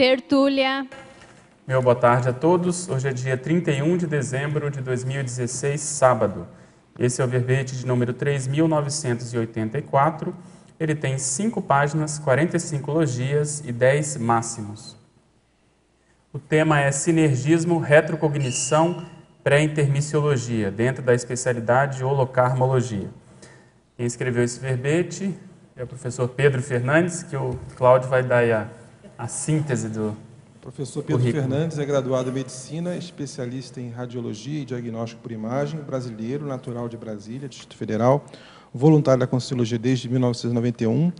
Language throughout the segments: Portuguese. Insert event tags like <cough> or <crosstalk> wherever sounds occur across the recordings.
Tertúlia. Meu boa tarde a todos. Hoje é dia 31 de dezembro de 2016, sábado. Esse é o verbete de número 3984. Ele tem cinco páginas, 45 logias e 10 máximos. O tema é Sinergismo, Retrocognição, Pré-Intermissiologia, dentro da especialidade Holocarmologia. Quem escreveu esse verbete é o professor Pedro Fernandes, que o Cláudio vai dar a, a síntese do. Professor Pedro currículo. Fernandes é graduado em Medicina, especialista em Radiologia e Diagnóstico por Imagem, brasileiro, natural de Brasília, Distrito Federal, voluntário da Conscienciologia desde 1991,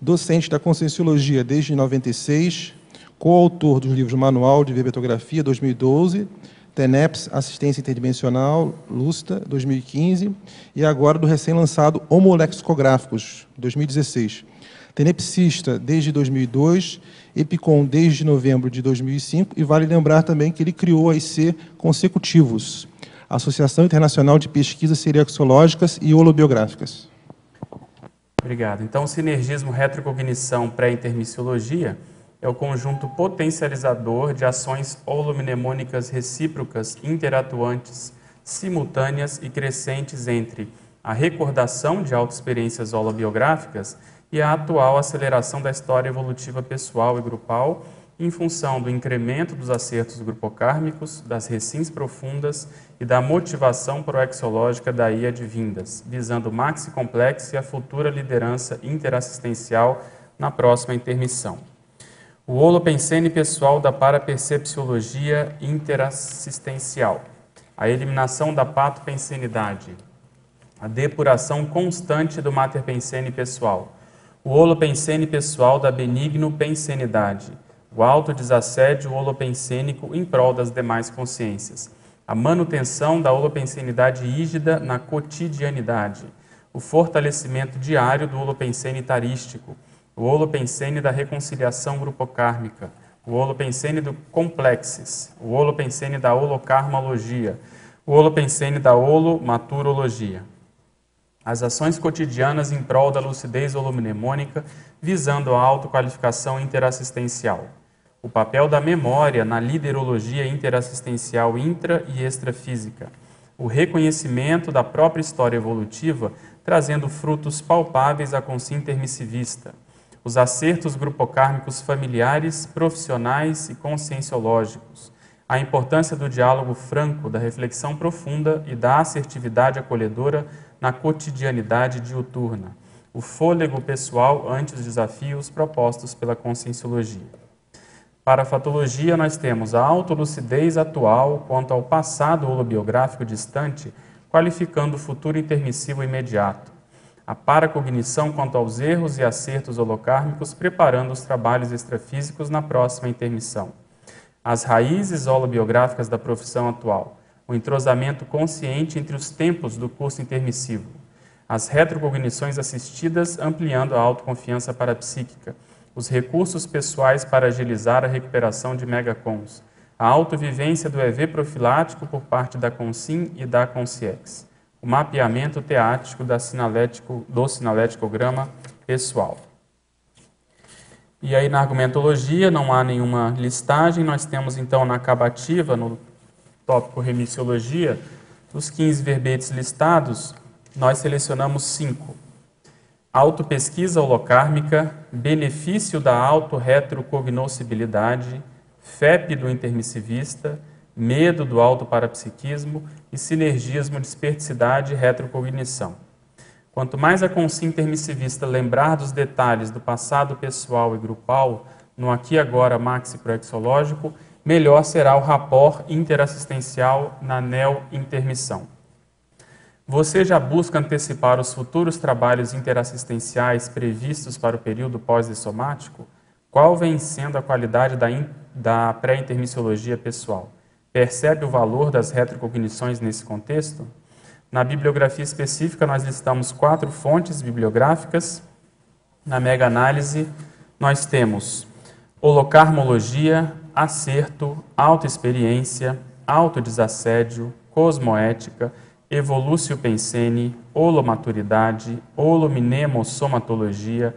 docente da Conscienciologia desde 96, coautor dos livros Manual de Verbetrografia 2012, TENEPS Assistência Interdimensional, LUSTA 2015 e agora do recém-lançado Homolexicográficos 2016. Tenepsista desde 2002, Epicom desde novembro de 2005 e vale lembrar também que ele criou a IC Consecutivos, Associação Internacional de Pesquisas Seriaxiológicas e Holobiográficas. Obrigado. Então, sinergismo retrocognição pré-intermissiologia é o conjunto potencializador de ações holomnemônicas recíprocas interatuantes, simultâneas e crescentes entre a recordação de autoexperiências holobiográficas e a atual aceleração da história evolutiva pessoal e grupal em função do incremento dos acertos grupocármicos, das recins profundas e da motivação proexológica daí advindas, visando o maxi complexo e a futura liderança interassistencial na próxima intermissão. O holopensene pessoal da parapercepciologia interassistencial, a eliminação da patopensenidade, a depuração constante do materpensene pessoal, o holopensene pessoal da benigno pensenidade, o autodesassédio holopensênico em prol das demais consciências, a manutenção da holopensenidade rígida na cotidianidade, o fortalecimento diário do holopensene tarístico, o holopensene da reconciliação grupocármica, o holopensene do complexes, o holopensene da holocarmologia, o holopensene da holomaturologia. As ações cotidianas em prol da lucidez holomnemônica visando a autoqualificação interassistencial. O papel da memória na liderologia interassistencial intra e extrafísica, o reconhecimento da própria história evolutiva, trazendo frutos palpáveis à consciência intermissivista, os acertos grupocármicos familiares, profissionais e conscienciológicos, a importância do diálogo franco, da reflexão profunda e da assertividade acolhedora na cotidianidade diuturna, o fôlego pessoal ante os desafios propostos pela conscienciologia. Para a fatologia, nós temos a autolucidez atual quanto ao passado holobiográfico distante, qualificando o futuro intermissivo imediato. A paracognição quanto aos erros e acertos holocármicos, preparando os trabalhos extrafísicos na próxima intermissão. As raízes holobiográficas da profissão atual. O entrosamento consciente entre os tempos do curso intermissivo. As retrocognições assistidas, ampliando a autoconfiança parapsíquica os recursos pessoais para agilizar a recuperação de megacons, a autovivência do EV profilático por parte da Consim e da Conciex, o mapeamento teático da sinalético, do sinaléticograma pessoal. E aí na argumentologia não há nenhuma listagem, nós temos então na acabativa, no tópico remissiologia, dos 15 verbetes listados, nós selecionamos cinco. Autopesquisa holocármica, benefício da autorretrocognoscibilidade, FEP do intermissivista, medo do autoparapsiquismo e sinergismo de esperticidade e retrocognição. Quanto mais a consciência intermissivista lembrar dos detalhes do passado pessoal e grupal, no aqui agora maxi-proexológico, melhor será o rapport interassistencial na neo-intermissão. Você já busca antecipar os futuros trabalhos interassistenciais previstos para o período pós-dessomático? Qual vem sendo a qualidade da, da pré-intermissiologia pessoal? Percebe o valor das retrocognições nesse contexto? Na bibliografia específica, nós listamos quatro fontes bibliográficas. Na mega-análise, nós temos holocarmologia, acerto, autoexperiência, autodesassédio, cosmoética, Evolúcio Pensene, Holomaturidade, Holominemosomatologia,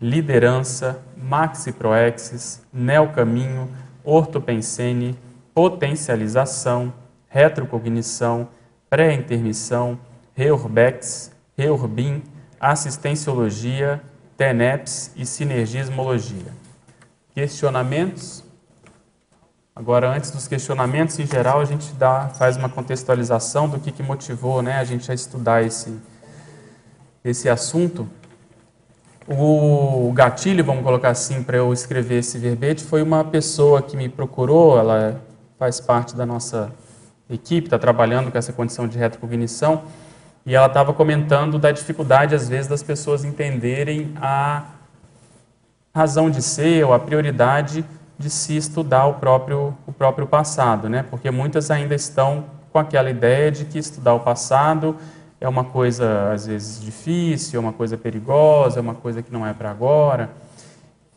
liderança, maxiproexis, neocaminho, ortopensene, potencialização, retrocognição, pré-intermissão, reurbex, reurbin, assistenciologia, TENEPS e sinergismologia. Questionamentos? Agora, antes dos questionamentos, em geral, a gente dá, faz uma contextualização do que, que motivou né, a gente a estudar esse, esse assunto. O gatilho, vamos colocar assim, para eu escrever esse verbete, foi uma pessoa que me procurou, ela faz parte da nossa equipe, está trabalhando com essa condição de retrocognição, e ela estava comentando da dificuldade, às vezes, das pessoas entenderem a razão de ser ou a prioridade de se estudar o próprio, o próprio passado, né? porque muitas ainda estão com aquela ideia de que estudar o passado é uma coisa, às vezes, difícil, é uma coisa perigosa, é uma coisa que não é para agora.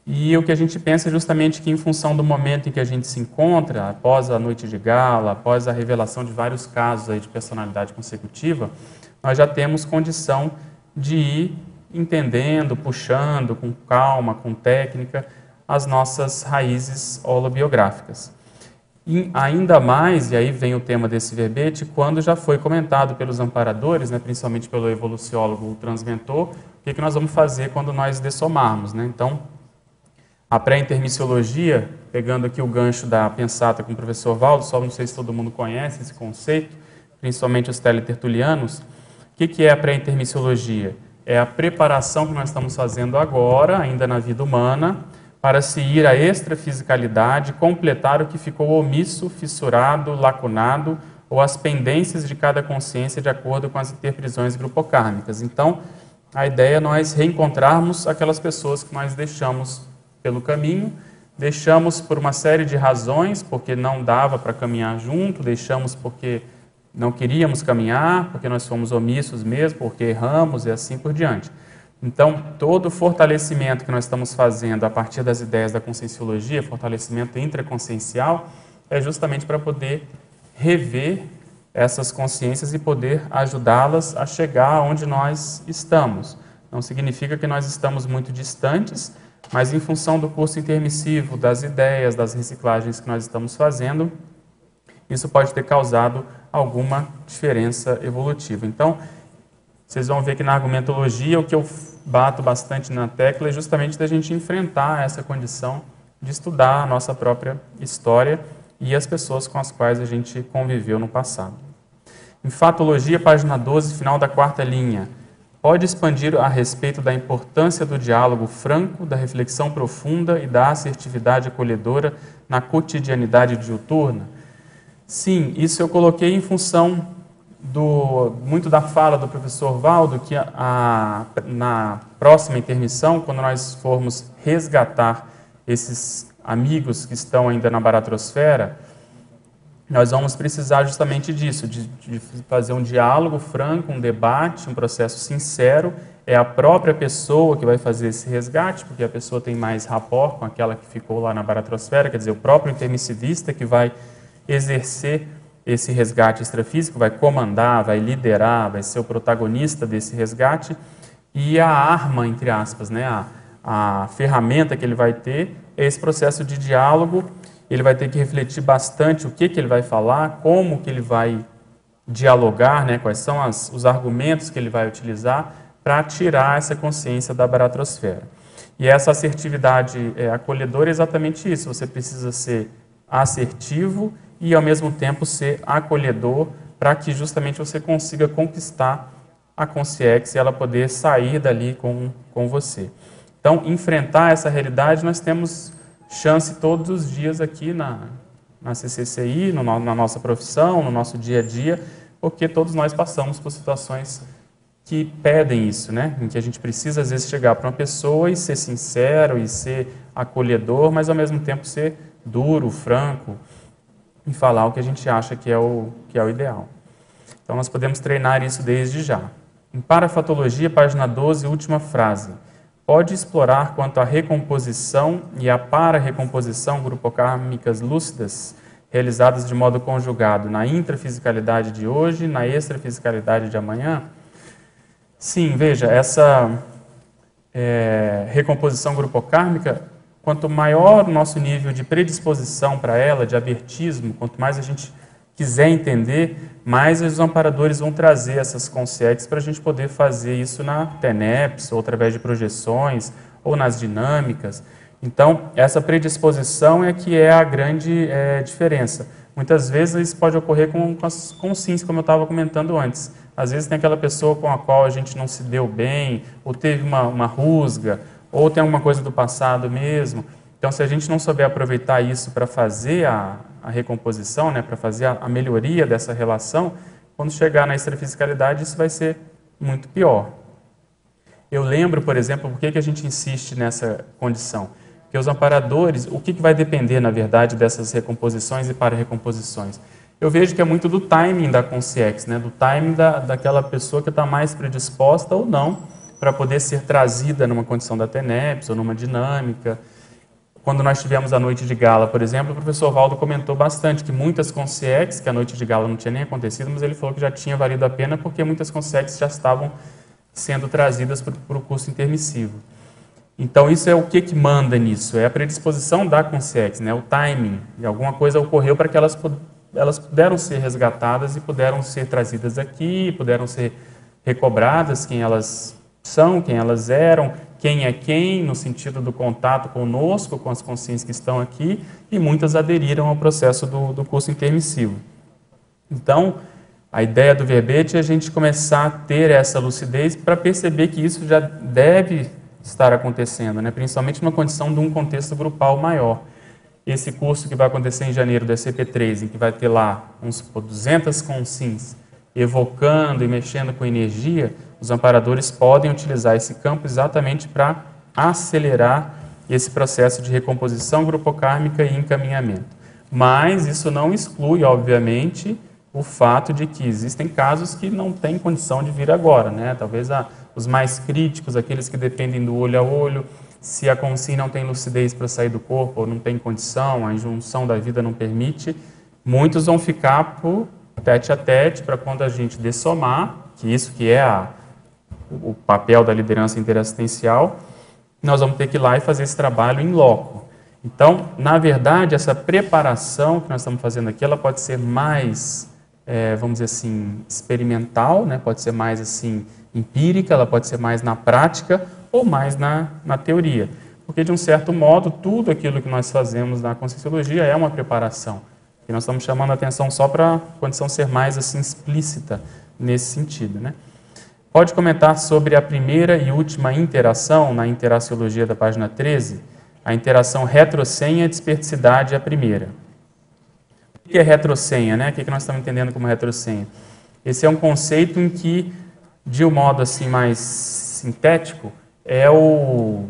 E o que a gente pensa é justamente que, em função do momento em que a gente se encontra, após a noite de gala, após a revelação de vários casos aí de personalidade consecutiva, nós já temos condição de ir entendendo, puxando com calma, com técnica, as nossas raízes holobiográficas. E ainda mais, e aí vem o tema desse verbete, quando já foi comentado pelos amparadores, né, principalmente pelo evoluciólogo transmentor, o que, que nós vamos fazer quando nós dessomarmos. Né? Então, a pré-intermissiologia, pegando aqui o gancho da pensata com o professor Valdo, só não sei se todo mundo conhece esse conceito, principalmente os teletertulianos, o que, que é a pré-intermissiologia? É a preparação que nós estamos fazendo agora, ainda na vida humana, para se ir à extrafisicalidade, completar o que ficou omisso, fissurado, lacunado, ou as pendências de cada consciência de acordo com as interprisões grupocármicas. Então, a ideia é nós reencontrarmos aquelas pessoas que nós deixamos pelo caminho, deixamos por uma série de razões, porque não dava para caminhar junto, deixamos porque não queríamos caminhar, porque nós fomos omissos mesmo, porque erramos e assim por diante. Então, todo o fortalecimento que nós estamos fazendo a partir das ideias da conscienciologia, fortalecimento intraconsciencial, é justamente para poder rever essas consciências e poder ajudá-las a chegar onde nós estamos. Não significa que nós estamos muito distantes, mas em função do curso intermissivo, das ideias, das reciclagens que nós estamos fazendo, isso pode ter causado alguma diferença evolutiva. Então, vocês vão ver que na argumentologia o que eu bato bastante na tecla é justamente da gente enfrentar essa condição de estudar a nossa própria história e as pessoas com as quais a gente conviveu no passado. Enfatologia, página 12, final da quarta linha. Pode expandir a respeito da importância do diálogo franco, da reflexão profunda e da assertividade acolhedora na cotidianidade diuturna? Sim, isso eu coloquei em função do, muito da fala do professor Valdo, que a, na próxima intermissão, quando nós formos resgatar esses amigos que estão ainda na baratrosfera, nós vamos precisar justamente disso, de, de, fazer um diálogo franco, um debate, um processo sincero. É a própria pessoa que vai fazer esse resgate, porque a pessoa tem mais rapport com aquela que ficou lá na baratrosfera, quer dizer, o próprio intermissidista que vai exercer esse resgate extrafísico, vai comandar, vai liderar, vai ser o protagonista desse resgate e a arma, entre aspas, né, a, a ferramenta que ele vai ter é esse processo de diálogo. Ele vai ter que refletir bastante o que, que ele vai falar, como que ele vai dialogar, né, quais são as, os argumentos que ele vai utilizar para tirar essa consciência da baratrosfera. E essa assertividade é, acolhedora é exatamente isso. Você precisa ser assertivo e ao mesmo tempo ser acolhedor para que justamente você consiga conquistar a consciência e ela poder sair dali com, com você. Então, enfrentar essa realidade, nós temos chance todos os dias aqui na, na CCCI, no, na nossa profissão, no nosso dia a dia, porque todos nós passamos por situações que pedem isso, né? Em que a gente precisa, às vezes, chegar para uma pessoa e ser sincero e ser acolhedor, mas ao mesmo tempo ser duro, franco, e falar o que a gente acha que é o, que é o ideal. Então, nós podemos treinar isso desde já. Em Parafatologia, página 12, última frase. Pode explorar quanto à recomposição e à para-recomposição grupocármicas lúcidas realizadas de modo conjugado na intrafisicalidade de hoje, na extrafisicalidade de amanhã? Sim, veja, essa é, recomposição grupocármica, quanto maior o nosso nível de predisposição para ela, de abertismo, quanto mais a gente quiser entender, mais os amparadores vão trazer essas consciências para a gente poder fazer isso na TENEPS, ou através de projeções, ou nas dinâmicas. Então, essa predisposição é que é a grande é, diferença. Muitas vezes isso pode ocorrer com, com, as, como eu estava comentando antes. Às vezes tem aquela pessoa com a qual a gente não se deu bem, ou teve uma, uma rusga, ou tem alguma coisa do passado mesmo. Então, se a gente não souber aproveitar isso para fazer a, a, recomposição, né, para fazer a, a, melhoria dessa relação, quando chegar na extrafisicalidade, isso vai ser muito pior. Eu lembro, por exemplo, por que, que a gente insiste nessa condição. Porque os amparadores, o que, que vai depender, na verdade, dessas recomposições e para-recomposições? Eu vejo que é muito do timing da consciência, né? do timing da, daquela pessoa que está mais predisposta ou não para poder ser trazida numa condição da TENEPS ou numa dinâmica. Quando nós tivemos a noite de gala, por exemplo, o professor Valdo comentou bastante que muitas consciências, que a noite de gala não tinha nem acontecido, mas ele falou que já tinha valido a pena porque muitas consciências já estavam sendo trazidas para o curso intermissivo. Então, isso é o que, que manda nisso? É a predisposição da consciência, né? o timing. E alguma coisa ocorreu para que elas, elas puderam ser resgatadas e puderam ser trazidas aqui, puderam ser recobradas quem elas são, quem elas eram, quem é quem, no sentido do contato conosco, com as consciências que estão aqui, e muitas aderiram ao processo do, do curso intermissivo. Então, a ideia do verbete é a gente começar a ter essa lucidez para perceber que isso já deve estar acontecendo, né? principalmente numa condição de um contexto grupal maior. Esse curso que vai acontecer em janeiro do SCP-3, em que vai ter lá uns 200 consins evocando e mexendo com energia, os amparadores podem utilizar esse campo exatamente para acelerar esse processo de recomposição grupocármica e encaminhamento. Mas isso não exclui, obviamente, o fato de que existem casos que não têm condição de vir agora, né? Talvez os mais críticos, aqueles que dependem do olho a olho, se a consciência não tem lucidez para sair do corpo, ou não tem condição, a injunção da vida não permite, muitos vão ficar por tete a tete para quando a gente dessomar, que isso que é a, o papel da liderança interassistencial, nós vamos ter que ir lá e fazer esse trabalho em loco. Então, na verdade, essa preparação que nós estamos fazendo aqui, ela pode ser mais, é, vamos dizer assim, experimental, né? pode ser mais assim empírica, ela pode ser mais na prática ou mais na, na teoria. Porque, de um certo modo, tudo aquilo que nós fazemos na Conscienciologia é uma preparação. E nós estamos chamando a atenção só para a condição ser mais assim explícita nesse sentido. Né? Pode comentar sobre a primeira e última interação na Interaciologia da página 13, a interação retrosenha desperticidade é a primeira. O que é retrosenha? Né? O que nós estamos entendendo como retrosenha? Esse é um conceito em que de um modo assim mais sintético, é o,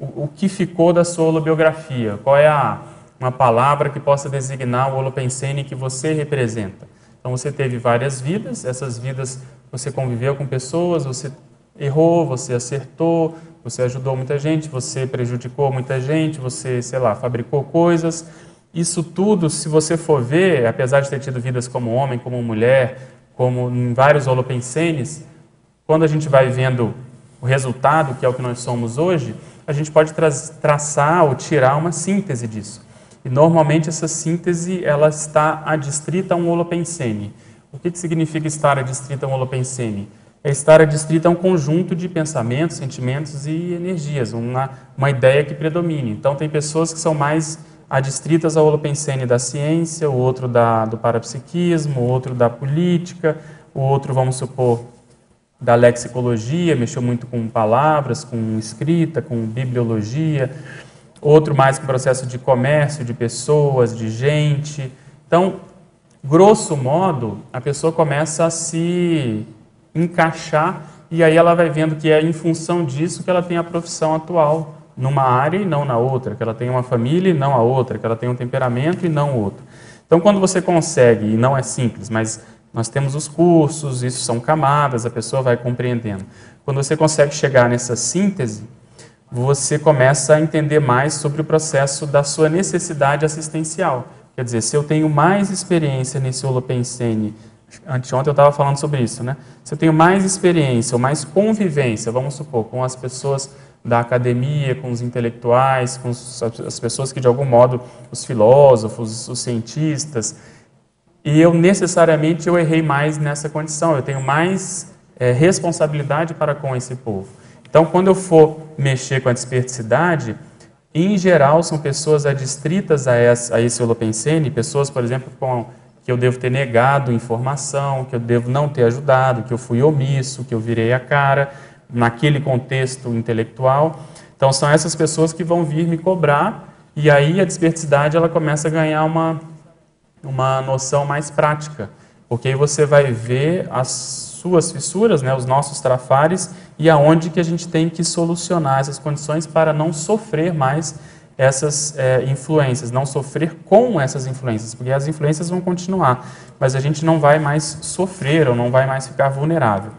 o, o que ficou da sua holobiografia. Qual é a, uma palavra que possa designar o holopensene que você representa. Então você teve várias vidas, essas vidas você conviveu com pessoas, você errou, você acertou, você ajudou muita gente, você prejudicou muita gente, você, sei lá, fabricou coisas. Isso tudo, se você for ver, apesar de ter tido vidas como homem, como mulher, como em vários holopensenes, quando a gente vai vendo o resultado, que é o que nós somos hoje, a gente pode tra traçar ou tirar uma síntese disso. E normalmente essa síntese ela está adstrita a um holopensene. O que, que significa estar adstrita a um holopensene? É estar adstrita a um conjunto de pensamentos, sentimentos e energias, uma, uma ideia que predomine. Então tem pessoas que são mais adstritas ao holopensene da ciência, o outro da, do parapsiquismo, o outro da política, o outro, vamos supor, da lexicologia, mexeu muito com palavras, com escrita, com bibliologia, outro mais com processo de comércio, de pessoas, de gente. Então, grosso modo, a pessoa começa a se encaixar e aí ela vai vendo que é em função disso que ela tem a profissão atual numa área e não na outra, que ela tem uma família e não a outra, que ela tem um temperamento e não outro. Então, quando você consegue, e não é simples, mas nós temos os cursos, isso são camadas, a pessoa vai compreendendo. Quando você consegue chegar nessa síntese, você começa a entender mais sobre o processo da sua necessidade assistencial. Quer dizer, se eu tenho mais experiência nesse holopensene, anteontem eu estava falando sobre isso, né? Se eu tenho mais experiência ou mais convivência, vamos supor, com as pessoas da academia, com os intelectuais, com as pessoas que, de algum modo, os filósofos, os cientistas, e eu necessariamente eu errei mais nessa condição, eu tenho mais é, responsabilidade para com esse povo. Então, quando eu for mexer com a desperticidade, em geral são pessoas adstritas a, esse holopensene, pessoas, por exemplo, com, que eu devo ter negado informação, que eu devo não ter ajudado, que eu fui omisso, que eu virei a cara, naquele contexto intelectual. Então, são essas pessoas que vão vir me cobrar, e aí a desperticidade ela começa a ganhar uma uma noção mais prática, porque aí você vai ver as suas fissuras, né, os nossos trafares, e aonde que a gente tem que solucionar essas condições para não sofrer mais essas é, influências, não sofrer com essas influências, porque as influências vão continuar, mas a gente não vai mais sofrer ou não vai mais ficar vulnerável.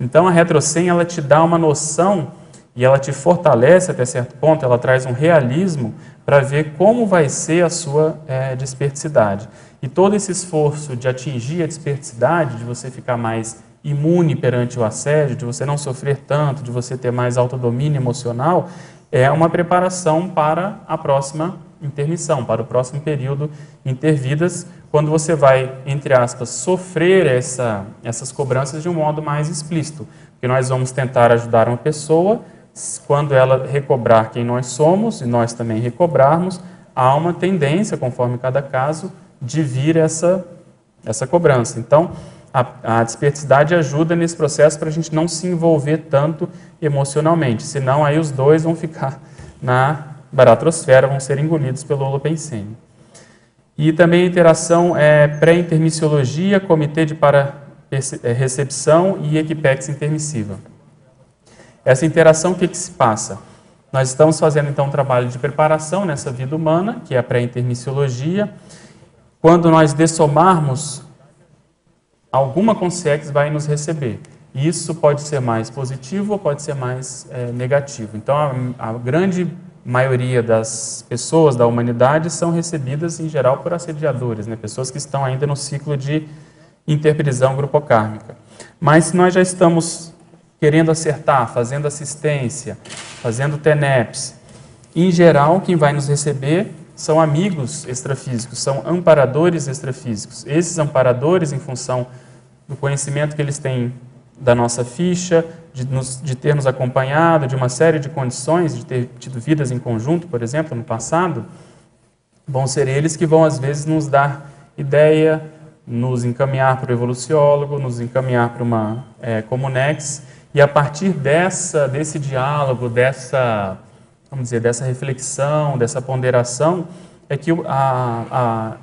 Então a retrocem ela te dá uma noção e ela te fortalece até certo ponto, ela traz um realismo para ver como vai ser a sua é, desperticidade. E todo esse esforço de atingir a desperticidade, de você ficar mais imune perante o assédio, de você não sofrer tanto, de você ter mais autodomínio emocional, é uma preparação para a próxima intermissão, para o próximo período intervidas, quando você vai, entre aspas, sofrer essa, essas cobranças de um modo mais explícito. Porque nós vamos tentar ajudar uma pessoa, quando ela recobrar quem nós somos, e nós também recobrarmos, há uma tendência, conforme cada caso, de vir essa, essa cobrança. Então, a, a desperticidade ajuda nesse processo para a gente não se envolver tanto emocionalmente, senão aí os dois vão ficar <laughs> na baratrosfera, vão ser engolidos pelo holopensene. E também a interação é pré-intermissiologia, comitê de para é, recepção e equipex intermissiva. Essa interação, o que, que se passa? Nós estamos fazendo então um trabalho de preparação nessa vida humana, que é a pré-intermissiologia, quando nós dessomarmos, alguma consciência vai nos receber. Isso pode ser mais positivo ou pode ser mais é, negativo. Então, a, a, grande maioria das pessoas da humanidade são recebidas, em geral, por assediadores, né? pessoas que estão ainda no ciclo de interprisão grupocármica. Mas se nós já estamos querendo acertar, fazendo assistência, fazendo TENEPS, em geral, quem vai nos receber são amigos extrafísicos, são amparadores extrafísicos. Esses amparadores, em função do conhecimento que eles têm da nossa ficha, de, nos, de ter nos acompanhado, de uma série de condições, de ter tido vidas em conjunto, por exemplo, no passado, vão ser eles que vão, às vezes, nos dar ideia, nos encaminhar para o evoluciólogo, nos encaminhar para uma é, Comunex, e a partir dessa, desse diálogo, dessa vamos dizer, dessa reflexão, dessa ponderação, é que a, a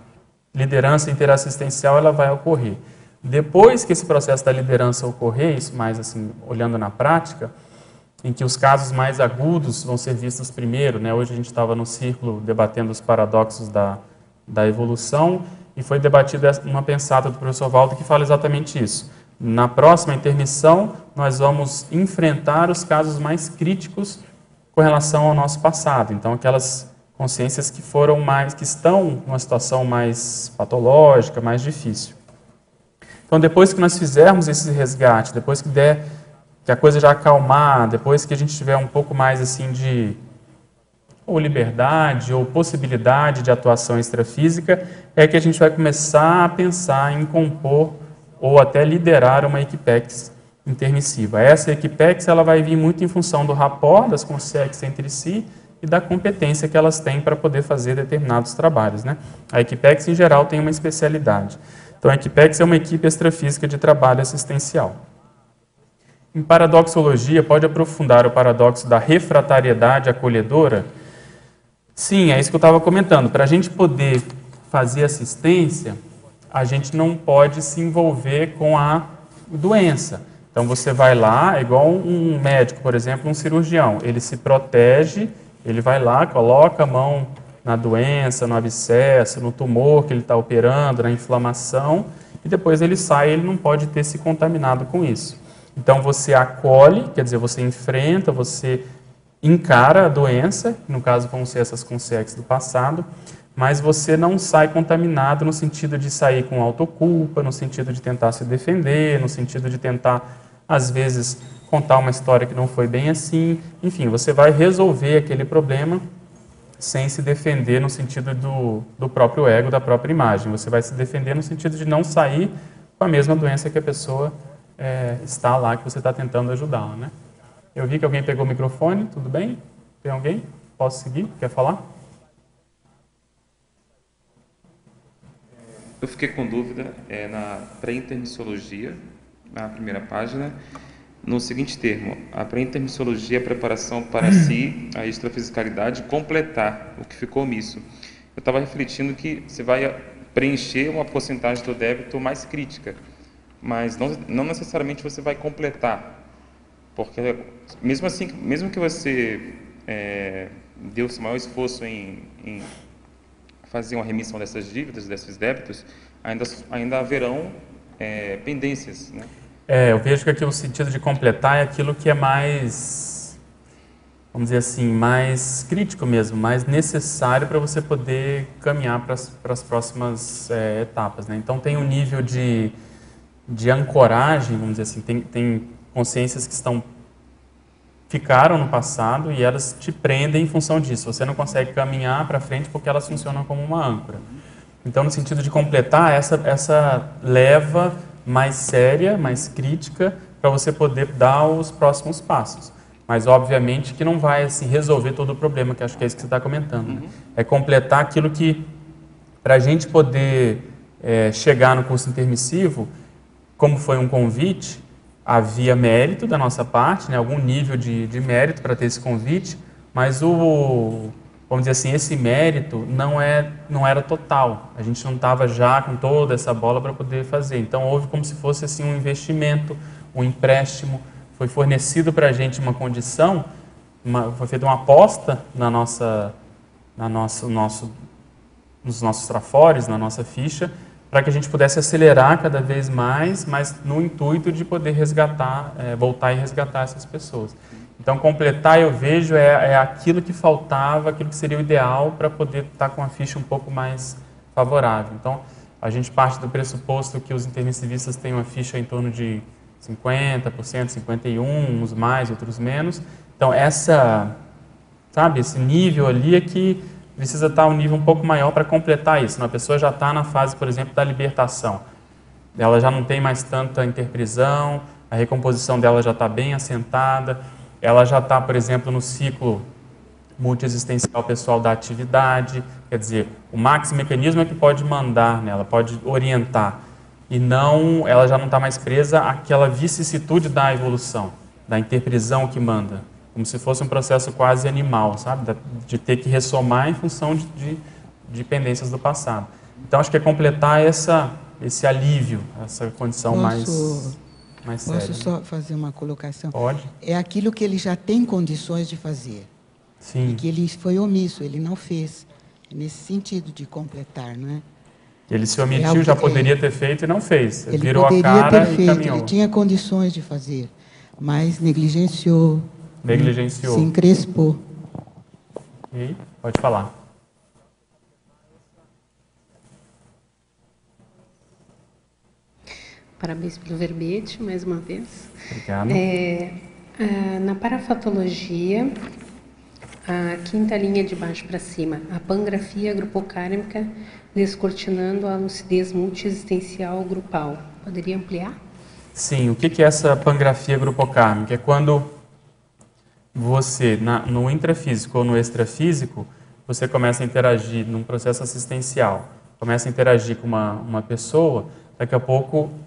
liderança interassistencial ela vai ocorrer. Depois que esse processo da liderança ocorrer, isso mais assim, olhando na prática, em que os casos mais agudos vão ser vistos primeiro, né? hoje a gente estava no círculo debatendo os paradoxos da, da evolução, e foi debatida uma pensada do professor Waldo que fala exatamente isso. Na próxima intermissão, nós vamos enfrentar os casos mais críticos com relação ao nosso passado. Então, aquelas consciências que foram mais, que estão numa situação mais patológica, mais difícil. Então, depois que nós fizermos esse resgate, depois que der, que a coisa já acalmar, depois que a gente tiver um pouco mais assim de ou liberdade ou possibilidade de atuação extrafísica, é que a gente vai começar a pensar em compor ou até liderar uma equipex intermissiva. Essa equipex ela vai vir muito em função do rapport das consex entre si e da competência que elas têm para poder fazer determinados trabalhos. Né? A equipex, em geral, tem uma especialidade. Então, a equipex é uma equipe extrafísica de trabalho assistencial. Em paradoxologia, pode aprofundar o paradoxo da refratariedade acolhedora? Sim, é isso que eu estava comentando. Para a gente poder fazer assistência, a gente não pode se envolver com a doença. Então você vai lá, é igual um médico, por exemplo, um cirurgião, ele se protege, ele vai lá, coloca a mão na doença, no abscesso, no tumor que ele está operando, na inflamação, e depois ele sai, ele não pode ter se contaminado com isso. Então você acolhe, quer dizer, você enfrenta, você encara a doença, no caso vão ser essas consequências do passado, mas você não sai contaminado no sentido de sair com autoculpa, no sentido de tentar se defender, no sentido de tentar às vezes contar uma história que não foi bem assim. Enfim, você vai resolver aquele problema sem se defender no sentido do, do próprio ego, da própria imagem. Você vai se defender no sentido de não sair com a mesma doença que a pessoa é, está lá, que você está tentando ajudá-la. Né? Eu vi que alguém pegou o microfone, tudo bem? Tem alguém? Posso seguir? Quer falar? Eu fiquei com dúvida é, na pré-intermissiologia, na primeira página, no seguinte termo: a pré-intermissiologia é a preparação para <clears throat> si, a extrafisicalidade, completar o que ficou omisso. Eu estava refletindo que você vai preencher uma porcentagem do débito mais crítica, mas não, não necessariamente você vai completar, porque mesmo assim, mesmo que você é, deu o maior esforço em, em fazer uma remissão dessas dívidas, desses débitos, ainda, ainda haverão é, pendências, né? É, eu vejo que aqui o sentido de completar é aquilo que é mais, vamos dizer assim, mais crítico mesmo, mais necessário para você poder caminhar para as próximas é, etapas. Né? Então tem um nível de, de ancoragem, vamos dizer assim, tem, tem consciências que estão ficaram no passado e elas te prendem em função disso. Você não consegue caminhar para frente porque elas funcionam como uma âncora. Então, no sentido de completar, essa, essa leva mais séria, mais crítica, para você poder dar os próximos passos. Mas, obviamente, que não vai assim, resolver todo o problema, que acho que é isso que você está comentando. Né? É completar aquilo que, para a gente poder é, chegar no curso intermissivo, como foi um convite, havia mérito da nossa parte, né, algum nível de, de mérito para ter esse convite, mas o, vamos dizer assim, esse mérito não, é, não era total. A gente não estava já com toda essa bola para poder fazer. Então houve como se fosse assim um investimento, um empréstimo, foi fornecido para a gente uma condição, uma, foi feita uma aposta na nossa, na nossa, nosso, nos nossos trafores, na nossa ficha, para que a gente pudesse acelerar cada vez mais, mas no intuito de poder resgatar, é, voltar e resgatar essas pessoas. Então, completar, eu vejo, é, é aquilo que faltava, aquilo que seria o ideal para poder estar tá com a ficha um pouco mais favorável. Então, a gente parte do pressuposto que os intermissivistas têm uma ficha em torno de 50%, 51%, uns mais, outros menos. Então, essa, sabe, esse nível ali é que precisa estar tá um nível um pouco maior para completar isso. Uma pessoa já está na fase, por exemplo, da libertação. Ela já não tem mais tanta interprisão, a recomposição dela já está bem assentada, ela já está, por exemplo, no ciclo multiexistencial pessoal da atividade, quer dizer, o máximo mecanismo é que pode mandar nela, pode orientar, e não, ela já não está mais presa àquela vicissitude da evolução, da interprisão que manda, como se fosse um processo quase animal, sabe, de ter que ressomar em função de, de, de pendências do passado. Então, acho que é completar essa, esse alívio, essa condição Posso... mais mais Posso sério. só fazer uma colocação? Pode. É aquilo que ele já tem condições de fazer. Sim. E que ele foi omisso, ele não fez. Nesse sentido de completar, não é? Ele se omitiu, é já poderia ter feito e não fez. Ele Virou poderia a cara ter e feito, caminhou. ele tinha condições de fazer, mas negligenciou. Negligenciou. Se encrespou. E pode falar. Parabéns pelo verbete, mais uma vez. Obrigado. É, na parafatologia, a quinta linha de baixo para cima, a pangrafia grupocármica descortinando a lucidez multiexistencial grupal. Poderia ampliar? Sim, o que é essa pangrafia grupocármica? É quando você, na, no intrafísico ou no extrafísico, você começa a interagir num processo assistencial, começa a interagir com uma, uma pessoa, daqui a pouco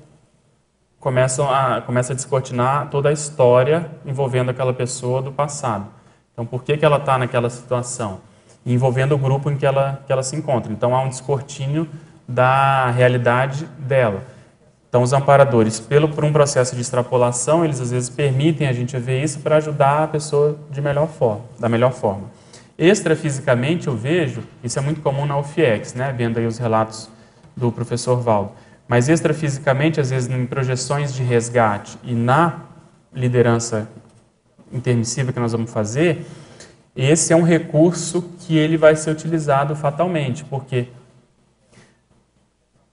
começam a, começa a descortinar toda a história envolvendo aquela pessoa do passado. Então, por que, que ela está naquela situação? Envolvendo o grupo em que ela, que ela se encontra. Então, há um descortínio da realidade dela. Então, os amparadores, pelo, por um processo de extrapolação, eles às vezes permitem a gente ver isso para ajudar a pessoa de melhor forma, da melhor forma. Extrafisicamente, eu vejo, isso é muito comum na UFIEX, né? vendo aí os relatos do professor Valdo mas extrafisicamente, às vezes em projeções de resgate e na liderança intermissiva que nós vamos fazer, esse é um recurso que ele vai ser utilizado fatalmente, porque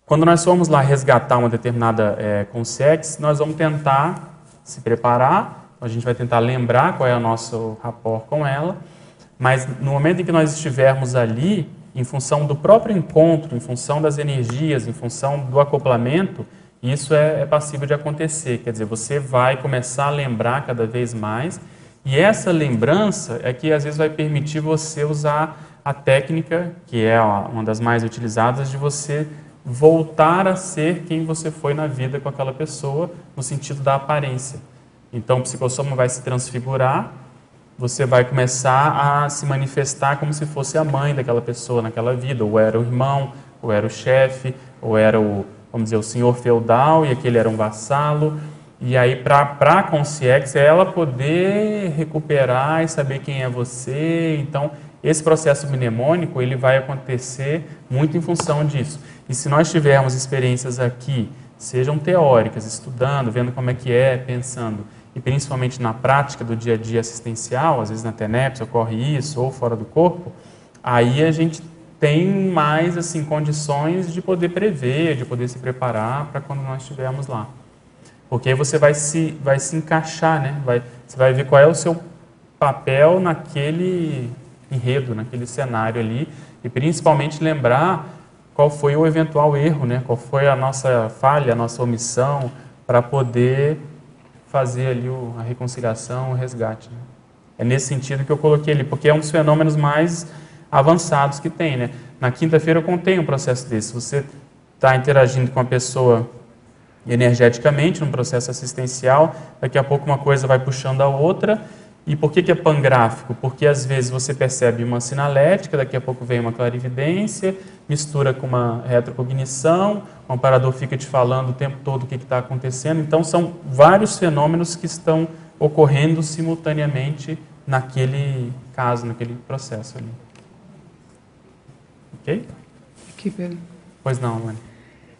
quando nós formos lá resgatar uma determinada é, consex, nós vamos tentar se preparar, a gente vai tentar lembrar qual é o nosso rapport com ela, mas no momento em que nós estivermos ali, em função do próprio encontro, em função das energias, em função do acoplamento, isso é, é passível de acontecer. Quer dizer, você vai começar a lembrar cada vez mais, e essa lembrança é que às vezes vai permitir você usar a técnica, que é uma das mais utilizadas, de você voltar a ser quem você foi na vida com aquela pessoa, no sentido da aparência. Então, o psicossoma vai se transfigurar, você vai começar a se manifestar como se fosse a mãe daquela pessoa naquela vida, ou era o irmão, ou era o chefe, ou era o, vamos dizer, o senhor feudal e aquele era um vassalo. E aí, para a consciência, é ela poder recuperar e saber quem é você. Então, esse processo mnemônico ele vai acontecer muito em função disso. E se nós tivermos experiências aqui, sejam teóricas, estudando, vendo como é que é, pensando, e principalmente na prática do dia a dia assistencial, às vezes na TENEPS ocorre isso, ou fora do corpo, aí a gente tem mais assim condições de poder prever, de poder se preparar para quando nós estivermos lá. Porque aí você vai se, vai se encaixar, né? vai, você vai ver qual é o seu papel naquele enredo, naquele cenário ali, e principalmente lembrar qual foi o eventual erro, né? qual foi a nossa falha, a nossa omissão, para poder fazer ali o, a reconciliação, o resgate. Né? É nesse sentido que eu coloquei ali, porque é um dos fenômenos mais avançados que tem. Né? Na quinta-feira eu contei um processo desse. Você está interagindo com a pessoa energeticamente, num processo assistencial, daqui a pouco uma coisa vai puxando a outra, e por que, que é pangráfico? Porque às vezes você percebe uma sinalética, daqui a pouco vem uma clarividência, mistura com uma retrocognição, o amparador fica te falando o tempo todo o que está acontecendo. Então são vários fenômenos que estão ocorrendo simultaneamente naquele caso, naquele processo ali. Ok? Aqui, Pedro. Pois não, Mãe.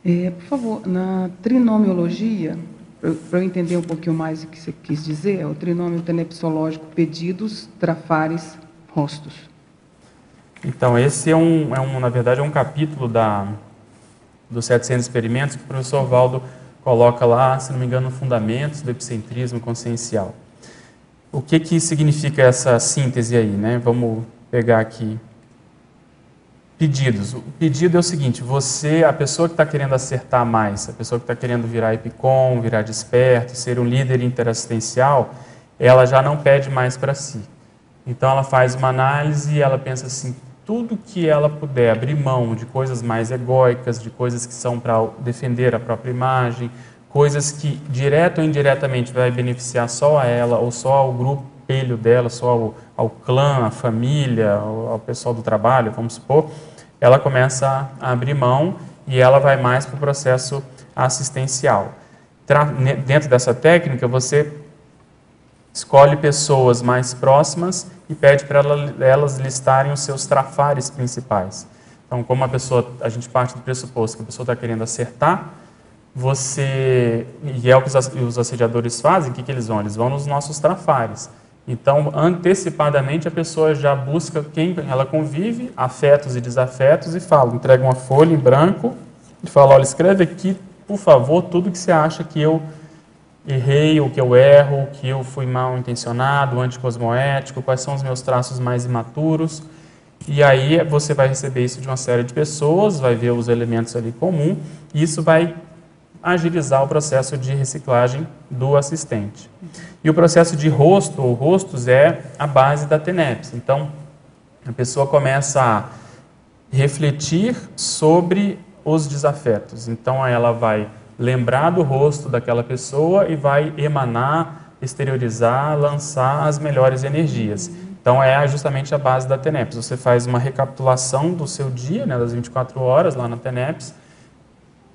É, por favor, na trinomiologia, para eu entender um pouquinho mais o que você quis dizer, é o trinômio tenepsológico pedidos, trafares, rostos. Então, esse é um, é um, na verdade, é um capítulo da, dos 700 experimentos que o professor Valdo coloca lá, se não me engano, Fundamentos do Epicentrismo Consciencial. O que, que significa essa síntese aí? Né? Vamos pegar aqui Pedidos. O pedido é o seguinte: você, a pessoa que está querendo acertar mais, a pessoa que está querendo virar epicom, virar desperto, ser um líder interassistencial, ela já não pede mais para si. Então ela faz uma análise e ela pensa assim: tudo que ela puder abrir mão de coisas mais egóicas, de coisas que são para defender a própria imagem, coisas que direto ou indiretamente vai beneficiar só a ela ou só ao grupo dela, só ao, ao clã, à família, ao, ao, pessoal do trabalho, vamos supor, ela começa a abrir mão e ela vai mais para o processo assistencial. Dentro dessa técnica, você escolhe pessoas mais próximas e pede para elas listarem os seus trafares principais. Então, como a pessoa, a gente parte do pressuposto que a pessoa está querendo acertar, você, e é o que os assediadores fazem, o que, que eles vão? Eles vão nos nossos trafares. Então, antecipadamente, a pessoa já busca quem ela convive, afetos e desafetos, e fala, entrega uma folha em branco e fala, olha, escreve aqui, por favor, tudo que você acha que eu errei, ou que eu erro, que eu fui mal intencionado, anticosmoético, quais são os meus traços mais imaturos. E aí você vai receber isso de uma série de pessoas, vai ver os elementos ali comum, e isso vai agilizar o processo de reciclagem do assistente. E o processo de rosto ou rostos é a base da TENEPS. Então, a pessoa começa a refletir sobre os desafetos. Então, ela vai lembrar do rosto daquela pessoa e vai emanar, exteriorizar, lançar as melhores energias. Então, é justamente a base da TENEPS. Você faz uma recapitulação do seu dia, né, das 24 horas lá na TENEPS,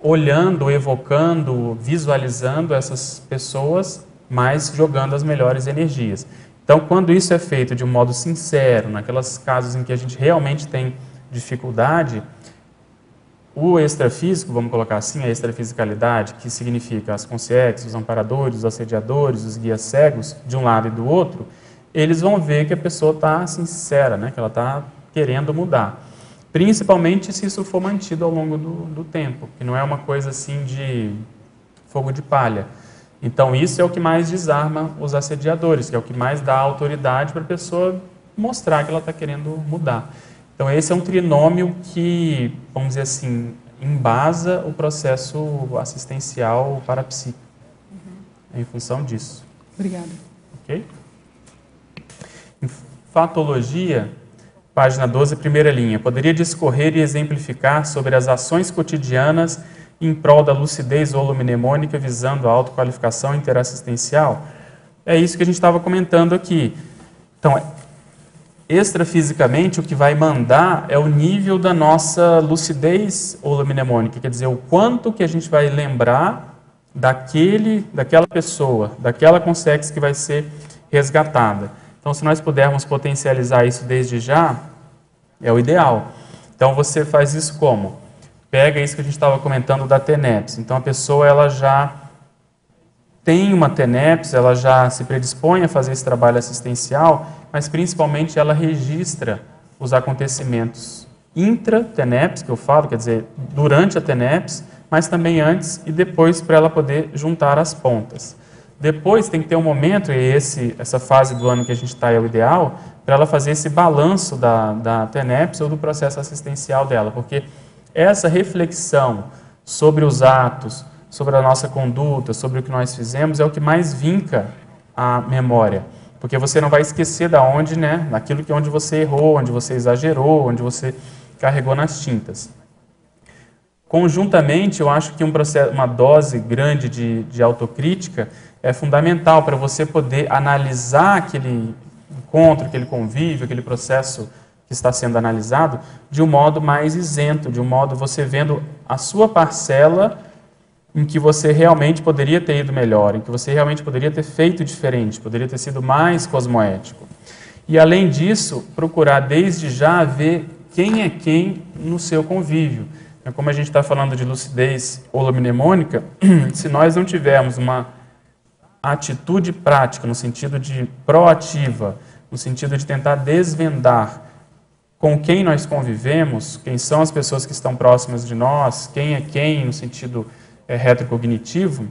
olhando, evocando, visualizando essas pessoas, mas jogando as melhores energias. Então, quando isso é feito de um modo sincero, naquelas casos em que a gente realmente tem dificuldade, o extrafísico, vamos colocar assim, a extrafisicalidade, que significa as consciências, os amparadores, os assediadores, os guias cegos, de um lado e do outro, eles vão ver que a pessoa está sincera, né? que ela está querendo mudar. Principalmente se isso for mantido ao longo do, do tempo, que não é uma coisa assim de fogo de palha. Então, isso é o que mais desarma os assediadores, que é o que mais dá autoridade para a pessoa mostrar que ela está querendo mudar. Então, esse é um trinômio que, vamos dizer assim, embasa o processo assistencial parapsíquico, uhum. em função disso. Obrigada. Ok? Em fatologia, página 12, primeira linha. Poderia discorrer e exemplificar sobre as ações cotidianas em prol da lucidez holomnemônica visando a autoqualificação interassistencial? É isso que a gente estava comentando aqui. Então, extrafisicamente, o que vai mandar é o nível da nossa lucidez holomnemônica, quer dizer, o quanto que a gente vai lembrar daquele, daquela pessoa, daquela consex que vai ser resgatada. Então, se nós pudermos potencializar isso desde já, é o ideal. Então, você faz isso como? Pega isso que a gente estava comentando da TENEPS. Então, a pessoa ela já tem uma TENEPS, ela já se predispõe a fazer esse trabalho assistencial, mas principalmente ela registra os acontecimentos intra-TENEPS, que eu falo, quer dizer, durante a TENEPS, mas também antes e depois para ela poder juntar as pontas. Depois tem que ter um momento, e esse, essa fase do ano que a gente está é o ideal, para ela fazer esse balanço da, da TENEPS ou do processo assistencial dela, porque essa reflexão sobre os atos, sobre a nossa conduta, sobre o que nós fizemos, é o que mais vinca a memória. Porque você não vai esquecer da onde, né, daquilo que onde você errou, onde você exagerou, onde você carregou nas tintas. Conjuntamente, eu acho que um processo, uma dose grande de, de autocrítica é fundamental para você poder analisar aquele encontro, aquele convívio, aquele processo que está sendo analisado de um modo mais isento, de um modo você vendo a sua parcela em que você realmente poderia ter ido melhor, em que você realmente poderia ter feito diferente, poderia ter sido mais cosmoético. E além disso, procurar desde já ver quem é quem no seu convívio. É como a gente está falando de lucidez holomnemônica, <clears throat> se nós não tivermos uma atitude prática, no sentido de proativa, no sentido de tentar desvendar com quem nós convivemos, quem são as pessoas que estão próximas de nós, quem é quem no sentido é, retrocognitivo,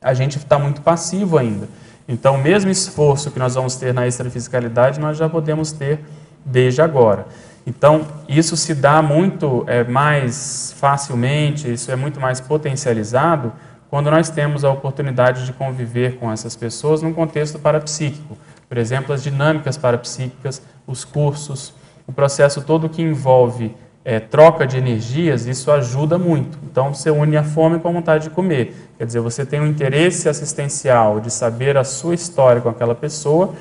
a gente está muito passivo ainda. Então, o mesmo esforço que nós vamos ter na extrafisicalidade, nós já podemos ter desde agora. Então, isso se dá muito é, mais facilmente, isso é muito mais potencializado quando nós temos a oportunidade de conviver com essas pessoas num contexto parapsíquico. Por exemplo, as dinâmicas parapsíquicas, os cursos, o processo todo que envolve é, troca de energias, isso ajuda muito. Então, você une a fome com a vontade de comer. Quer dizer, você tem um interesse assistencial de saber a sua história com aquela pessoa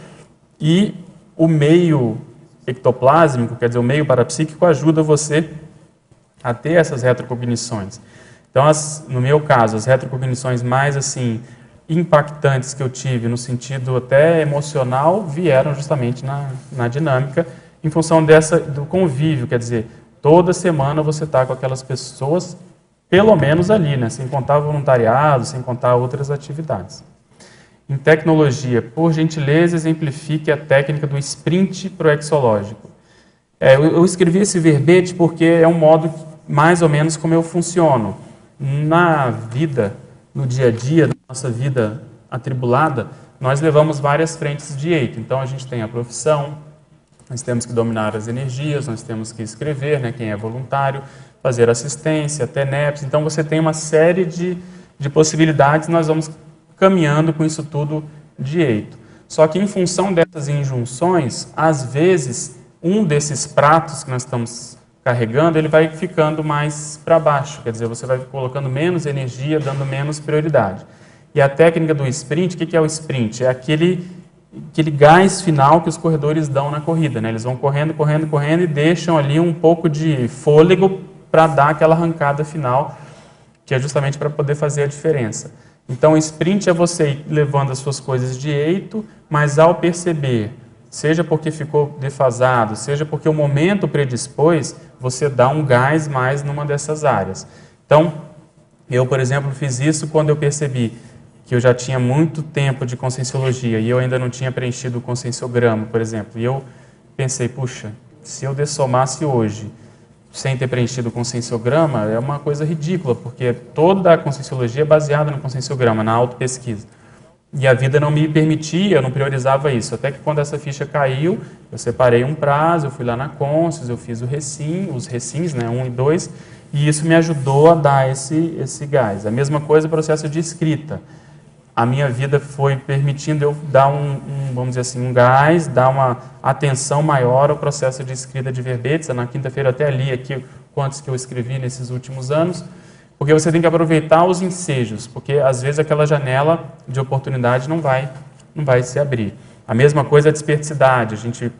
e o meio ectoplásmico, quer dizer, o meio parapsíquico, ajuda você a ter essas retrocognições. Então, as, no meu caso, as retrocognições mais assim impactantes que eu tive no sentido até emocional vieram justamente na, na dinâmica em função dessa do convívio, quer dizer, toda semana você está com aquelas pessoas, pelo menos ali, né, sem contar voluntariado, sem contar outras atividades. Em tecnologia, por gentileza, exemplifique a técnica do sprint proexológico. É, eu, eu escrevi esse verbete porque é um modo mais ou menos como eu funciono. Na vida, no dia a dia, na nossa vida atribulada, nós levamos várias frentes de eito. Então, a gente tem a profissão, nós temos que dominar as energias, nós temos que escrever, né, quem é voluntário, fazer assistência, TENEPS. Então, você tem uma série de, de possibilidades, nós vamos caminhando com isso tudo direito. Só que, em função dessas injunções, às vezes, um desses pratos que nós estamos carregando, ele vai ficando mais para baixo, quer dizer, você vai colocando menos energia, dando menos prioridade. E a técnica do sprint, o que é o sprint? É aquele aquele gás final que os corredores dão na corrida. Né? Eles vão correndo, correndo, correndo e deixam ali um pouco de fôlego para dar aquela arrancada final, que é justamente para poder fazer a diferença. Então, sprint é você levando as suas coisas de eito, mas ao perceber, seja porque ficou defasado, seja porque o momento predispôs, você dá um gás mais numa dessas áreas. Então, eu, por exemplo, fiz isso quando eu percebi que eu já tinha muito tempo de conscienciologia e eu ainda não tinha preenchido o conscienciograma, por exemplo. E eu pensei, puxa, se eu dessomasse hoje sem ter preenchido o conscienciograma é uma coisa ridícula, porque toda a conscienciologia é baseada no conscienciograma, na autopesquisa. E a vida não me permitia, eu não priorizava isso. Até que quando essa ficha caiu, eu separei um prazo, eu fui lá na Conscius, eu fiz o recim, os recins, né, um e dois, e isso me ajudou a dar esse, esse gás. A mesma coisa o processo de escrita. A minha vida foi permitindo eu dar um, um, vamos dizer assim, um gás, dar uma atenção maior ao processo de escrita de verbetes. Na quinta-feira até li aqui quantos que eu escrevi nesses últimos anos porque você tem que aproveitar os ensejos, porque às vezes aquela janela de oportunidade não vai, não vai se abrir. A mesma coisa a desperticidade. A gente,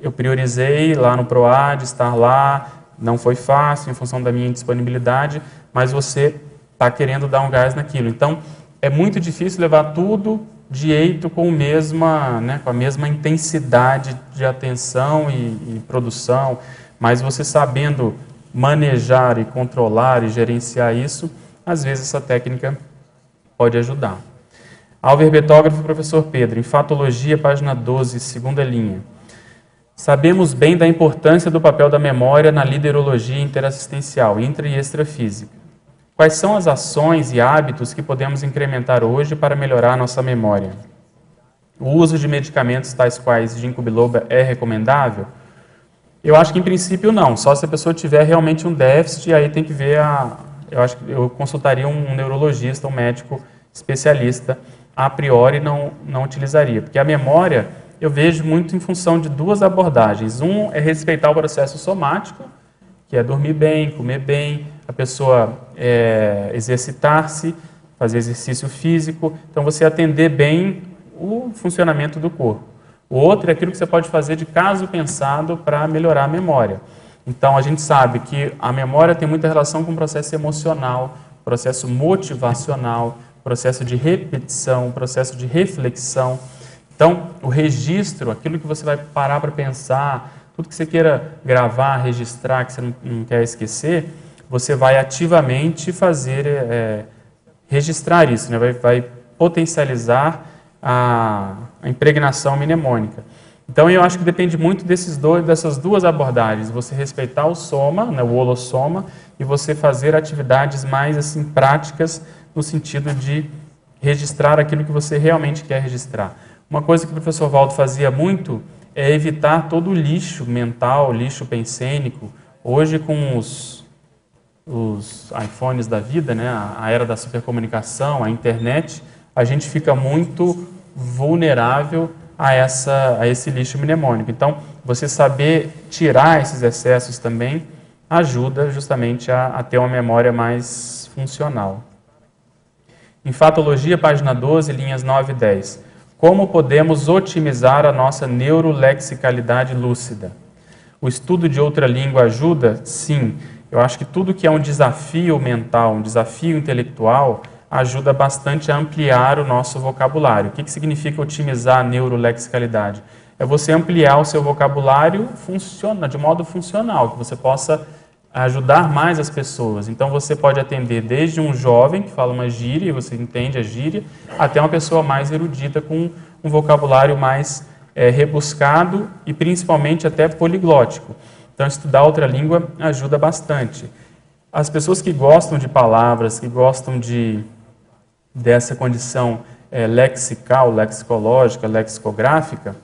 eu priorizei lá no PROAD, estar lá, não foi fácil em função da minha indisponibilidade, mas você está querendo dar um gás naquilo. Então, é muito difícil levar tudo de eito com, mesma, né, com a mesma intensidade de atenção e, e produção, mas você sabendo manejar e controlar e gerenciar isso, às vezes essa técnica pode ajudar. Ao verbetógrafo, professor Pedro, em Fatologia, página 12, segunda linha. Sabemos bem da importância do papel da memória na liderologia interassistencial, intra e extrafísica. Quais são as ações e hábitos que podemos incrementar hoje para melhorar nossa memória? O uso de medicamentos tais quais ginkgo biloba é recomendável? Eu acho que em princípio não, só se a pessoa tiver realmente um déficit, aí tem que ver a. Eu acho que eu consultaria um neurologista, um médico especialista. A priori não, não utilizaria, porque a memória eu vejo muito em função de duas abordagens. Um é respeitar o processo somático, que é dormir bem, comer bem, a pessoa é, exercitar-se, fazer exercício físico. Então, você atender bem o funcionamento do corpo. O outro é aquilo que você pode fazer de caso pensado para melhorar a memória. Então, a gente sabe que a memória tem muita relação com o processo emocional, processo motivacional, processo de repetição, processo de reflexão. Então, o registro, aquilo que você vai parar para pensar, tudo que você queira gravar, registrar, que você não, não quer esquecer, você vai ativamente fazer, é, registrar isso, né? vai, vai potencializar a, a impregnação mnemônica. Então eu acho que depende muito desses dois, dessas duas abordagens, você respeitar o soma, né, o holossoma, e você fazer atividades mais assim práticas no sentido de registrar aquilo que você realmente quer registrar. Uma coisa que o professor Valdo fazia muito é evitar todo o lixo mental, lixo pensênico. Hoje com os, os iPhones da vida, né, a era da supercomunicação, a internet, a gente fica muito vulnerável a, essa, a esse lixo mnemônico. Então, você saber tirar esses excessos também ajuda justamente a, a ter uma memória mais funcional. Em Fatologia, página 12, linhas 9 e 10. Como podemos otimizar a nossa neurolexicalidade lúcida? O estudo de outra língua ajuda? Sim. Eu acho que tudo que é um desafio mental, um desafio intelectual, ajuda bastante a ampliar o nosso vocabulário. O que, que significa otimizar a neurolexicalidade? É você ampliar o seu vocabulário funciona, de modo funcional, que você possa ajudar mais as pessoas. Então você pode atender desde um jovem que fala uma gíria e você entende a gíria, até uma pessoa mais erudita com um vocabulário mais é, rebuscado e principalmente até poliglótico. Então estudar outra língua ajuda bastante. As pessoas que gostam de palavras, que gostam de dessa condição é, lexical, lexicológica, lexicográfica,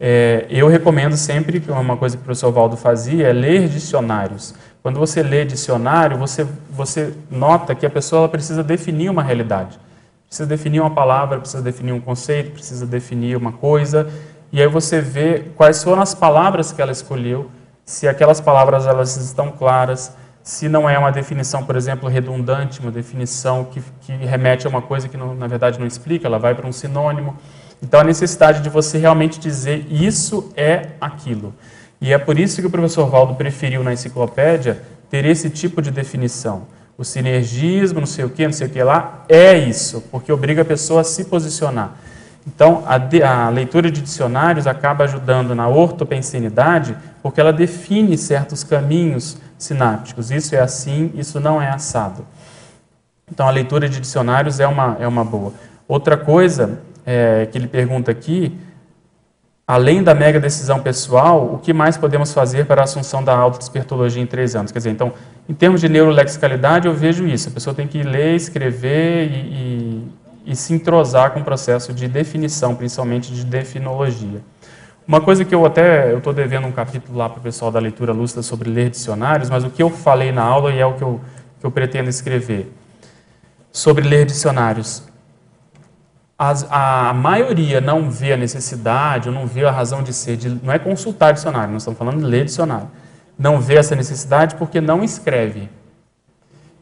é, eu recomendo sempre, que uma coisa que o professor Valdo fazia, é ler dicionários. Quando você lê dicionário, você, você nota que a pessoa precisa definir uma realidade. Precisa definir uma palavra, precisa definir um conceito, precisa definir uma coisa. E aí você vê quais foram as palavras que ela escolheu, se aquelas palavras elas estão claras, se não é uma definição, por exemplo, redundante, uma definição que, que remete a uma coisa que não, na verdade não explica, ela vai para um sinônimo. Então, a necessidade de você realmente dizer isso é aquilo. E é por isso que o professor Valdo preferiu na enciclopédia ter esse tipo de definição. O sinergismo, não sei o que, não sei o que lá, é isso, porque obriga a pessoa a se posicionar. Então, a, de, a leitura de dicionários acaba ajudando na ortopensinidade, porque ela define certos caminhos sinápticos. Isso é assim, isso não é assado. Então, a leitura de dicionários é uma, é uma boa. Outra coisa é, que ele pergunta aqui, além da mega decisão pessoal, o que mais podemos fazer para a assunção da autodespertologia em três anos? Quer dizer, então, em termos de neurolexicalidade, eu vejo isso. A pessoa tem que ler, escrever e, e, e se entrosar com o processo de definição, principalmente de definologia. Uma coisa que eu até estou devendo um capítulo lá para o pessoal da leitura lúcida sobre ler dicionários, mas o que eu falei na aula e é o que eu, que eu pretendo escrever sobre ler dicionários. As, a maioria não vê a necessidade, ou não vê a razão de ser, de, não é consultar dicionário, nós estamos falando de ler dicionário. Não vê essa necessidade porque não escreve.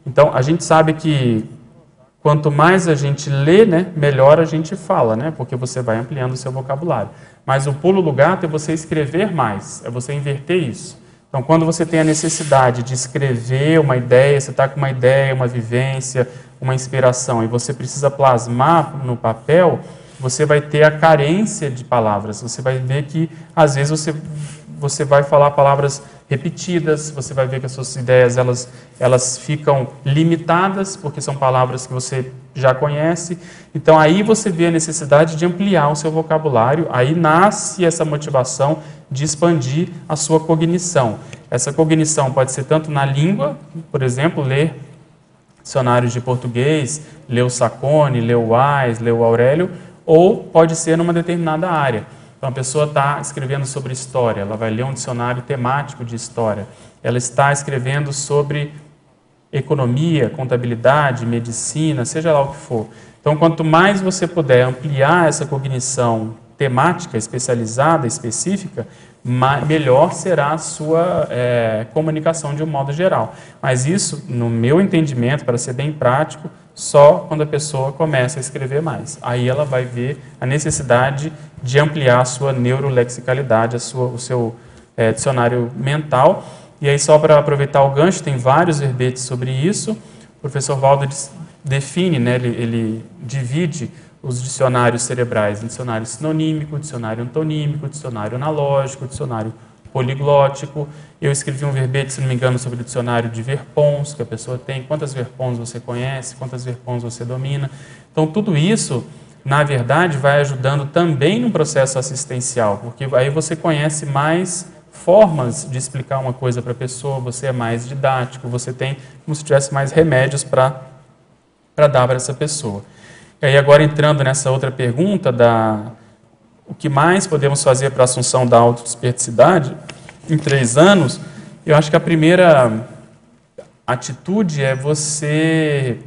Então, a gente sabe que quanto mais a gente lê, né, melhor a gente fala, né, porque você vai ampliando o seu vocabulário. Mas o pulo do gato é você escrever mais, é você inverter isso. Então, quando você tem a necessidade de escrever uma ideia, você está com uma ideia, uma vivência, uma inspiração, e você precisa plasmar no papel, você vai ter a carência de palavras. Você vai ver que, às vezes, você, você vai falar palavras repetidas, você vai ver que as suas ideias elas, elas ficam limitadas, porque são palavras que você já conhece. Então aí você vê a necessidade de ampliar o seu vocabulário, aí nasce essa motivação de expandir a sua cognição. Essa cognição pode ser tanto na língua, por exemplo, ler dicionários de português, ler o Sacone, ler o Wise, ler o Aurélio, ou pode ser numa determinada área. Então, a pessoa está escrevendo sobre história, ela vai ler um dicionário temático de história. Ela está escrevendo sobre economia, contabilidade, medicina, seja lá o que for. Então, quanto mais você puder ampliar essa cognição temática, especializada, específica, melhor será a sua é, comunicação de um modo geral. Mas isso, no meu entendimento, para ser bem prático, só quando a pessoa começa a escrever mais. Aí ela vai ver a necessidade de ampliar a sua neurolexicalidade, a sua, o seu é, dicionário mental. E aí, só para aproveitar o gancho, tem vários verbetes sobre isso. O professor Valdo define, né, ele, ele divide os dicionários cerebrais dicionário sinonímico, dicionário antonímico, dicionário analógico, dicionário poliglótico. Eu escrevi um verbete, se não me engano, sobre o dicionário de verpons que a pessoa tem, quantas verpons você conhece, quantas verpons você domina. Então, tudo isso, na verdade, vai ajudando também no processo assistencial, porque aí você conhece mais formas de explicar uma coisa para a pessoa, você é mais didático, você tem como se tivesse mais remédios para dar para essa pessoa. E aí agora entrando nessa outra pergunta da o que mais podemos fazer para a assunção da autodesperticidade em três anos, eu acho que a primeira atitude é você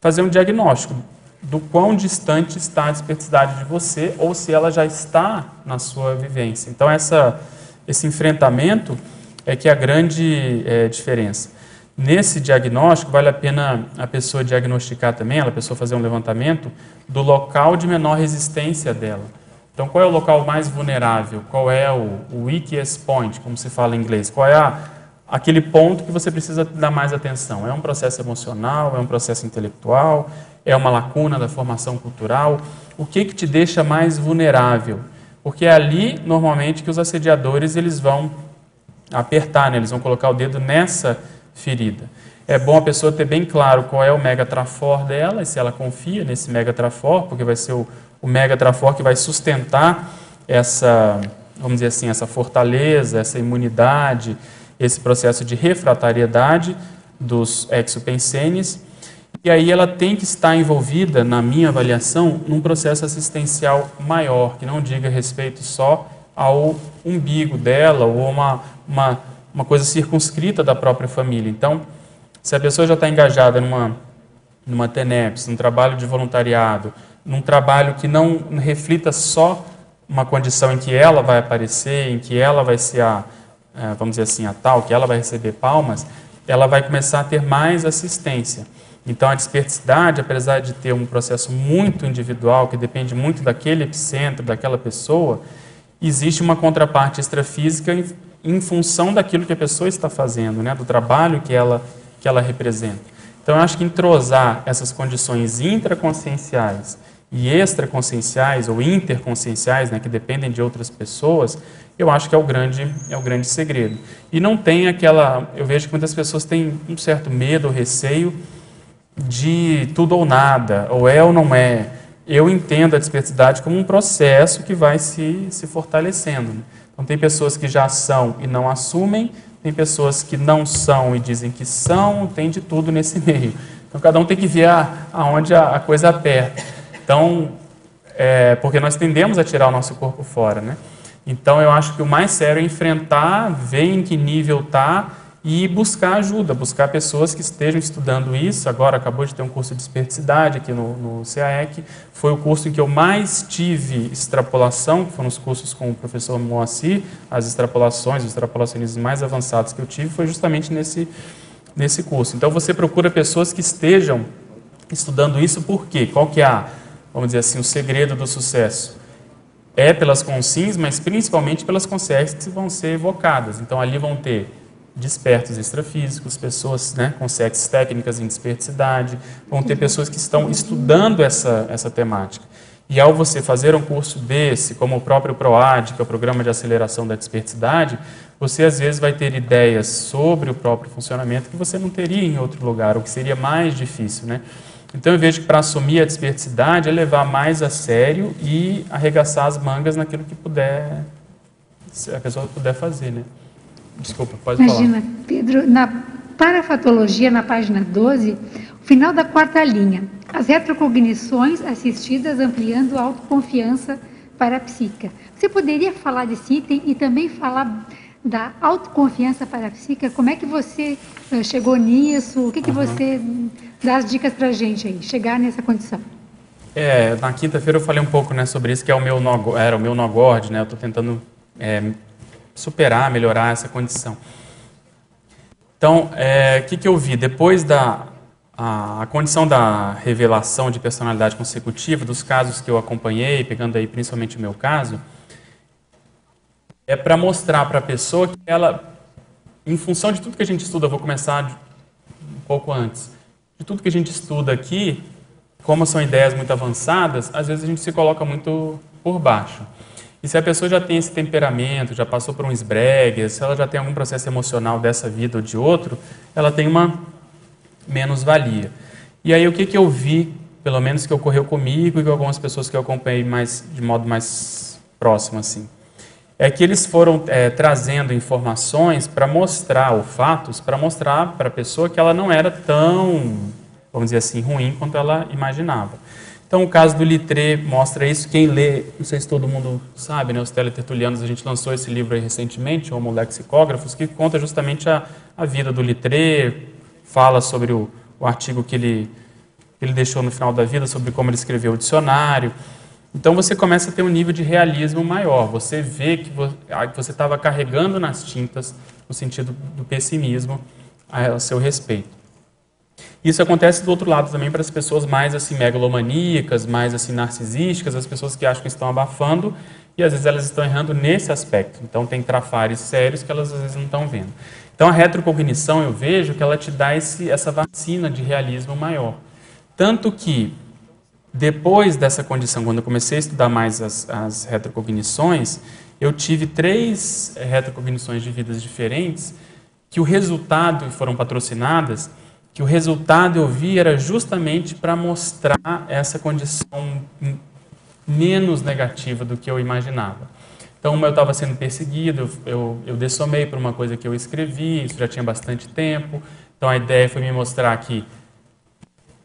fazer um diagnóstico do quão distante está a desperticidade de você ou se ela já está na sua vivência. Então, essa, esse enfrentamento é que é a grande é, diferença. Nesse diagnóstico, vale a pena a pessoa diagnosticar também, a pessoa fazer um levantamento do local de menor resistência dela. Então, qual é o local mais vulnerável? Qual é o, weakest point, como se fala em inglês? Qual é a, aquele ponto que você precisa dar mais atenção? É um processo emocional? É um processo intelectual? É uma lacuna da formação cultural? O que, que te deixa mais vulnerável? Porque é ali, normalmente, que os assediadores eles vão apertar, né? eles vão colocar o dedo nessa ferida. É bom a pessoa ter bem claro qual é o megatrafor dela e se ela confia nesse megatrafor, porque vai ser o, o mega trafor que vai sustentar essa, vamos dizer assim, essa fortaleza, essa imunidade, esse processo de refratariedade dos exopensenes. E aí ela tem que estar envolvida, na minha avaliação, num processo assistencial maior, que não diga respeito só ao umbigo dela ou uma, uma, uma coisa circunscrita da própria família. Então, se a pessoa já está engajada numa, numa TENEPS, num trabalho de voluntariado, num trabalho que não reflita só uma condição em que ela vai aparecer, em que ela vai ser a, é, vamos dizer assim, a tal, que ela vai receber palmas, ela vai começar a ter mais assistência. Então, a desperticidade, apesar de ter um processo muito individual, que depende muito daquele epicentro, daquela pessoa, existe uma contraparte extrafísica em, função daquilo que a pessoa está fazendo, né, do trabalho que ela, que ela representa. Então, eu acho que entrosar essas condições intraconscienciais e extraconscienciais ou interconscienciais, né, que dependem de outras pessoas, eu acho que é o grande é o grande segredo. E não tem aquela, eu vejo que muitas pessoas têm um certo medo ou receio de tudo ou nada, ou é ou não é. eu entendo a desperticidade como um processo que vai se, se fortalecendo. Então, tem pessoas que já são e não assumem, tem pessoas que não são e dizem que são, tem de tudo nesse <laughs> meio. Então, cada um tem que ver aonde a, a coisa aperta. Então, é, porque nós tendemos a tirar o nosso corpo fora, né? Então, eu acho que o mais sério é enfrentar, ver em que nível está e buscar ajuda, buscar pessoas que estejam estudando isso. Agora acabou de ter um curso de esperticidade aqui no, no CAEC, foi o curso em que eu mais tive extrapolação, que foram os cursos com o professor Moacir, as extrapolações, os extrapolacionistas mais avançados que eu tive, foi justamente nesse, nesse curso. Então você procura pessoas que estejam estudando isso, por quê? Qual que é a, vamos dizer assim, o segredo do sucesso? É pelas consins, mas principalmente pelas consciências que vão ser evocadas. Então ali vão ter despertos extrafísicos, pessoas né, com sexos técnicas em desperticidade, vão ter pessoas que estão estudando essa, essa temática. E ao você fazer um curso desse, como o próprio PROAD, que é o Programa de Aceleração da Desperticidade, você às vezes vai ter ideias sobre o próprio funcionamento que você não teria em outro lugar, ou que seria mais difícil. Né? Então eu vejo que para assumir a desperticidade é levar mais a sério e arregaçar as mangas naquilo que puder, a pessoa puder fazer. Né? Desculpa, pode Imagina, falar. Pedro, na parafatologia, na página 12, o final da quarta linha, as retrocognições assistidas ampliando a autoconfiança parapsíquica. Você poderia falar desse item e também falar da autoconfiança parapsíquica? Como é que você eh, chegou nisso? O que, que uhum. você dá as dicas para a gente aí, chegar nessa condição? É, na quinta-feira eu falei um pouco né, sobre isso, que é o meu era o meu nogord, né? Eu estou tentando é, superar, melhorar essa condição. Então, o é, que, que eu vi? Depois da a, a, condição da revelação de personalidade consecutiva, dos casos que eu acompanhei, pegando aí principalmente o meu caso, é para mostrar para a pessoa que ela, em função de tudo que a gente estuda, vou começar um pouco antes, de tudo que a gente estuda aqui, como são ideias muito avançadas, às vezes a gente se coloca muito por baixo. E se a pessoa já tem esse temperamento, já passou por um esbregue, se ela já tem algum processo emocional dessa vida ou de outro, ela tem uma menos-valia. E aí o que, que eu vi, pelo menos que ocorreu comigo e com algumas pessoas que eu acompanhei mais, de modo mais próximo, assim, é que eles foram é, trazendo informações para mostrar, ou fatos, para mostrar para a pessoa que ela não era tão, vamos dizer assim, ruim quanto ela imaginava. Então, o caso do Litré mostra isso. Quem lê, não sei se todo mundo sabe, né, os teletertulianos, a gente lançou esse livro aí recentemente, Homo Lexicógrafos, que conta justamente a, a vida do Litré, fala sobre o, o artigo que ele, que ele deixou no final da vida, sobre como ele escreveu o dicionário. Então, você começa a ter um nível de realismo maior. Você vê que você estava carregando nas tintas o sentido do pessimismo a seu respeito. Isso acontece do outro lado também para as pessoas mais assim megalomaníacas, mais assim narcisísticas, as pessoas que acham que estão abafando e às vezes elas estão errando nesse aspecto. Então tem trafares sérios que elas às vezes não estão vendo. Então a retrocognição eu vejo que ela te dá esse, essa vacina de realismo maior. Tanto que depois dessa condição, quando eu comecei a estudar mais as, as retrocognições, eu tive três eh, retrocognições de vidas diferentes que o resultado foram patrocinadas que o resultado eu vi era justamente para mostrar essa condição menos negativa do que eu imaginava. Então, eu estava sendo perseguido, eu, eu dessomei por uma coisa que eu escrevi, isso já tinha bastante tempo. Então, a ideia foi me mostrar que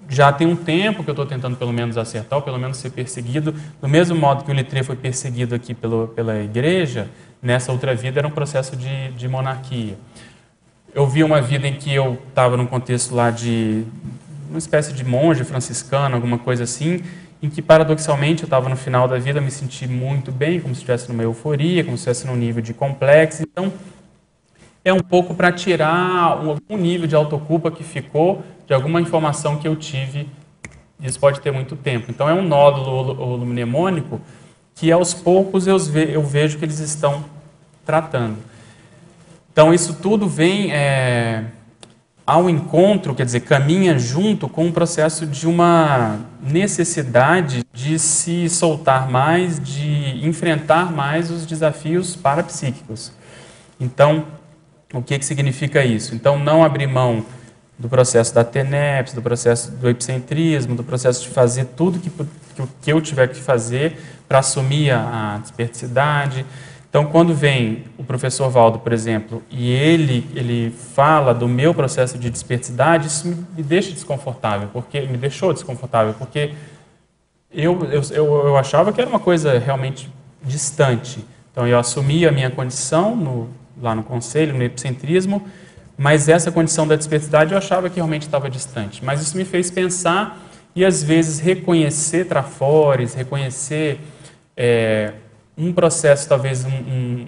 já tem um tempo que eu estou tentando pelo menos acertar, ou pelo menos ser perseguido. Do mesmo modo que o Litré foi perseguido aqui pelo, pela igreja, nessa outra vida era um processo de, de monarquia eu vi uma vida em que eu estava num contexto lá de uma espécie de monge franciscano, alguma coisa assim, em que paradoxalmente eu estava no final da vida, me senti muito bem, como se estivesse numa euforia, como se estivesse num nível de complexo. Então, é um pouco para tirar algum nível de autoculpa que ficou de alguma informação que eu tive. Isso pode ter muito tempo. Então, é um nódulo mnemônico que aos poucos eu vejo que eles estão tratando. Então, isso tudo vem é, ao encontro, quer dizer, caminha junto com o processo de uma necessidade de se soltar mais, de enfrentar mais os desafios parapsíquicos. Então, o que, que significa isso? Então, não abrir mão do processo da TENEPS, do processo do epicentrismo, do processo de fazer tudo que, que eu tiver que fazer para assumir a, a desperticidade. Então, quando vem o professor Valdo, por exemplo, e ele, ele fala do meu processo de desperticidade, isso me, deixa desconfortável, porque me deixou desconfortável, porque eu, eu, eu, achava que era uma coisa realmente distante. Então, eu assumi a minha condição no, lá no conselho, no epicentrismo, mas essa condição da desperticidade eu achava que realmente estava distante. Mas isso me fez pensar e, às vezes, reconhecer trafores, reconhecer é, um processo, talvez um, um,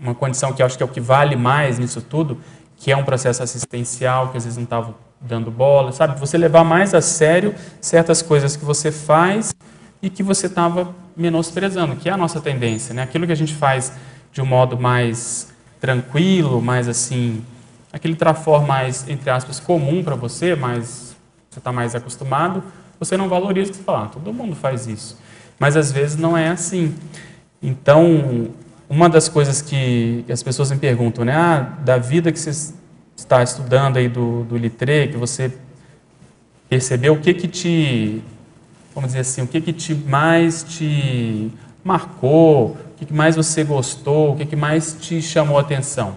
uma condição que eu acho que é o que vale mais nisso tudo, que é um processo assistencial, que às vezes não estava dando bola, sabe? Você levar mais a sério certas coisas que você faz e que você estava menosprezando, que é a nossa tendência, né? Aquilo que a gente faz de um modo mais tranquilo, mais assim, aquele trafor mais, entre aspas, comum para você, mas você está mais acostumado, você não valoriza, você fala, ah, todo mundo faz isso. Mas às vezes não é assim. Então, uma das coisas que as pessoas me perguntam, né, ah, da vida que você está estudando aí do, do Litre, que você percebeu, o que que te, vamos dizer assim, o que que te mais te marcou, o que, que mais você gostou, o que, que mais te chamou a atenção?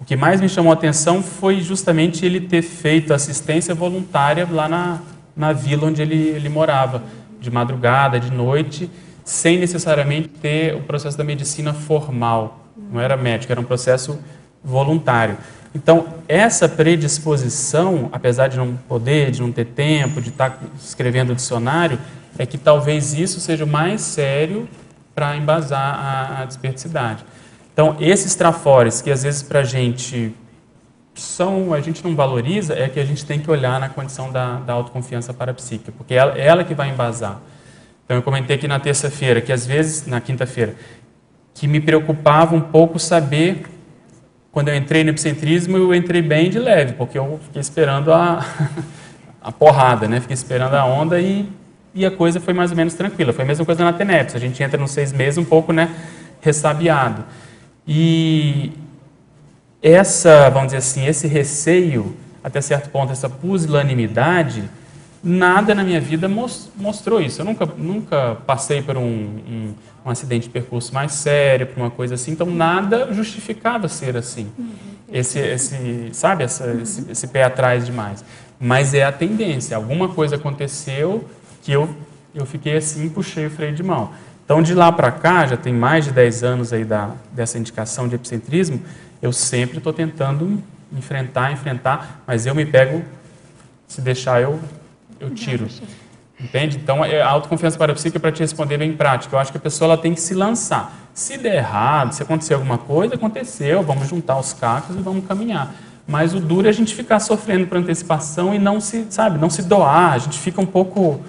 O que mais me chamou a atenção foi justamente ele ter feito assistência voluntária lá na, na vila onde ele, ele morava, de madrugada, de noite, sem necessariamente ter o processo da medicina formal. Não era médico, era um processo voluntário. Então, essa predisposição, apesar de não poder, de não ter tempo, de estar escrevendo o dicionário, é que talvez isso seja o mais sério para embasar a, a. Então, esses trafores que às vezes para a gente são, a gente não valoriza, é que a gente tem que olhar na condição da, da autoconfiança parapsíquica, porque é ela, é ela que vai embasar. Então, eu comentei aqui na terça-feira, que às vezes, na quinta-feira, que me preocupava um pouco saber, quando eu entrei no epicentrismo, eu entrei bem de leve, porque eu fiquei esperando a, <laughs> a porrada, né? Fiquei esperando a onda e, e a coisa foi mais ou menos tranquila. Foi a mesma coisa na TENEPS, a gente entra nos seis meses um pouco né, ressabiado. E essa, vamos dizer assim, esse receio, até certo ponto, essa pusilanimidade, nada na minha vida mostrou isso. Eu nunca, nunca passei por um, um, um, acidente de percurso mais sério, por uma coisa assim, então nada justificava ser assim. Esse, esse sabe, essa, esse, esse pé atrás demais. Mas é a tendência. Alguma coisa aconteceu que eu, eu fiquei assim, puxei o freio de mão. Então, de lá para cá, já tem mais de 10 anos aí da, dessa indicação de epicentrismo, eu sempre estou tentando enfrentar, enfrentar, mas eu me pego, se deixar eu, eu tiro. Entende? Então, é, a autoconfiança parapsíquica, para te responder bem prática, eu acho que a pessoa ela tem que se lançar. Se der errado, se acontecer alguma coisa, aconteceu, vamos juntar os cacos e vamos caminhar. Mas o duro é a gente ficar sofrendo por antecipação e não se, sabe, não se doar. A gente fica um pouco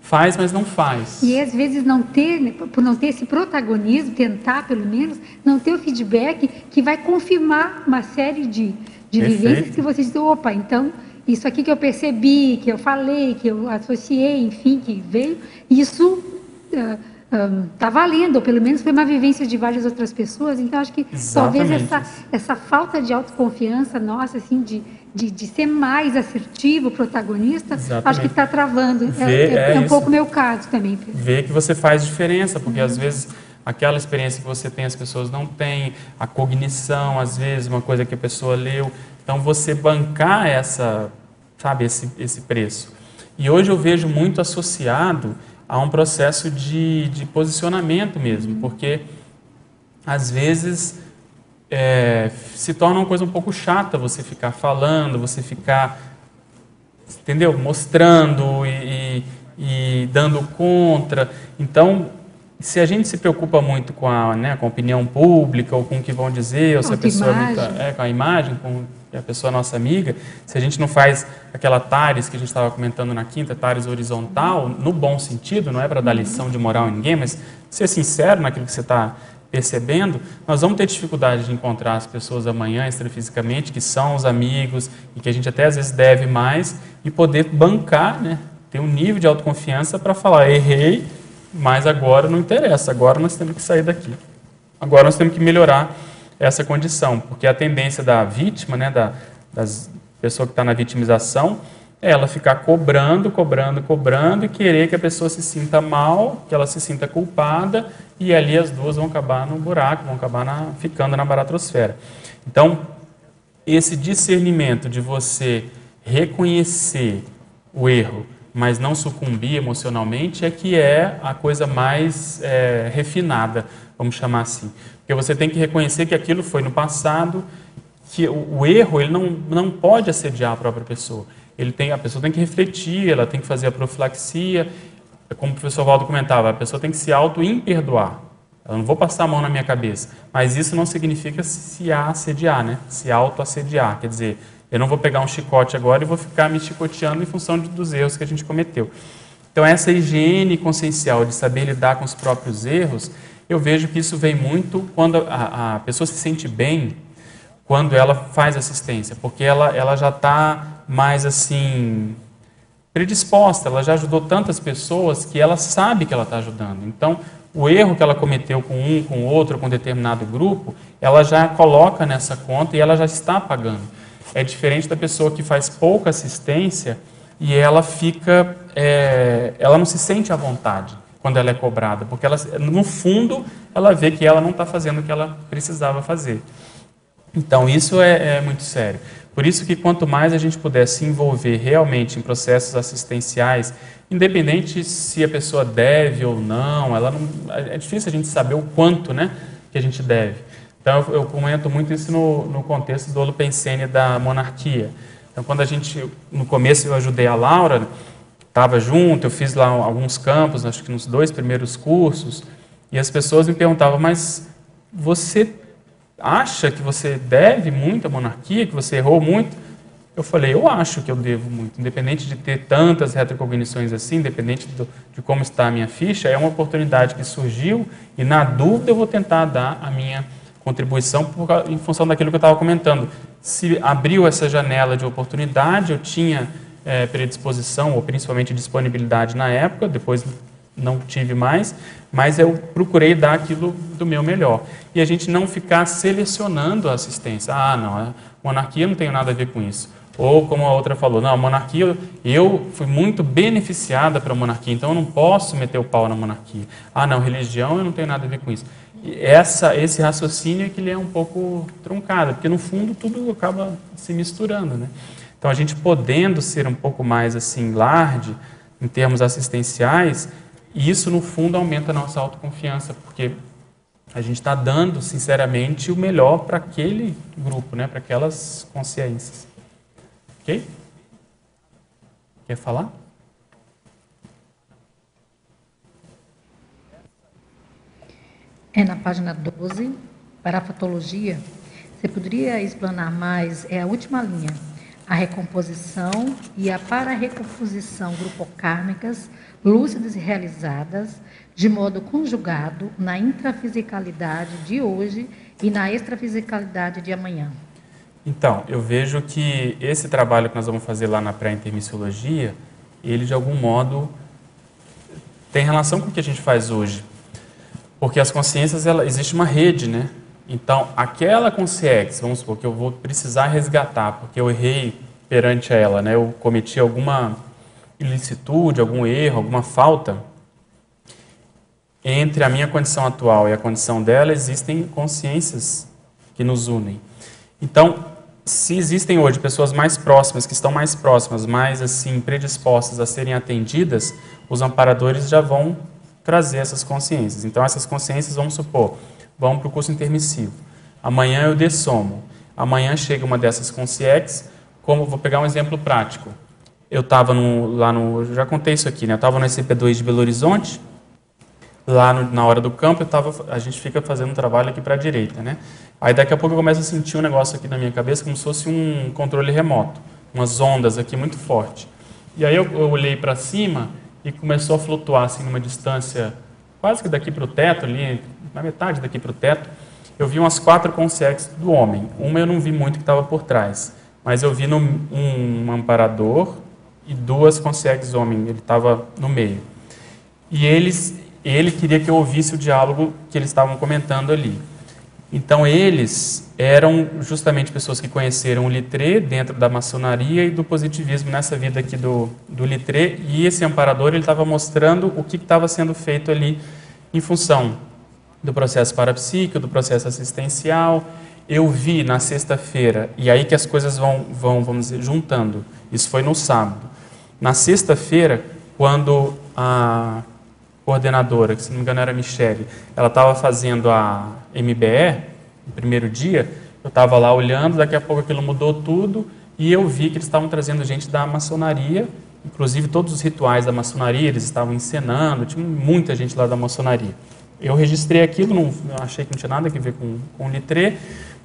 faz, mas não faz. E às vezes não ter, né, por não ter esse protagonismo, tentar pelo menos, não ter o feedback que vai confirmar uma série de, de vivências que você diz, opa, então isso aqui que eu percebi, que eu falei, que eu associei, enfim, que veio, isso uh, está valendo, ou pelo menos foi uma vivência de várias outras pessoas. Então, acho que Exatamente. talvez essa, essa falta de autoconfiança nossa, assim, de de, de ser mais assertivo, protagonista, Exatamente. acho que está travando. É, Vê, é, é, é um pouco meu caso também. Ver que você faz diferença, porque uhum. às vezes aquela experiência que você tem as pessoas não têm, a cognição, às vezes, uma coisa que a pessoa leu. Então, você bancar essa, sabe, esse, esse preço. E hoje eu vejo muito associado a um processo de, de posicionamento mesmo, porque às vezes é, se torna uma coisa um pouco chata você ficar falando, você ficar, entendeu? Mostrando e, e, e dando contra. Então, se a gente se preocupa muito com a, né, com a opinião pública ou com o que vão dizer, ou se a pessoa muito, é, com a imagem, com a pessoa é nossa amiga, se a gente não faz aquela tares que a gente estava comentando na quinta, tares horizontal, no bom sentido, não é para dar lição de moral em ninguém, mas ser sincero naquilo que você está percebendo, nós vamos ter dificuldade de encontrar as pessoas amanhã extrafisicamente, que são os amigos e que a gente até às vezes deve mais, e poder bancar, né, ter um nível de autoconfiança para falar: errei, mas agora não interessa, agora nós temos que sair daqui. Agora nós temos que melhorar essa condição, porque a tendência da vítima, né, da, das, pessoa que está na vitimização, é ela ficar cobrando, cobrando, cobrando e querer que a pessoa se sinta mal, que ela se sinta culpada e ali as duas vão acabar no buraco, vão acabar na, ficando na baratrosfera. Então, esse discernimento de você reconhecer o erro, mas não sucumbir emocionalmente, é que é a coisa mais é, refinada, vamos chamar assim. Porque você tem que reconhecer que aquilo foi no passado, que o, o erro ele não, não pode assediar a própria pessoa. Ele tem, a pessoa tem que refletir, ela tem que fazer a profilaxia. Como o professor Valdo comentava, a pessoa tem que se auto-imperdoar. Eu não vou passar a mão na minha cabeça. Mas isso não significa se assediar, né? Se auto-assediar. Quer dizer, eu não vou pegar um chicote agora e vou ficar me chicoteando em função de, dos erros que a gente cometeu. Então, essa higiene consciencial de saber lidar com os próprios erros, eu vejo que isso vem muito quando a, a pessoa se sente bem quando ela faz assistência, porque ela, ela já está mais assim predisposta, ela já ajudou tantas pessoas que ela sabe que ela está ajudando. Então, o erro que ela cometeu com um, com outro, com determinado grupo, ela já coloca nessa conta e ela já está pagando. É diferente da pessoa que faz pouca assistência e ela fica, é, ela não se sente à vontade quando ela é cobrada, porque ela, no fundo ela vê que ela não está fazendo o que ela precisava fazer. Então isso é, é muito sério. Por isso que quanto mais a gente puder se envolver realmente em processos assistenciais, independente se a pessoa deve ou não, ela não é difícil a gente saber o quanto, né, que a gente deve. Então eu, eu comento muito isso no, no contexto do Holopensene da monarquia. Então quando a gente no começo eu ajudei a Laura, estava junto, eu fiz lá alguns campos, acho que nos dois primeiros cursos, e as pessoas me perguntavam, mas você acha que você deve muito à monarquia, que você errou muito? Eu falei, eu acho que eu devo muito, independente de ter tantas retrocognições assim, independente do, de como está a minha ficha, é uma oportunidade que surgiu e na dúvida eu vou tentar dar a minha contribuição por, em função daquilo que eu estava comentando. Se abriu essa janela de oportunidade, eu tinha é, predisposição ou principalmente disponibilidade na época, depois não tive mais, mas eu procurei dar aquilo do meu melhor. E a gente não ficar selecionando a assistência. Ah, não, monarquia não tem nada a ver com isso. Ou como a outra falou, não, a monarquia, eu fui muito beneficiada pela monarquia, então eu não posso meter o pau na monarquia. Ah, não, religião eu não tenho nada a ver com isso. E essa, esse raciocínio é que ele é um pouco truncado, porque no fundo tudo acaba se misturando, né? Então a gente podendo ser um pouco mais assim large em termos assistenciais, isso, no fundo, aumenta a nossa autoconfiança, porque a gente está dando, sinceramente, o melhor para aquele grupo, né? para aquelas consciências. Ok? Quer falar? É na página 12, para a patologia. Você poderia explanar mais? É a última linha. A recomposição e a para-recomposição grupocármicas lúcidas e realizadas de modo conjugado na intrafisicalidade de hoje e na extrafisicalidade de amanhã. Então, eu vejo que esse trabalho que nós vamos fazer lá na pré-intermissiologia, ele de algum modo tem relação com o que a gente faz hoje. Porque as consciências, ela, existe uma rede, né? Então, aquela consciência, vamos supor que eu vou precisar resgatar, porque eu errei perante ela, né? Eu cometi alguma ilicitude, algum erro, alguma falta, entre a minha condição atual e a condição dela existem consciências que nos unem. Então, se existem hoje pessoas mais próximas, que estão mais próximas, mais assim predispostas a serem atendidas, os amparadores já vão trazer essas consciências. Então, essas consciências, vamos supor, vão para o curso intermissivo. Amanhã eu dessomo. Amanhã chega uma dessas consciências, como vou pegar um exemplo prático eu estava lá no. Já contei isso aqui, né? Eu estava no SCP-2 de Belo Horizonte, lá no, na hora do campo, eu tava, a gente fica fazendo um trabalho aqui para a direita, né? Aí daqui a pouco eu começo a sentir um negócio aqui na minha cabeça, como se fosse um controle remoto, umas ondas aqui muito forte. E aí eu, eu olhei para cima e começou a flutuar assim numa distância quase que daqui para o teto, ali, na metade daqui para o teto. Eu vi umas quatro consegues do homem. Uma eu não vi muito que estava por trás, mas eu vi no, um amparador, e duas consegues homem, ele estava no meio. E eles, ele queria que eu ouvisse o diálogo que eles estavam comentando ali. Então eles eram justamente pessoas que conheceram o Litré dentro da maçonaria e do positivismo nessa vida aqui do, do e esse amparador ele estava mostrando o que estava sendo feito ali em função do processo parapsíquico, do processo assistencial. Eu vi na sexta-feira, e aí que as coisas vão, vão, vamos dizer, juntando. Isso foi no sábado. Na sexta-feira, quando a coordenadora, que se não me engano era a Michele, ela estava fazendo a MBE, no primeiro dia, eu estava lá olhando, daqui a pouco aquilo mudou tudo, e eu vi que eles estavam trazendo gente da maçonaria, inclusive todos os rituais da maçonaria, eles estavam encenando, tinha muita gente lá da maçonaria. Eu registrei aquilo, não, achei que não tinha nada a ver com, com o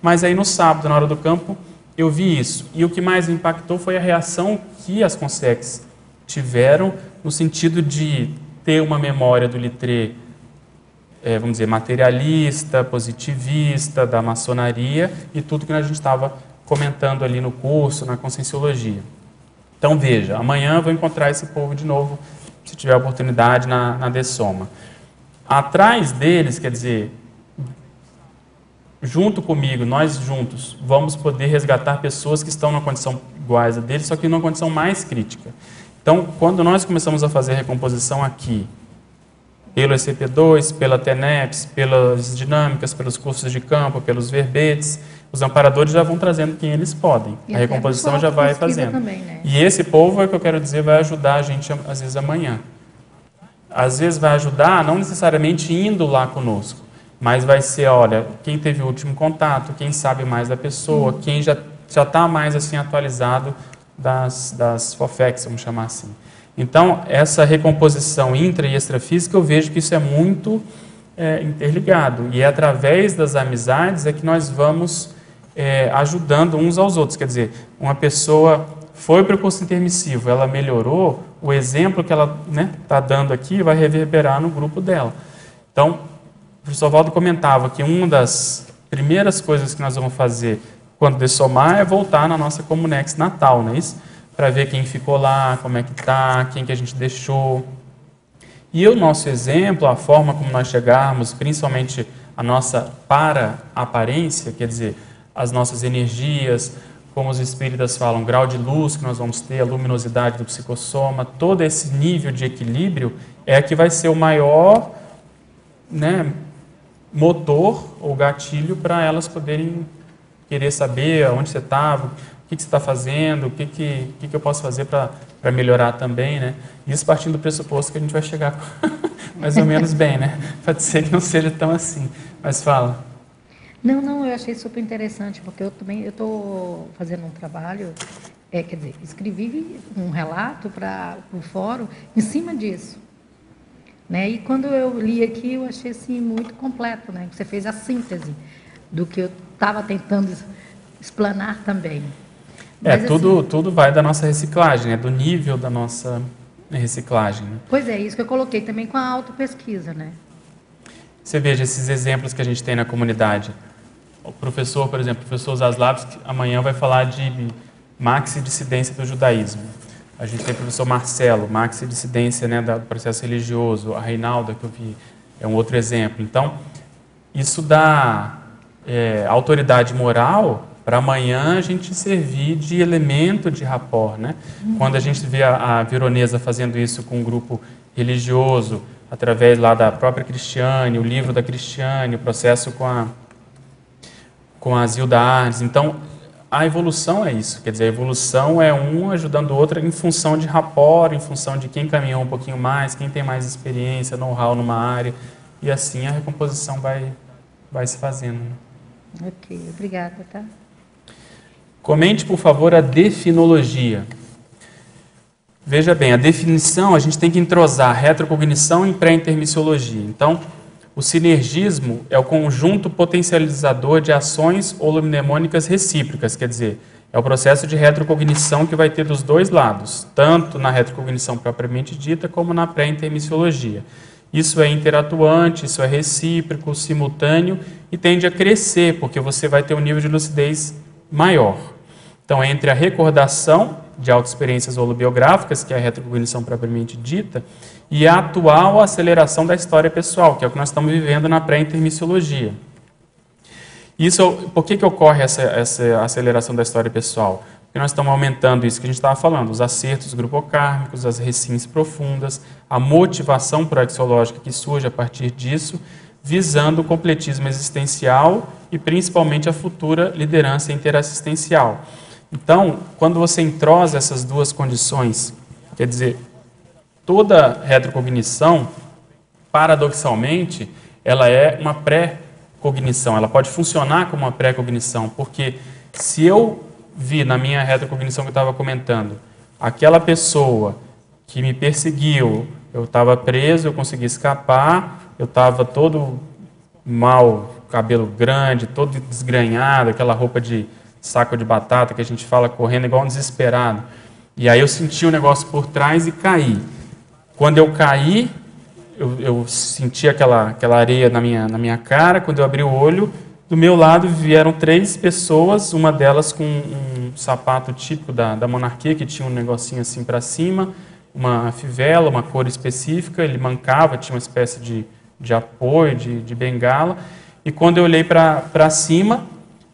mas aí no sábado, na hora do campo, eu vi isso. E o que mais impactou foi a reação que as consex tiveram no sentido de ter uma memória do litrê, é, vamos dizer, materialista, positivista, da maçonaria e tudo que a gente estava comentando ali no curso, na conscienciologia. Então veja, amanhã eu vou encontrar esse povo de novo, se tiver oportunidade, na, na Dessoma. Atrás deles, quer dizer, junto comigo, nós juntos, vamos poder resgatar pessoas que estão na condição iguais a deles, só que numa condição mais crítica. Então, quando nós começamos a fazer a recomposição aqui, pelo ECP2, pela TENEPS, pelas dinâmicas, pelos cursos de campo, pelos verbetes, os amparadores já vão trazendo quem eles podem. E a recomposição já vai fazendo. Também, né? E esse povo, é o que eu quero dizer, vai ajudar a gente, às vezes, amanhã. Às vezes vai ajudar, não necessariamente indo lá conosco, mas vai ser, olha, quem teve o último contato, quem sabe mais da pessoa, hum. quem já já está mais assim atualizado das, das FOFEX, vamos chamar assim. Então, essa recomposição intra e extrafísica, eu vejo que isso é muito é, interligado. E é através das amizades é que nós vamos é, ajudando uns aos outros. Quer dizer, uma pessoa foi para o curso intermissivo, ela melhorou, o exemplo que ela está né, tá dando aqui vai reverberar no grupo dela. Então, o professor Valdo comentava que uma das primeiras coisas que nós vamos fazer quando de somar é voltar na nossa Comunex Natal, não é isso? Para ver quem ficou lá, como é que está, quem que a gente deixou. E o nosso exemplo, a forma como nós chegarmos, principalmente a nossa para-aparência, quer dizer, as nossas energias, como os espíritas falam, grau de luz que nós vamos ter, a luminosidade do psicossoma, todo esse nível de equilíbrio é que vai ser o maior né, motor ou gatilho para elas poderem querer saber onde você estava, o que, que você está fazendo, o que, que, que, que eu posso fazer para melhorar também, né? Isso partindo do pressuposto que a gente vai chegar <laughs> mais ou menos bem, né? Pode ser que não seja tão assim, mas fala. Não, não, eu achei super interessante, porque eu também eu estou fazendo um trabalho, é, quer dizer, escrevi um relato para o fórum em cima disso. Né? E quando eu li aqui, eu achei assim, muito completo, né? Você fez a síntese do que eu estava tentando explanar também. É, Mas, é, tudo, assim, tudo vai da nossa reciclagem, é do nível da nossa reciclagem. Né? Pois é, isso que eu coloquei também com a autopesquisa, né? Você veja esses exemplos que a gente tem na comunidade. O professor, por exemplo, o professor Zaslavski, amanhã vai falar de maxi dissidência do judaísmo. A gente tem o professor Marcelo, maxi dissidência né, do processo religioso. A Reinalda, que eu vi, é um outro exemplo. Então, isso dá é, autoridade moral para amanhã a gente servir de elemento de rapport. Né? Uhum. Quando a gente vê a, a Veronesa fazendo isso com um grupo religioso, através lá da própria Cristiane, o livro da Cristiane, o processo com a, com a Zilda Arnes. Então, a evolução é isso. Quer dizer, a evolução é um ajudando o outro em função de rapport, em função de quem caminhou um pouquinho mais, quem tem mais experiência, know-how numa área. E assim a recomposição vai, vai se fazendo. Né? Ok, obrigada, tá? Comente, por favor, a definologia. Veja bem, a definição a gente tem que entrosar retrocognição e pré-intermissiologia. Então, o sinergismo é o conjunto potencializador de ações holomnemônicas recíprocas, quer dizer, é o processo de retrocognição que vai ter dos dois lados, tanto na retrocognição propriamente dita, como na pré-intermissiologia. Isso é interatuante, isso é recíproco, simultâneo e tende a crescer, porque você vai ter um nível de lucidez maior. Então, entre a recordação de autoexperiências holobiográficas, que é a retrocognição propriamente dita, e a atual aceleração da história pessoal, que é o que nós estamos vivendo na pré-intermissiologia. Isso, por que, que ocorre essa, essa aceleração da história pessoal? Porque nós estamos aumentando isso que a gente estava falando, os acertos grupocármicos, as recins profundas, a motivação proaxiológica que surge a partir disso, visando o completismo existencial e principalmente a futura liderança interassistencial. Então, quando você entrosa essas duas condições, quer dizer, toda retrocognição, paradoxalmente, ela é uma pré-cognição, ela pode funcionar como uma pré-cognição, porque se eu vi na minha retrocognição que eu estava comentando, aquela pessoa que me perseguiu, eu estava preso, eu consegui escapar, eu estava todo mal, cabelo grande, todo desgranhado, aquela roupa de saco de batata que a gente fala correndo igual um desesperado. E aí eu senti o um negócio por trás e caí. Quando eu caí, eu, eu, senti aquela, aquela areia na minha, na minha cara. Quando eu abri o olho, do meu lado vieram três pessoas, uma delas com um sapato típico da, da monarquia, que tinha um negocinho assim para cima, uma fivela, uma cor específica. Ele mancava, tinha uma espécie de, de apoio, de, de bengala. E quando eu olhei para cima,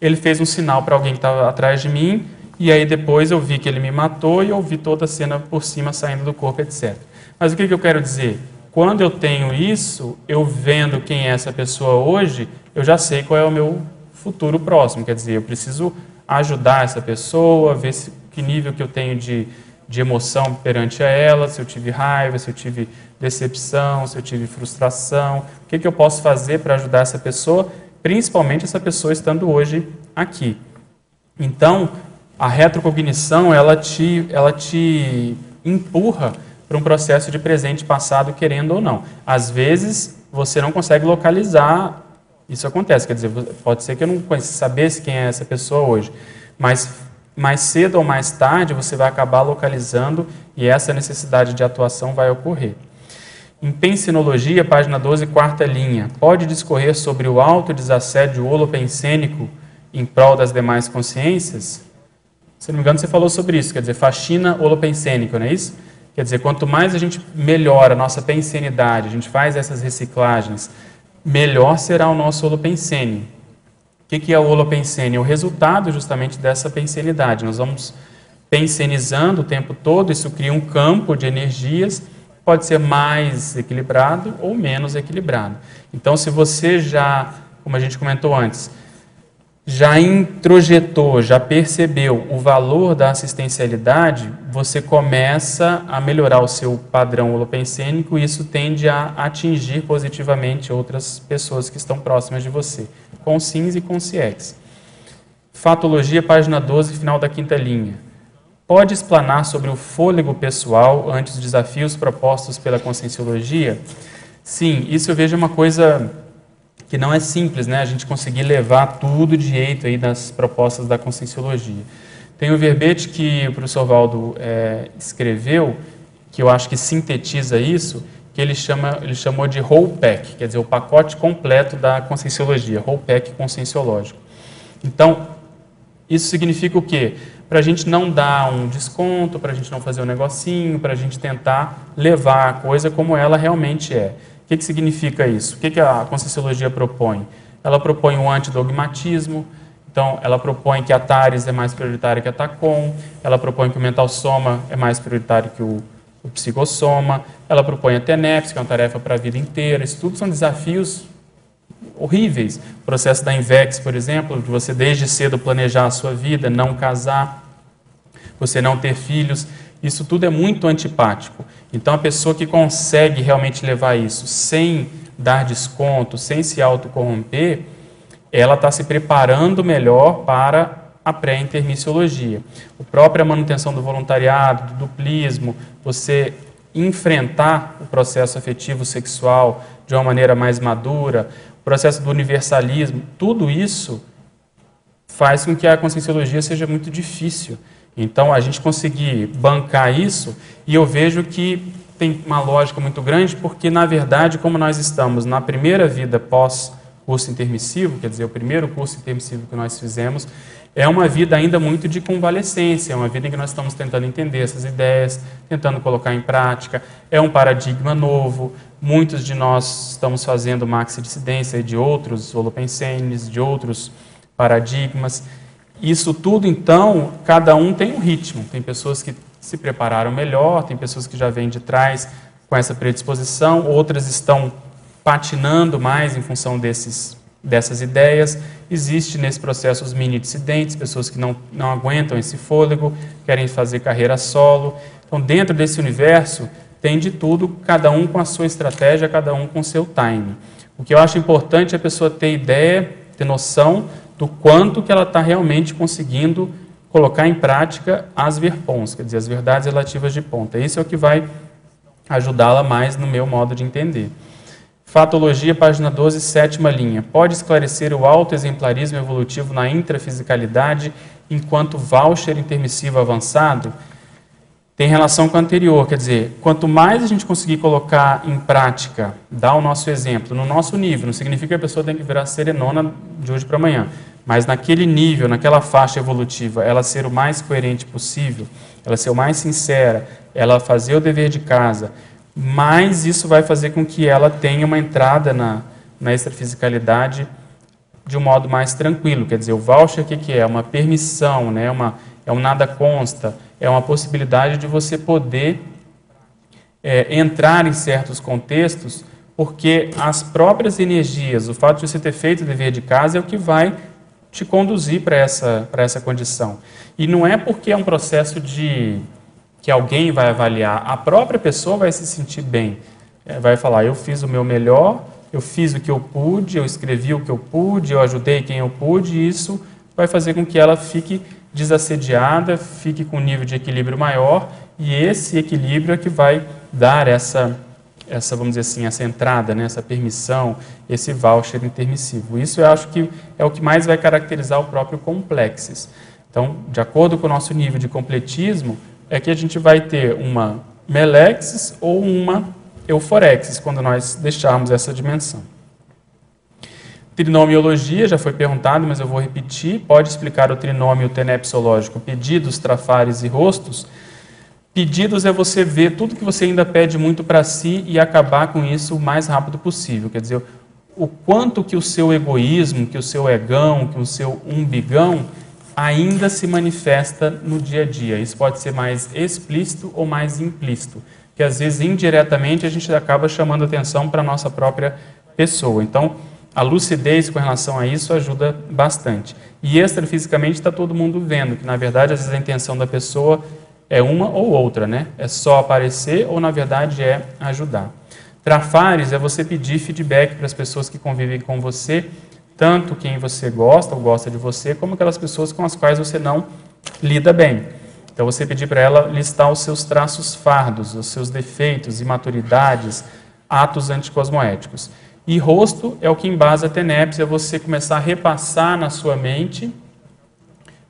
ele fez um sinal para alguém que estava atrás de mim. E aí depois eu vi que ele me matou e eu vi toda a cena por cima saindo do corpo, etc. Mas o que, que eu quero dizer? Quando eu tenho isso, eu vendo quem é essa pessoa hoje, eu já sei qual é o meu futuro próximo. Quer dizer, eu preciso ajudar essa pessoa, ver se, que nível que eu tenho de, de emoção perante a ela, se eu tive raiva, se eu tive decepção, se eu tive frustração, o que, que eu posso fazer para ajudar essa pessoa, principalmente essa pessoa estando hoje aqui. Então, a retrocognição, ela te, ela te empurra para um processo de presente passado, querendo ou não. Às vezes, você não consegue localizar, isso acontece, quer dizer, pode ser que eu não sabesse quem é essa pessoa hoje, mas mais cedo ou mais tarde você vai acabar localizando e essa necessidade de atuação vai ocorrer. Em Pensinologia, página 12, quarta linha, pode discorrer sobre o autodesassédio holopensênico em prol das demais consciências? Se não me engano, você falou sobre isso, quer dizer, faxina holopensênico, não é isso? Quer dizer, quanto mais a gente melhora a nossa pensenidade, a gente faz essas reciclagens, melhor será o nosso holopensene. O que é o holopensene? É o resultado justamente dessa pensenidade. Nós vamos pensenizando o tempo todo, isso cria um campo de energias, pode ser mais equilibrado ou menos equilibrado. Então, se você já, como a gente comentou antes, já introjetou, já percebeu o valor da assistencialidade, você começa a melhorar o seu padrão holopensênico e isso tende a atingir positivamente outras pessoas que estão próximas de você, com SINs e com CIEX. Fatologia, página 12, final da quinta linha. Pode explanar sobre o fôlego pessoal ante os desafios propostos pela conscienciologia? Sim, isso eu vejo uma coisa que não é simples, né? A gente conseguir levar tudo de jeito aí das propostas da conscienciologia. Tem o verbete que o professor Valdo é, escreveu, que eu acho que sintetiza isso, que ele, chama, ele chamou de whole pack, quer dizer, o pacote completo da conscienciologia, whole pack conscienciológico. Então, isso significa o quê? Para a gente não dar um desconto, para a gente não fazer um negocinho, para a gente tentar levar a coisa como ela realmente é que, que significa isso? O que, que a Conscienciologia propõe? Ela propõe um antidogmatismo, então ela propõe que a TARES é mais prioritária que a TACOM, ela propõe que o mental soma é mais prioritário que o, o psicossoma, ela propõe a TENEPS, que é uma tarefa para a vida inteira. Isso tudo são desafios horríveis. O processo da INVEX, por exemplo, de você desde cedo planejar a sua vida, não casar, você não ter filhos. Isso tudo é muito antipático. Então, a pessoa que consegue realmente levar isso sem dar desconto, sem se autocorromper, ela está se preparando melhor para a pré-intermissiologia. A própria manutenção do voluntariado, do duplismo, você enfrentar o processo afetivo sexual de uma maneira mais madura, o processo do universalismo, tudo isso faz com que a conscienciologia seja muito difícil. Então, a gente conseguir bancar isso, e eu vejo que tem uma lógica muito grande, porque, na verdade, como nós estamos na primeira vida pós-curso intermissivo, quer dizer, o primeiro curso intermissivo que nós fizemos, é uma vida ainda muito de convalescência, é uma vida em que nós estamos tentando entender essas ideias, tentando colocar em prática, é um paradigma novo, muitos de nós estamos fazendo maxi-dissidência de outros holopensenes, de outros paradigmas. Isso tudo, então, cada um tem um ritmo. Tem pessoas que se prepararam melhor, tem pessoas que já vêm de trás com essa predisposição, outras estão patinando mais em função desses, dessas ideias. Existe nesse processo os mini dissidentes, pessoas que não, não aguentam esse fôlego, querem fazer carreira solo. Então, dentro desse universo, tem de tudo, cada um com a sua estratégia, cada um com o seu time. O que eu acho importante é a pessoa ter ideia, ter noção do quanto que ela está realmente conseguindo colocar em prática as verpons, quer dizer, as verdades relativas de ponta. Isso é o que vai ajudá-la mais no meu modo de entender. Fatologia, página 12, sétima linha. Pode esclarecer o autoexemplarismo evolutivo na intrafisicalidade enquanto voucher intermissivo avançado? Tem relação com o anterior, quer dizer, quanto mais a gente conseguir colocar em prática, dar o nosso exemplo, no nosso nível, não significa que a pessoa tem que virar serenona de hoje para amanhã, mas naquele nível, naquela faixa evolutiva, ela ser o mais coerente possível, ela ser o mais sincera, ela fazer o dever de casa, mais isso vai fazer com que ela tenha uma entrada na, na extrafisicalidade de um modo mais tranquilo. Quer dizer, o voucher, o que, que é? Uma permissão, né? uma, é um nada consta, é uma possibilidade de você poder é, entrar em certos contextos, porque as próprias energias, o fato de você ter feito o dever de casa é o que vai te conduzir para essa, essa condição. E não é porque é um processo de que alguém vai avaliar, a própria pessoa vai se sentir bem. É, vai falar, eu fiz o meu melhor, eu fiz o que eu pude, eu escrevi o que eu pude, eu ajudei quem eu pude, e isso vai fazer com que ela fique desassediada, fique com um nível de equilíbrio maior, e esse equilíbrio é que vai dar essa, essa vamos dizer assim, essa entrada, né, essa permissão, esse voucher intermissivo. Isso eu acho que é o que mais vai caracterizar o próprio complexes. Então, de acordo com o nosso nível de completismo, é que a gente vai ter uma melexis ou uma euforexis, quando nós deixarmos essa dimensão. Trinomiologia, já foi perguntado, mas eu vou repetir. Pode explicar o trinômio tenepsológico, pedidos, trafares e rostos? Pedidos é você ver tudo que você ainda pede muito para si e acabar com isso o mais rápido possível. Quer dizer, o quanto que o seu egoísmo, que o seu egão, que o seu umbigão ainda se manifesta no dia a dia. Isso pode ser mais explícito ou mais implícito, que às vezes indiretamente a gente acaba chamando atenção para a nossa própria pessoa. Então, a lucidez com relação a isso ajuda bastante. E extrafisicamente está todo mundo vendo que, na verdade, às vezes a intenção da pessoa é uma ou outra, né? É só aparecer ou, na verdade, é ajudar. Trafares é você pedir feedback para as pessoas que convivem com você tanto quem você gosta ou gosta de você, como aquelas pessoas com as quais você não lida bem. Então você pedir para ela listar os seus traços fardos, os seus defeitos, imaturidades, atos anticosmoéticos. E rosto é o que embasa a tenepes, é você começar a repassar na sua mente,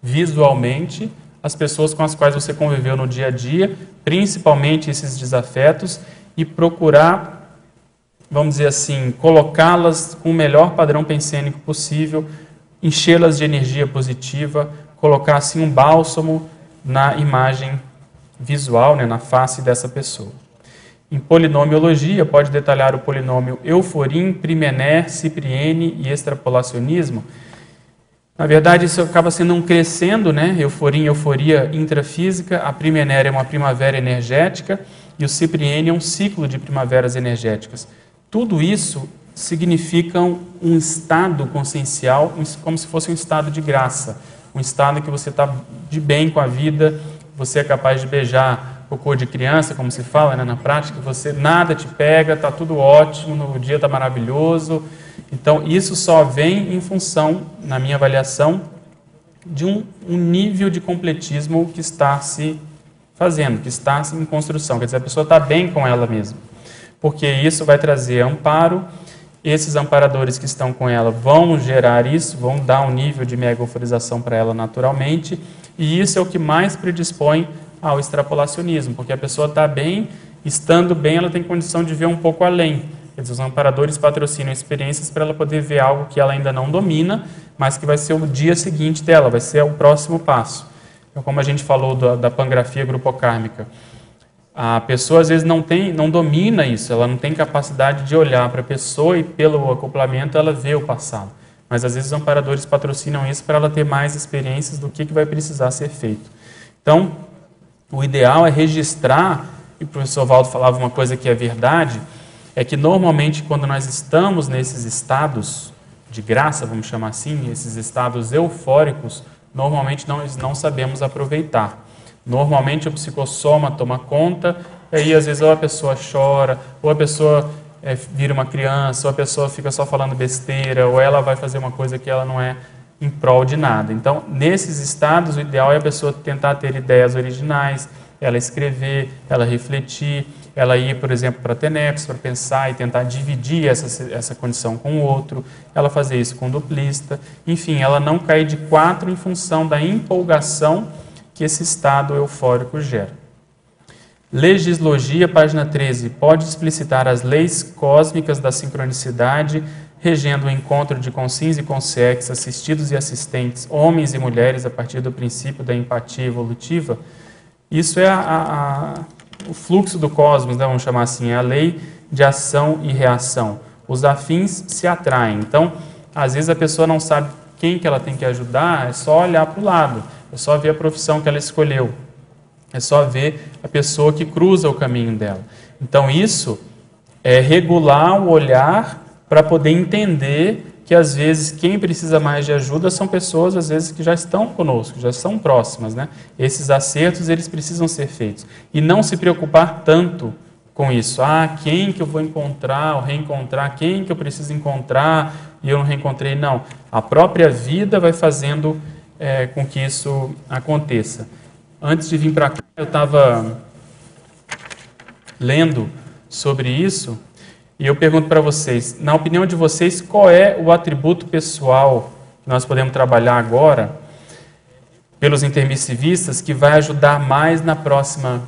visualmente, as pessoas com as quais você conviveu no dia a dia, principalmente esses desafetos, e procurar vamos dizer assim, colocá-las com o melhor padrão pensênico possível, enchê-las de energia positiva, colocar assim um bálsamo na imagem visual, né, na face dessa pessoa. Em polinomiologia, pode detalhar o polinômio euforim, primener, cipriene e extrapolacionismo. Na verdade, isso acaba sendo um crescendo, né? Euforim, euforia intrafísica, a primener é uma primavera energética e o cipriene é um ciclo de primaveras energéticas. Tudo isso significa um estado consciencial, como se fosse um estado de graça, um estado que você está de bem com a vida, você é capaz de beijar cocô de criança, como se fala né, na prática, você nada te pega, está tudo ótimo, o dia está maravilhoso. Então, isso só vem em função, na minha avaliação, de um, um nível de completismo que está se fazendo, que está em construção. Quer dizer, a pessoa está bem com ela mesma porque isso vai trazer amparo. Esses amparadores que estão com ela vão gerar isso, vão dar um nível de mega para ela naturalmente, e isso é o que mais predispõe ao extrapolacionismo, porque a pessoa está bem, estando bem, ela tem condição de ver um pouco além. Quer dizer, os amparadores patrocinam experiências para ela poder ver algo que ela ainda não domina, mas que vai ser o dia seguinte dela, vai ser o próximo passo. Então, como a gente falou da, da pangrafia grupocármica, a pessoa às vezes não tem, não domina isso, ela não tem capacidade de olhar para a pessoa e pelo acoplamento ela vê o passado. Mas às vezes os amparadores patrocinam isso para ela ter mais experiências do que, que vai precisar ser feito. Então, o ideal é registrar, e o professor Valdo falava uma coisa que é verdade, é que normalmente quando nós estamos nesses estados de graça, vamos chamar assim, esses estados eufóricos, normalmente nós não sabemos aproveitar. Normalmente o psicossoma toma conta, e aí às vezes ou a pessoa chora, ou a pessoa é, vira uma criança, ou a pessoa fica só falando besteira, ou ela vai fazer uma coisa que ela não é em prol de nada. Então, nesses estados, o ideal é a pessoa tentar ter ideias originais, ela escrever, ela refletir, ela ir, por exemplo, para a TENEPS para pensar e tentar dividir essa, essa condição com o outro, ela fazer isso com o duplista, enfim, ela não cair de quatro em função da empolgação que esse estado eufórico gera. Legislogia, página 13, pode explicitar as leis cósmicas da sincronicidade, regendo o encontro de consciência e consex, assistidos e assistentes, homens e mulheres, a partir do princípio da empatia evolutiva. Isso é a, a, o fluxo do cosmos, né, vamos chamar assim, é a lei de ação e reação. Os afins se atraem. Então, às vezes a pessoa não sabe quem que ela tem que ajudar, é só olhar para o lado, é só ver a profissão que ela escolheu. É só ver a pessoa que cruza o caminho dela. Então, isso é regular o olhar para poder entender que às vezes quem precisa mais de ajuda são pessoas às vezes que já estão conosco, já são próximas, né? Esses acertos eles precisam ser feitos e não se preocupar tanto com isso. Ah, quem que eu vou encontrar ou reencontrar? Quem que eu preciso encontrar e eu não reencontrei? Não. A própria vida vai fazendo é, com que isso aconteça antes de vir para cá, eu estava lendo sobre isso e eu pergunto para vocês, na opinião de vocês, qual é o atributo pessoal que nós podemos trabalhar agora pelos intermissivistas que vai ajudar mais na próxima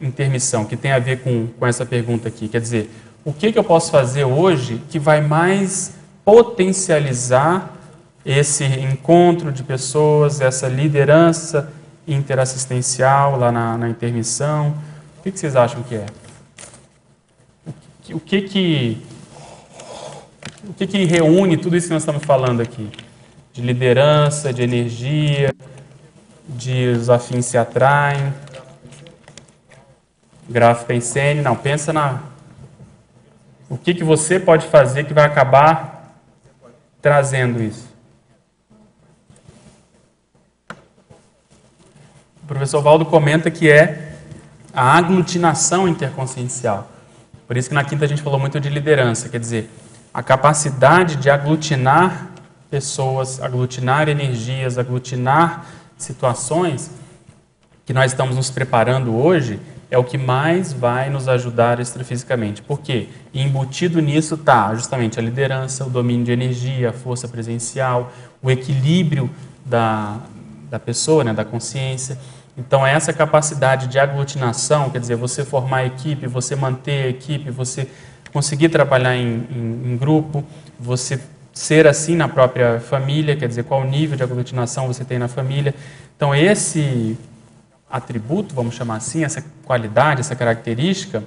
intermissão, que tem a ver com, com essa pergunta aqui? Quer dizer, o que, que eu posso fazer hoje que vai mais potencializar esse encontro de pessoas, essa liderança interassistencial lá na, na intermissão. O que, que, vocês acham que é? O que que, o que que reúne tudo isso que nós estamos falando aqui? De liderança, de energia, de os afins se atraem, gráfica em não, pensa na... O que, que você pode fazer que vai acabar trazendo isso? O professor Valdo comenta que é a aglutinação interconsciencial. Por isso que na quinta a gente falou muito de liderança, quer dizer, a capacidade de aglutinar pessoas, aglutinar energias, aglutinar situações que nós estamos nos preparando hoje é o que mais vai nos ajudar extrafisicamente. Por quê? embutido nisso está justamente a liderança, o domínio de energia, a força presencial, o equilíbrio da, da pessoa, né, da consciência. Então, essa capacidade de aglutinação, quer dizer, você formar a equipe, você manter a equipe, você conseguir trabalhar em, em, em grupo, você ser assim na própria família, quer dizer, qual nível de aglutinação você tem na família. Então, esse atributo, vamos chamar assim, essa qualidade, essa característica,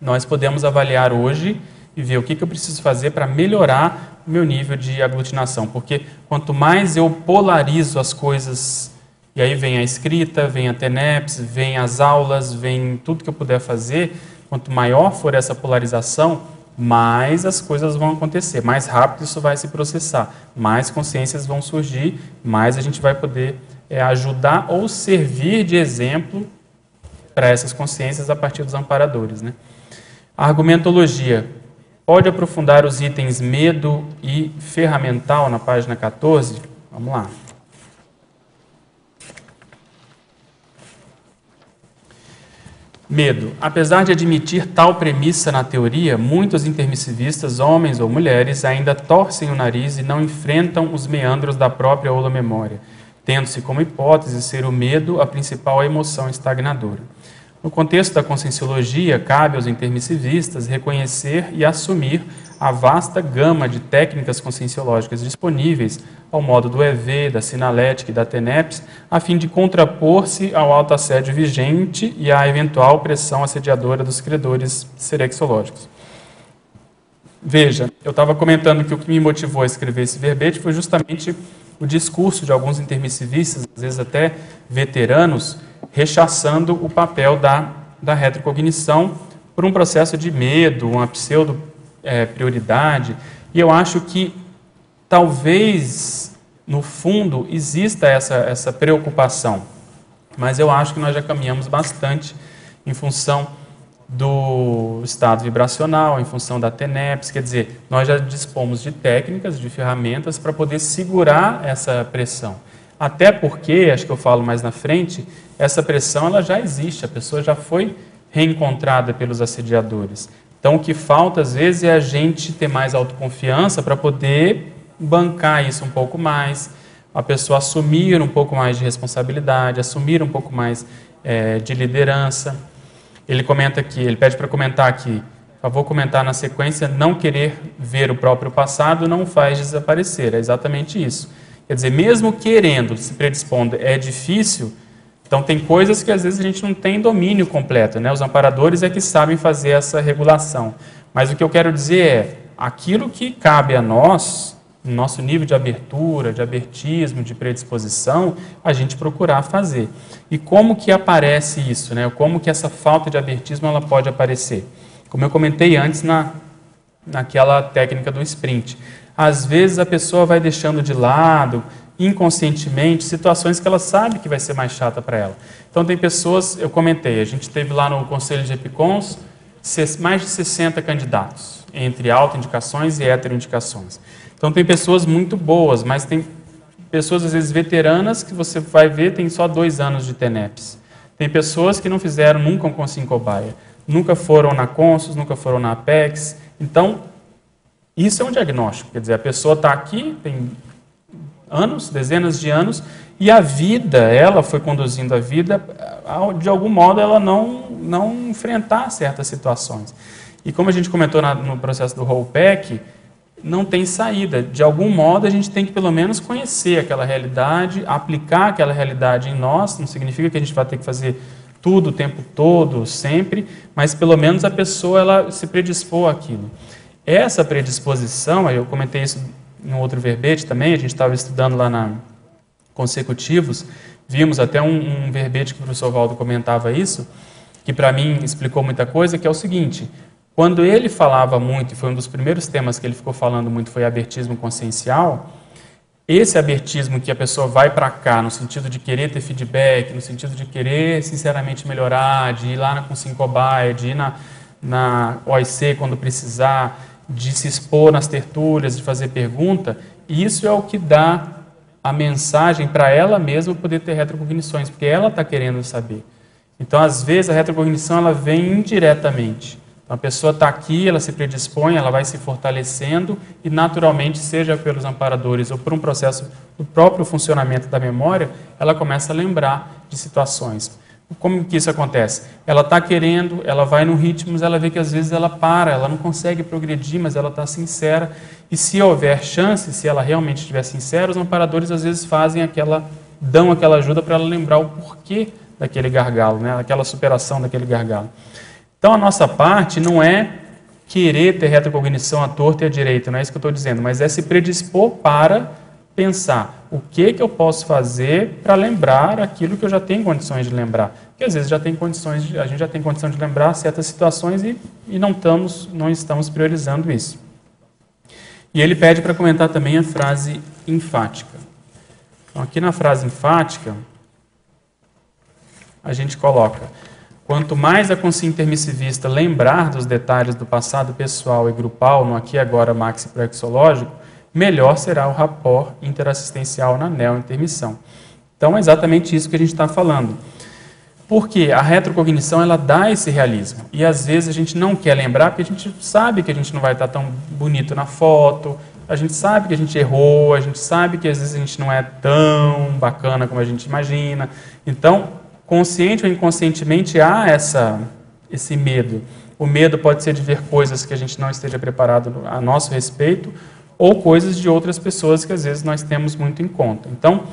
nós podemos avaliar hoje e ver o que, que eu preciso fazer para melhorar o meu nível de aglutinação. Porque quanto mais eu polarizo as coisas, e aí vem a escrita, vem a TENEPS, vem as aulas, vem tudo que eu puder fazer, quanto maior for essa polarização, mais as coisas vão acontecer, mais rápido isso vai se processar, mais consciências vão surgir, mais a gente vai poder é, ajudar ou servir de exemplo para essas consciências a partir dos amparadores. Né? Argumentologia pode aprofundar os itens medo e ferramental na página 14? Vamos lá. Medo. Apesar de admitir tal premissa na teoria, muitos intermissivistas, homens ou mulheres, ainda torcem o nariz e não enfrentam os meandros da própria memória, tendo-se como hipótese ser o medo a principal emoção estagnadora. No contexto da conscienciologia, cabe aos intermissivistas reconhecer e assumir a vasta gama de técnicas conscienciológicas disponíveis ao modo do EV, da sinalética e da TENEPS, a fim de contrapor-se ao autoassédio vigente e à eventual pressão assediadora dos credores serexológicos. Veja, eu estava comentando que o que me motivou a escrever esse verbete foi justamente o discurso de alguns intermissivistas, às vezes até veteranos, rechaçando o papel da, da retrocognição por um processo de medo, uma pseudo-prioridade. É, e eu acho que talvez, no fundo, exista essa, essa preocupação, mas eu acho que nós já caminhamos bastante em função do estado vibracional, em função da TENEPS, quer dizer, nós já dispomos de técnicas, de ferramentas para poder segurar essa pressão. Até porque, acho que eu falo mais na frente, essa pressão ela já existe, a pessoa já foi reencontrada pelos assediadores. Então, o que falta às vezes é a gente ter mais autoconfiança para poder bancar isso um pouco mais, a pessoa assumir um pouco mais de responsabilidade, assumir um pouco mais é, de liderança. Ele comenta aqui, ele pede para comentar aqui, favor comentar na sequência, não querer ver o próprio passado não faz desaparecer, é exatamente isso. Quer dizer, mesmo querendo se predispondo, é difícil, então tem coisas que às vezes a gente não tem domínio completo, né? Os amparadores é que sabem fazer essa regulação. Mas o que eu quero dizer é, aquilo que cabe a nós, no nosso nível de abertura, de abertismo, de predisposição, a gente procurar fazer. E como que aparece isso, né? Como que essa falta de abertismo ela pode aparecer? Como eu comentei antes na naquela técnica do sprint. Às vezes a pessoa vai deixando de lado, inconscientemente, situações que ela sabe que vai ser mais chata para ela. Então tem pessoas, eu comentei, a gente teve lá no Conselho de Epicons mais de 60 candidatos, entre autoindicações e heteroindicações. Então tem pessoas muito boas, mas tem pessoas às vezes veteranas que você vai ver tem só dois anos de TENEPS. Tem pessoas que não fizeram nunca um Consim Cobaia, nunca foram na Consus, nunca foram na Apex. Então, isso é um diagnóstico. Quer dizer, a pessoa está aqui, tem anos, dezenas de anos, e a vida, ela foi conduzindo a vida, de algum modo ela não, não enfrentar certas situações. E como a gente comentou na, no processo do rollback, não tem saída. De algum modo, a gente tem que pelo menos conhecer aquela realidade, aplicar aquela realidade em nós. Não significa que a gente vai ter que fazer tudo o tempo todo, sempre, mas pelo menos a pessoa ela se predispor àquilo. Essa predisposição, eu comentei isso em outro verbete também, a gente estava estudando lá na consecutivos, vimos até um, um verbete que o professor Valdo comentava isso, que para mim explicou muita coisa, que é o seguinte: quando ele falava muito, e foi um dos primeiros temas que ele ficou falando muito, foi abertismo consciencial, esse abertismo que a pessoa vai para cá no sentido de querer ter feedback, no sentido de querer sinceramente melhorar, de ir lá na Consincobaia, de ir na, na OIC quando precisar, de se expor nas tertúlias, de fazer pergunta, isso é o que dá a mensagem para ela mesma poder ter retrocognições, porque ela está querendo saber. Então, às vezes, a retrocognição ela vem indiretamente. Então, a pessoa está aqui, ela se predispõe, ela vai se fortalecendo e, naturalmente, seja pelos amparadores ou por um processo do próprio funcionamento da memória, ela começa a lembrar de situações. Como que isso acontece? Ela está querendo, ela vai no ritmo, mas ela vê que às vezes ela para, ela não consegue progredir, mas ela está sincera. E se houver chance, se ela realmente estiver sincera, os amparadores às vezes fazem aquela, dão aquela ajuda para ela lembrar o porquê daquele gargalo, né? aquela superação daquele gargalo. Então a nossa parte não é querer ter retrocognição à torta e à direita, não é isso que eu estou dizendo, mas é se predispor para pensar o que, que eu posso fazer para lembrar aquilo que eu já tenho condições de lembrar. Porque às vezes já tem condições de, a gente já tem condição de lembrar certas situações e, e não, estamos, não estamos priorizando isso. E ele pede para comentar também a frase enfática. Então, aqui na frase enfática, a gente coloca: quanto mais a consciência intermissivista lembrar dos detalhes do passado pessoal e grupal no aqui e agora maxi proexológico, melhor será o rapport interassistencial na neo-intermissão. Então, é exatamente isso que a gente está falando. Porque a retrocognição ela dá esse realismo. E às vezes a gente não quer lembrar porque a gente sabe que a gente não vai estar tão bonito na foto, a gente sabe que a gente errou, a gente sabe que às vezes a gente não é tão bacana como a gente imagina. Então, consciente ou inconscientemente há essa, esse medo. O medo pode ser de ver coisas que a gente não esteja preparado a nosso respeito, ou coisas de outras pessoas que às vezes nós temos muito em conta. Então,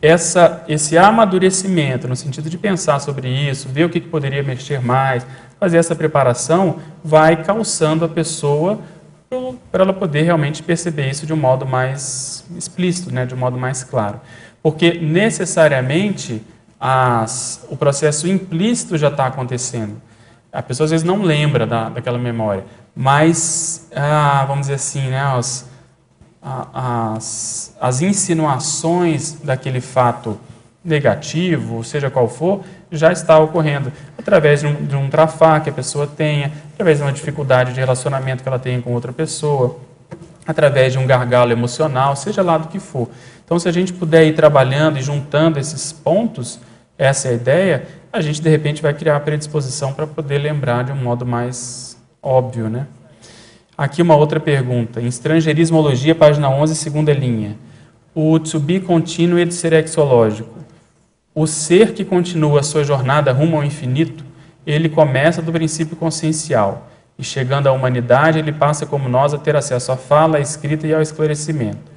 essa, esse amadurecimento, no sentido de pensar sobre isso, ver o que, que poderia mexer mais, fazer essa preparação, vai calçando a pessoa para ela poder realmente perceber isso de um modo mais explícito, né, de um modo mais claro. Porque necessariamente as, o processo implícito já está acontecendo. A pessoa às vezes não lembra da, daquela memória, mas, ah, vamos dizer assim, né, as, as, as insinuações daquele fato negativo, seja qual for, já está ocorrendo através de um, de um trafar que a pessoa tenha, através de uma dificuldade de relacionamento que ela tenha com outra pessoa, através de um gargalo emocional, seja lá do que for. Então, se a gente puder ir trabalhando e juntando esses pontos, essa é a ideia, a gente de repente vai criar a predisposição para poder lembrar de um modo mais óbvio, né? Aqui uma outra pergunta. Em Estrangeirismologia, página 11, segunda linha. O to be continued serexológico. O ser que continua a sua jornada rumo ao infinito, ele começa do princípio consciencial. E chegando à humanidade, ele passa como nós a ter acesso à fala, à escrita e ao esclarecimento.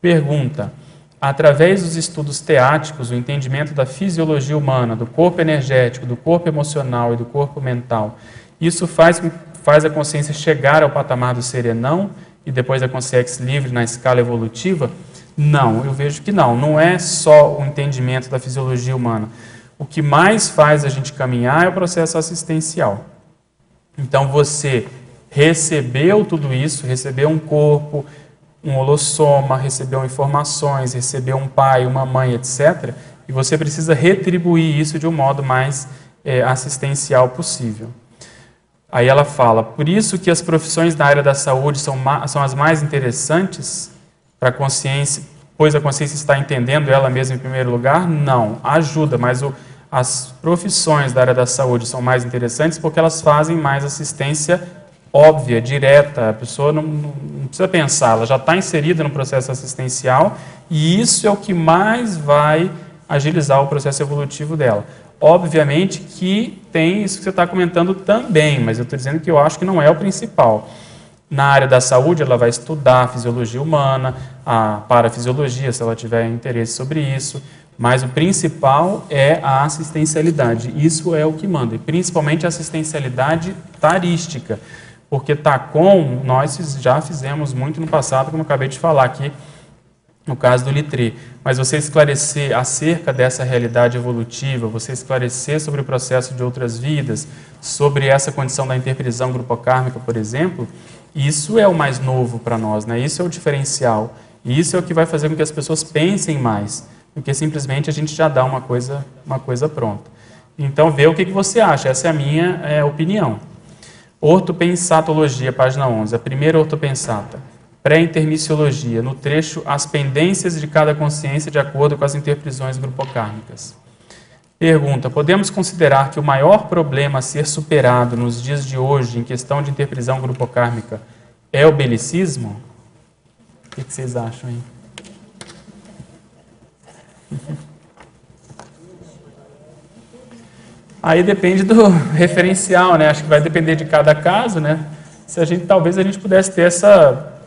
Pergunta: através dos estudos teáticos, o entendimento da fisiologia humana, do corpo energético, do corpo emocional e do corpo mental, isso faz, faz a consciência chegar ao patamar do serenão e depois a consciência livre na escala evolutiva? Não, eu vejo que não. Não é só o entendimento da fisiologia humana. O que mais faz a gente caminhar é o processo assistencial. Então você recebeu tudo isso, recebeu um corpo, um holossoma, recebeu informações, recebeu um pai, uma mãe, etc. E você precisa retribuir isso de um modo mais é, assistencial possível. Aí ela fala: por isso que as profissões da área da saúde são, são as mais interessantes para a consciência, pois a consciência está entendendo ela mesma em primeiro lugar? Não, ajuda, mas o, as profissões da área da saúde são mais interessantes porque elas fazem mais assistência óbvia, direta, a pessoa não, não precisa pensar, ela já está inserida no processo assistencial e isso é o que mais vai agilizar o processo evolutivo dela. Obviamente que tem isso que você está comentando também, mas eu estou dizendo que eu acho que não é o principal. Na área da saúde, ela vai estudar a fisiologia humana, a parafisiologia, se ela tiver interesse sobre isso, mas o principal é a assistencialidade. Isso é o que manda, e principalmente a assistencialidade tarística, porque TACOM nós já fizemos muito no passado, como eu acabei de falar aqui, no caso do Litre. Mas você esclarecer acerca dessa realidade evolutiva, você esclarecer sobre o processo de outras vidas, sobre essa condição da interprisão grupocármica, por exemplo, isso é o mais novo para nós, né? isso é o diferencial. E isso é o que vai fazer com que as pessoas pensem mais, do que simplesmente a gente já dá uma coisa, uma coisa pronta. Então, vê o que, que você acha, essa é a minha é, opinião. Ortopensatologia, página 11, a primeira ortopensata. Pré-intermissiologia, no trecho As pendências de cada consciência de acordo com as interprisões grupocármicas. Pergunta: Podemos considerar que o maior problema a ser superado nos dias de hoje em questão de interprisão grupocármica é o belicismo? O que vocês acham aí? <laughs> Aí depende do <laughs> referencial, né? Acho que vai depender de cada caso, né? Se a gente talvez a gente pudesse ter essa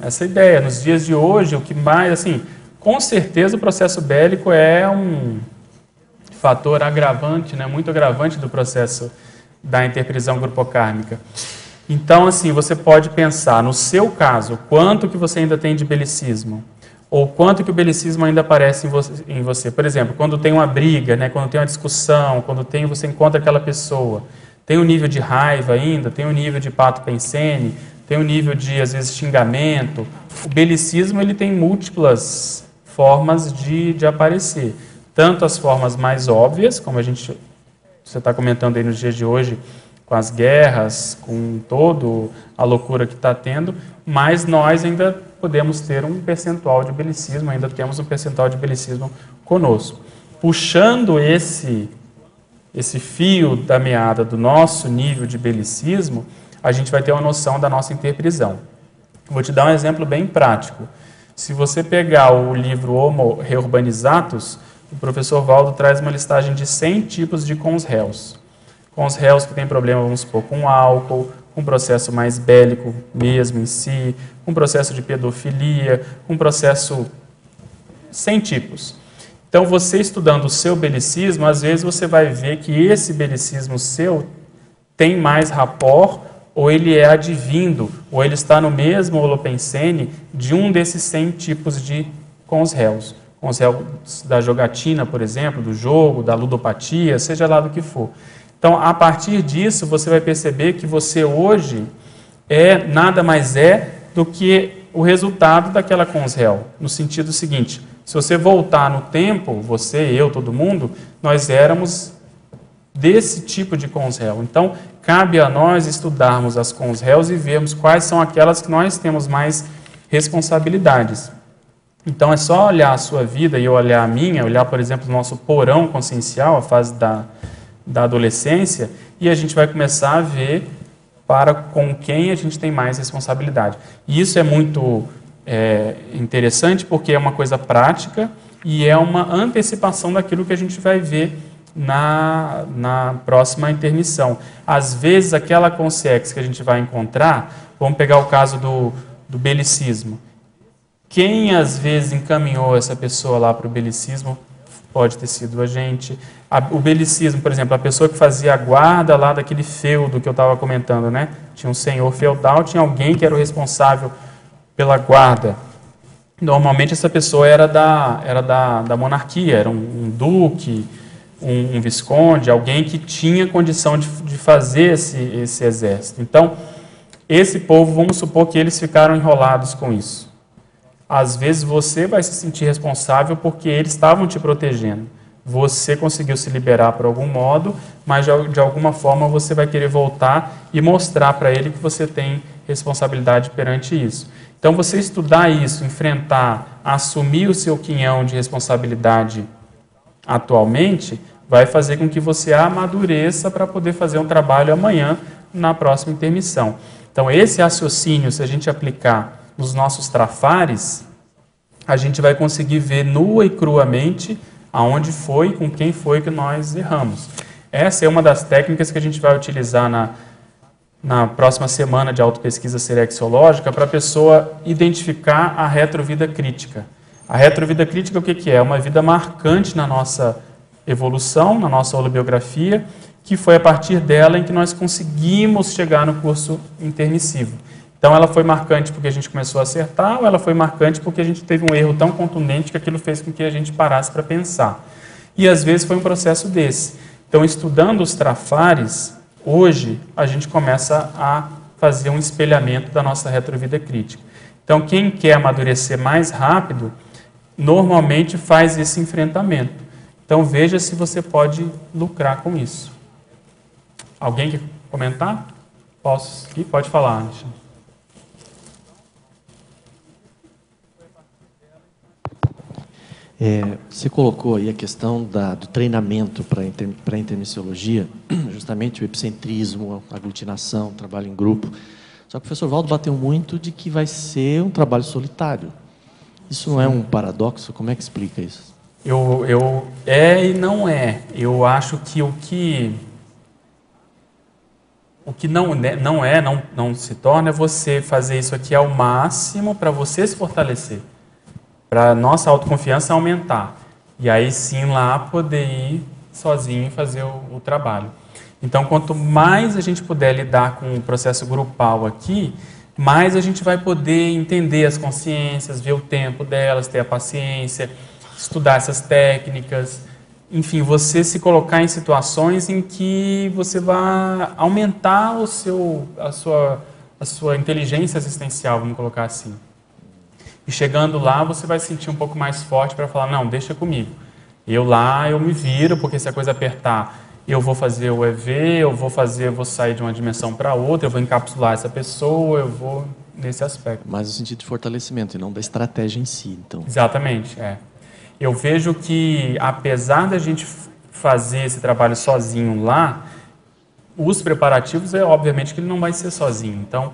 essa ideia nos dias de hoje, o que mais assim, com certeza o processo bélico é um fator agravante, né, muito agravante do processo da interprisão grupocármica. Então, assim, você pode pensar, no seu caso, quanto que você ainda tem de belicismo, ou quanto que o belicismo ainda aparece em você. Por exemplo, quando tem uma briga, né, quando tem uma discussão, quando tem, você encontra aquela pessoa, tem um nível de raiva ainda, tem um nível de pato pensene, tem um nível de, às vezes, xingamento. O belicismo ele tem múltiplas formas de, de aparecer tanto as formas mais óbvias, como a gente você está comentando aí nos dias de hoje, com as guerras, com toda a loucura que está tendo, mas nós ainda podemos ter um percentual de belicismo, ainda temos um percentual de belicismo conosco. Puxando esse, esse fio da meada do nosso nível de belicismo, a gente vai ter uma noção da nossa interprisão. Vou te dar um exemplo bem prático. Se você pegar o livro Homo Reurbanizatus, o professor Valdo traz uma listagem de 100 tipos de cons réus. Cons réus que têm problema, vamos supor, com álcool, com processo mais bélico mesmo em si, com processo de pedofilia, com processo 100 tipos. Então, você estudando o seu belicismo, às vezes você vai ver que esse belicismo seu tem mais rapport ou ele é advindo, ou ele está no mesmo holopensene de um desses 100 tipos de com os réus. Com os réus da jogatina, por exemplo, do jogo, da ludopatia, seja lá do que for. Então, a partir disso, você vai perceber que você hoje é nada mais é do que o resultado daquela consréu, no sentido seguinte: se você voltar no tempo, você, eu, todo mundo, nós éramos desse tipo de consréu. Então, cabe a nós estudarmos as consréus e vermos quais são aquelas que nós temos mais responsabilidades. Então, é só olhar a sua vida e olhar a minha, olhar, por exemplo, o nosso porão consciencial, a fase da, da adolescência, e a gente vai começar a ver para com quem a gente tem mais responsabilidade. E isso é muito é, interessante porque é uma coisa prática e é uma antecipação daquilo que a gente vai ver na, na próxima intermissão. Às vezes, aquela consciência que a gente vai encontrar, vamos pegar o caso do, do belicismo. Quem às vezes encaminhou essa pessoa lá para o belicismo pode ter sido a gente. O belicismo, por exemplo, a pessoa que fazia a guarda lá daquele feudo que eu estava comentando, né? Tinha um senhor feudal, tinha alguém que era o responsável pela guarda. Normalmente essa pessoa era da, era da, da monarquia, era um, um duque, um, um, visconde, alguém que tinha condição de, de fazer esse, esse exército. Então, esse povo, vamos supor que eles ficaram enrolados com isso. Às vezes você vai se sentir responsável porque eles estavam te protegendo você conseguiu se liberar por algum modo, mas de alguma forma você vai querer voltar e mostrar para ele que você tem responsabilidade perante isso. Então, você estudar isso, enfrentar, assumir o seu quinhão de responsabilidade atualmente, vai fazer com que você amadureça para poder fazer um trabalho amanhã na próxima intermissão. Então, esse raciocínio, se a gente aplicar nos nossos trafares, a gente vai conseguir ver nua e cruamente aonde foi, com quem foi que nós erramos. Essa é uma das técnicas que a gente vai utilizar na, na próxima semana de autopesquisa serexológica para a pessoa identificar a retrovida crítica. A retrovida crítica o que, é? É uma vida marcante na nossa evolução, na nossa holobiografia, que foi a partir dela em que nós conseguimos chegar no curso intermissivo. Então ela foi marcante porque a gente começou a acertar, ou ela foi marcante porque a gente teve um erro tão contundente que aquilo fez com que a gente parasse para pensar. E às vezes foi um processo desse. Então, estudando os trafares, hoje a gente começa a fazer um espelhamento da nossa retrovida crítica. Então, quem quer amadurecer mais rápido, normalmente faz esse enfrentamento. Então, veja se você pode lucrar com isso. Alguém quer comentar? Posso? Pode falar, Alexandre. É, você colocou aí a questão da, do treinamento para a intermissiologia, <clears throat> justamente o epicentrismo, a aglutinação, trabalho em grupo. Só que o professor Valdo bateu muito de que vai ser um trabalho solitário. Isso não é um paradoxo? Como é que explica isso? Eu, eu é e não é. Eu acho que o que o que não, né, não é, não, não se torna, é você fazer isso aqui ao máximo para você se fortalecer para nossa autoconfiança aumentar. E aí sim lá poder ir sozinho e fazer o, o, trabalho. Então, quanto mais a gente puder lidar com o processo grupal aqui, mais a gente vai poder entender as consciências, ver o tempo delas, ter a paciência, estudar essas técnicas. Enfim, você se colocar em situações em que você vai aumentar o seu, a, sua, a sua inteligência existencial, vamos colocar assim. E chegando lá, você vai sentir um pouco mais forte para falar: não, deixa comigo. Eu lá, eu me viro, porque se a coisa apertar, eu vou fazer o EV, eu vou fazer, eu vou sair de uma dimensão para outra, eu vou encapsular essa pessoa, eu vou nesse aspecto. Mais no sentido de fortalecimento e não da estratégia em si, então. Exatamente, é. Eu vejo que apesar da gente fazer esse trabalho sozinho lá, os preparativos é obviamente que ele não vai ser sozinho. Então,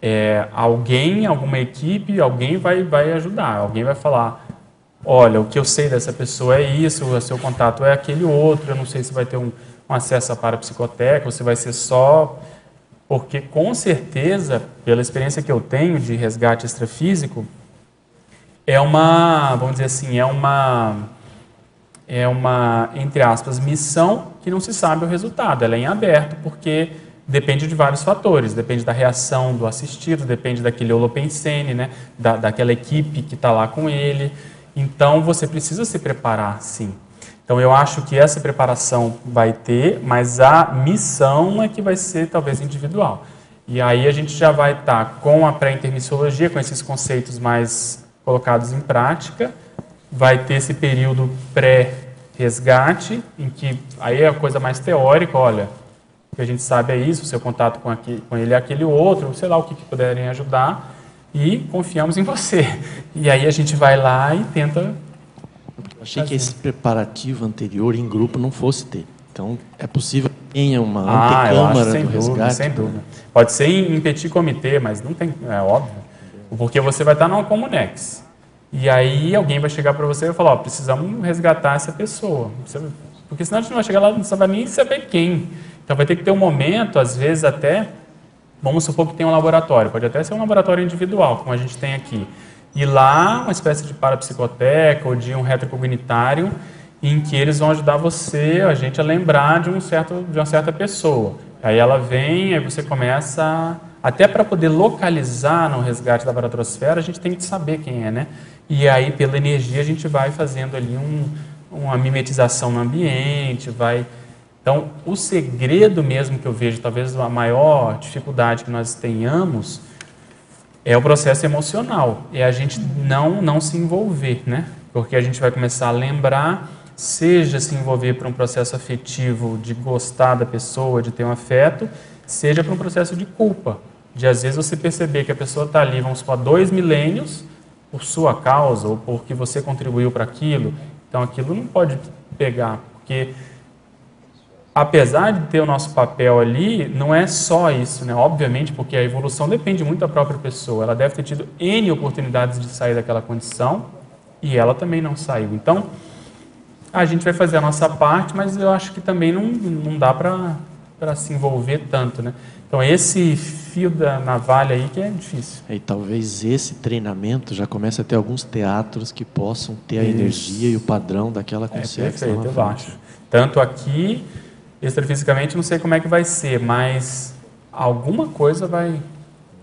é, alguém, alguma equipe, alguém vai, vai ajudar, alguém vai falar, olha, o que eu sei dessa pessoa é isso, o seu contato é aquele outro, eu não sei se vai ter um, um acesso à parapsicoteca, ou se vai ser só... Porque, com certeza, pela experiência que eu tenho de resgate extrafísico, é uma, vamos dizer assim, é uma, é uma, entre aspas, missão que não se sabe o resultado. Ela é em aberto, porque depende de vários fatores. Depende da reação do assistido, depende daquele holopensene, né? Da, daquela equipe que está lá com ele. Então, você precisa se preparar, sim. Então, eu acho que essa preparação vai ter, mas a missão é que vai ser talvez individual. E aí a gente já vai estar tá com a pré-intermissiologia, com esses conceitos mais colocados em prática, vai ter esse período pré-resgate, em que aí é a coisa mais teórica, olha, o que a gente sabe é isso, o seu contato com, aqui, com ele é aquele outro, sei lá o que, que puderem ajudar, e confiamos em você. E aí a gente vai lá e tenta. Eu achei fazer. que esse preparativo anterior em grupo não fosse ter. Então, é possível que tenha uma ah, antecâmara do dúvida, resgate? Sem dúvida. Pode ser em petit comitê, mas não tem, é óbvio. Porque você vai estar numa comunex. E aí alguém vai chegar para você e vai falar, ó, precisamos resgatar essa pessoa. Porque senão a gente não vai chegar lá, não sabe nem saber quem. Então vai ter que ter um momento, às vezes até, vamos supor que tem um laboratório, pode até ser um laboratório individual, como a gente tem aqui. E lá, uma espécie de parapsicoteca ou de um retrocognitário, em que eles vão ajudar você, a gente, a lembrar de, um certo, de uma certa pessoa. Aí ela vem, aí você começa, até para poder localizar no resgate da baratrosfera, a gente tem que saber quem é, né? E aí, pela energia, a gente vai fazendo ali um, uma mimetização no ambiente, vai então, o segredo mesmo que eu vejo, talvez a maior dificuldade que nós tenhamos, é o processo emocional, é a gente não não se envolver, né? Porque a gente vai começar a lembrar, seja se envolver para um processo afetivo de gostar da pessoa, de ter um afeto, seja para um processo de culpa, de às vezes você perceber que a pessoa está ali, vamos supor, dois milênios por sua causa ou porque você contribuiu para aquilo, então aquilo não pode pegar, porque apesar de ter o nosso papel ali, não é só isso, né? Obviamente, porque a evolução depende muito da própria pessoa. Ela deve ter tido N oportunidades de sair daquela condição e ela também não saiu. Então, a gente vai fazer a nossa parte, mas eu acho que também não, não dá para se envolver tanto, né? Então, esse fio da navalha aí que é difícil. E talvez esse treinamento já comece a ter alguns teatros que possam ter a Isso. energia e o padrão daquela consciência. É perfeito, eu acho. Tanto aqui extrafisicamente não sei como é que vai ser, mas alguma coisa vai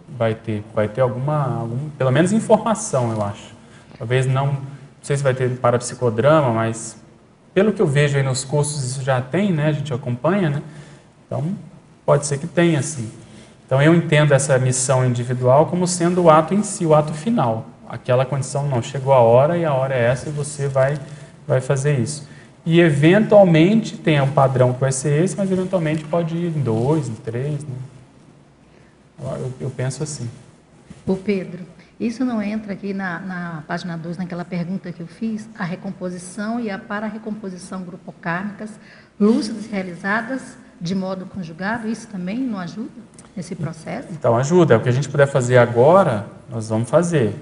vai ter, vai ter alguma, algum, pelo menos informação, eu acho. Talvez não, não sei se vai ter parapsicodrama, mas pelo que eu vejo aí nos cursos isso já tem, né? A gente acompanha, né? Então pode ser que tenha, sim. Então eu entendo essa missão individual como sendo o ato em si, o ato final. Aquela condição não chegou a hora e a hora é essa e você vai vai fazer isso. E eventualmente tem um padrão que vai ser esse, mas eventualmente pode ir em dois, em três. Né? Eu, eu, penso assim. O Pedro, isso não entra aqui na, na página 2, naquela pergunta que eu fiz? A recomposição e a para-recomposição grupocármicas lúcidas realizadas de modo conjugado, isso também não ajuda nesse processo? Então, ajuda. O que a gente puder fazer agora, nós vamos fazer.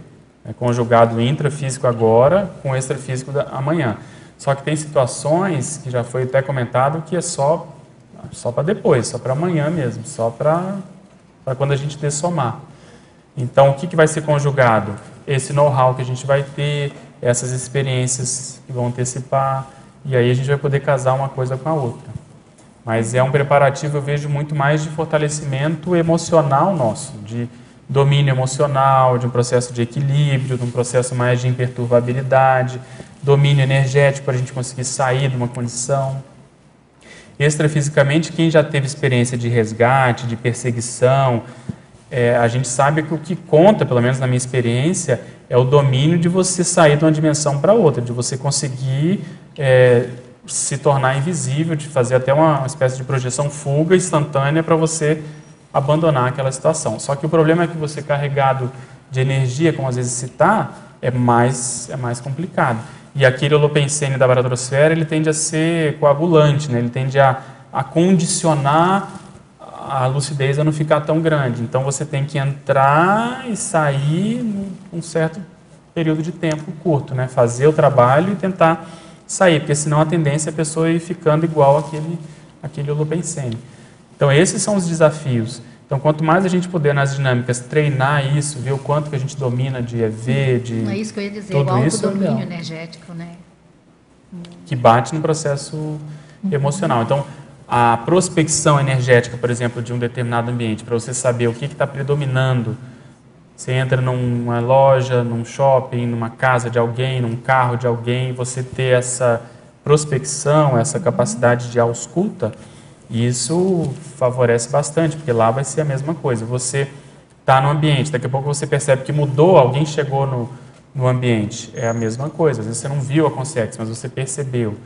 É conjugado intrafísico agora com extrafísico amanhã. Só que tem situações, que já foi até comentado, que é só, só para depois, só para amanhã mesmo, só para quando a gente dessomar. Então, o que, que vai ser conjugado? Esse know-how que a gente vai ter, essas experiências que vão antecipar, e aí a gente vai poder casar uma coisa com a outra. Mas é um preparativo, eu vejo muito mais de fortalecimento emocional nosso, de domínio emocional, de um processo de equilíbrio, de um processo mais de imperturbabilidade, domínio energético para a gente conseguir sair de uma condição. Extrafisicamente, quem já teve experiência de resgate, de perseguição, é, a gente sabe que o que conta, pelo menos na minha experiência, é o domínio de você sair de uma dimensão para outra, de você conseguir é, se tornar invisível, de fazer até uma espécie de projeção fuga instantânea para você abandonar aquela situação. Só que o problema é que você carregado de energia, como às vezes se está, é mais, é mais complicado. E aquele holopensene da baradrosfera, ele tende a ser coagulante, né? ele tende a, a condicionar a lucidez a não ficar tão grande. Então você tem que entrar e sair num certo período de tempo curto, né? fazer o trabalho e tentar sair, porque senão a tendência é a pessoa ir ficando igual aquele, aquele holopensene. Então esses são os desafios. Então, quanto mais a gente puder nas dinâmicas treinar isso, ver o quanto que a gente domina de EV, de. Não é isso que eu ia dizer, tudo o isso, domínio energético, né? Que bate no processo emocional. Então, a prospecção energética, por exemplo, de um determinado ambiente, para você saber o que está predominando. Você entra numa loja, num shopping, numa casa de alguém, num carro de alguém, você ter essa prospecção, essa capacidade de ausculta, isso favorece bastante, porque lá vai ser a mesma coisa. Você está no ambiente, daqui a pouco você percebe que mudou, alguém chegou no, no ambiente. É a mesma coisa. Às vezes você não viu a consciência, mas você percebeu.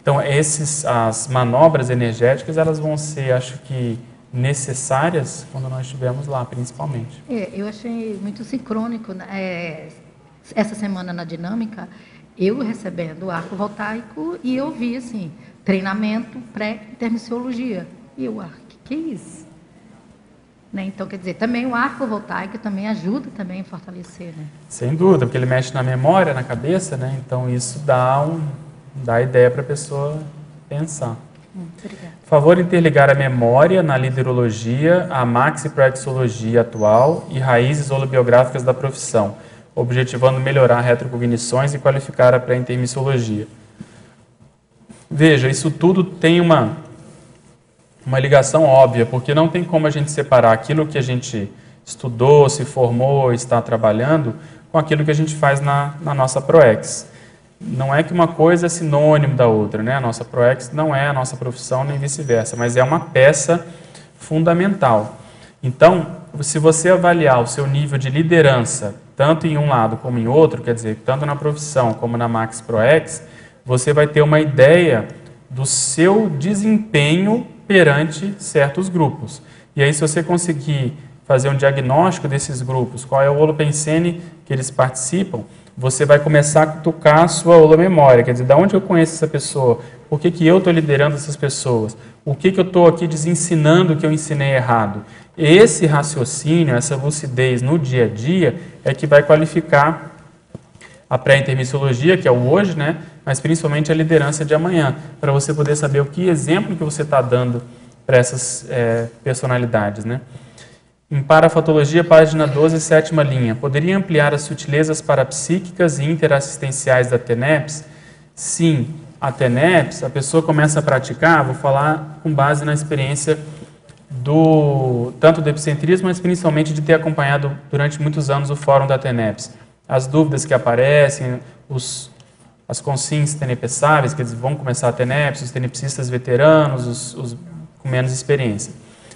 Então, esses, as manobras energéticas, elas vão ser, acho que, necessárias quando nós estivermos lá, principalmente. É, eu achei muito sincrônico. Né? É, essa semana na dinâmica, eu recebendo o arco voltaico e eu vi assim, treinamento pré-intermissiologia. E eu, ah, que, que é isso? Né? Então, quer dizer, também o arco voltaico também ajuda também a fortalecer, né? Sem dúvida, porque ele mexe na memória, na cabeça, né? Então, isso dá, um, dá ideia para a pessoa pensar. Hum, Favor interligar a memória na liderologia, a maxipraxologia atual e raízes holobiográficas da profissão, objetivando melhorar retrocognições e qualificar a pré-intermissiologia. Veja, isso tudo tem uma uma ligação óbvia, porque não tem como a gente separar aquilo que a gente estudou, se formou, está trabalhando, com aquilo que a gente faz na, na nossa ProEx. Não é que uma coisa é sinônimo da outra, né? A nossa ProEx não é a nossa profissão, nem vice-versa, mas é uma peça fundamental. Então, se você avaliar o seu nível de liderança, tanto em um lado como em outro, quer dizer, tanto na profissão como na Max ProEx, você vai ter uma ideia do seu desempenho perante certos grupos. E aí, se você conseguir fazer um diagnóstico desses grupos, qual é o holopensene que eles participam, você vai começar a tocar a sua holomemória, quer dizer, de onde eu conheço essa pessoa, por que, que eu estou liderando essas pessoas, o que, que eu estou aqui desensinando que eu ensinei errado. Esse raciocínio, essa lucidez no dia a dia é que vai qualificar a pré-intermissiologia, que é o hoje, né? Mas principalmente a liderança de amanhã, para você poder saber o que exemplo que você está dando para essas é, personalidades. Né? Em Parafatologia, página 12, sétima linha. Poderia ampliar as sutilezas parapsíquicas e interassistenciais da TENEPS? Sim, a TENEPS, a pessoa começa a praticar, vou falar com base na experiência do tanto do epicentrismo, mas principalmente de ter acompanhado durante muitos anos o fórum da TENEPS as dúvidas que aparecem, os, as consins tenepessáveis, que eles vão começar a TENEPS, os tenepsistas veteranos, os, os, com menos experiência.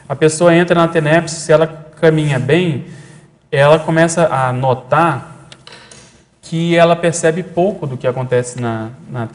A pessoa entra na TENEPS, se ela caminha bem, ela começa a notar que ela percebe pouco do que acontece na, na.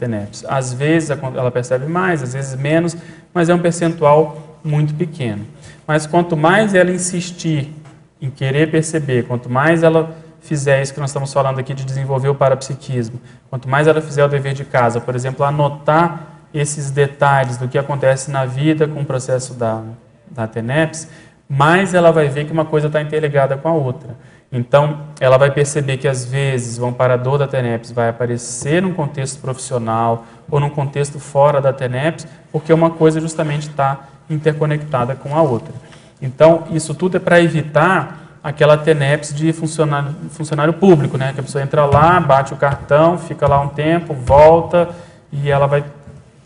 Às vezes ela percebe mais, às vezes menos, mas é um percentual muito pequeno. Mas quanto mais ela insistir em querer perceber, quanto mais ela fizer isso que nós estamos falando aqui de desenvolver o parapsiquismo, quanto mais ela fizer o dever de casa, por exemplo, anotar esses detalhes do que acontece na vida com o processo da, da TENEPS, mais ela vai ver que uma coisa está interligada com a outra. Então, ela vai perceber que às vezes o amparador da TENEPS vai aparecer num contexto profissional ou num contexto fora da TENEPS, porque uma coisa justamente está interconectada com a outra. Então, isso tudo é para evitar aquela TENEPS de funcionário, funcionário público, né? Que a pessoa entra lá, bate o cartão, fica lá um tempo, volta e ela vai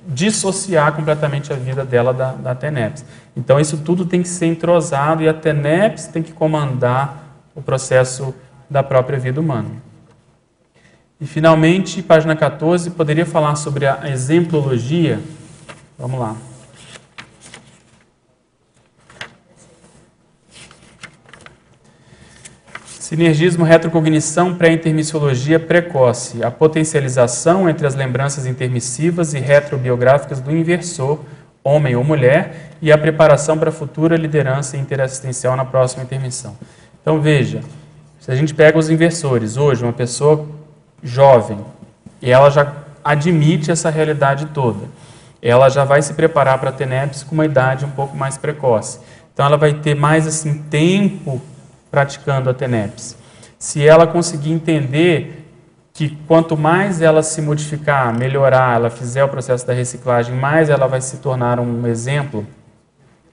dissociar completamente a vida dela da, da TENEPS. Então, isso tudo tem que ser entrosado e a TENEPS tem que comandar o processo da própria vida humana. E, finalmente, página 14, poderia falar sobre a exemplologia? Vamos lá. Sinergismo, retrocognição, pré-intermissiologia precoce, a potencialização entre as lembranças intermissivas e retrobiográficas do inversor, homem ou mulher, e a preparação para a futura liderança interassistencial na próxima intermissão. Então veja, se a gente pega os inversores, hoje uma pessoa jovem, e ela já admite essa realidade toda, ela já vai se preparar para a TENEPS com uma idade um pouco mais precoce. Então ela vai ter mais assim tempo praticando a TENEPS. Se ela conseguir entender que quanto mais ela se modificar, melhorar, ela fizer o processo da reciclagem, mais ela vai se tornar um exemplo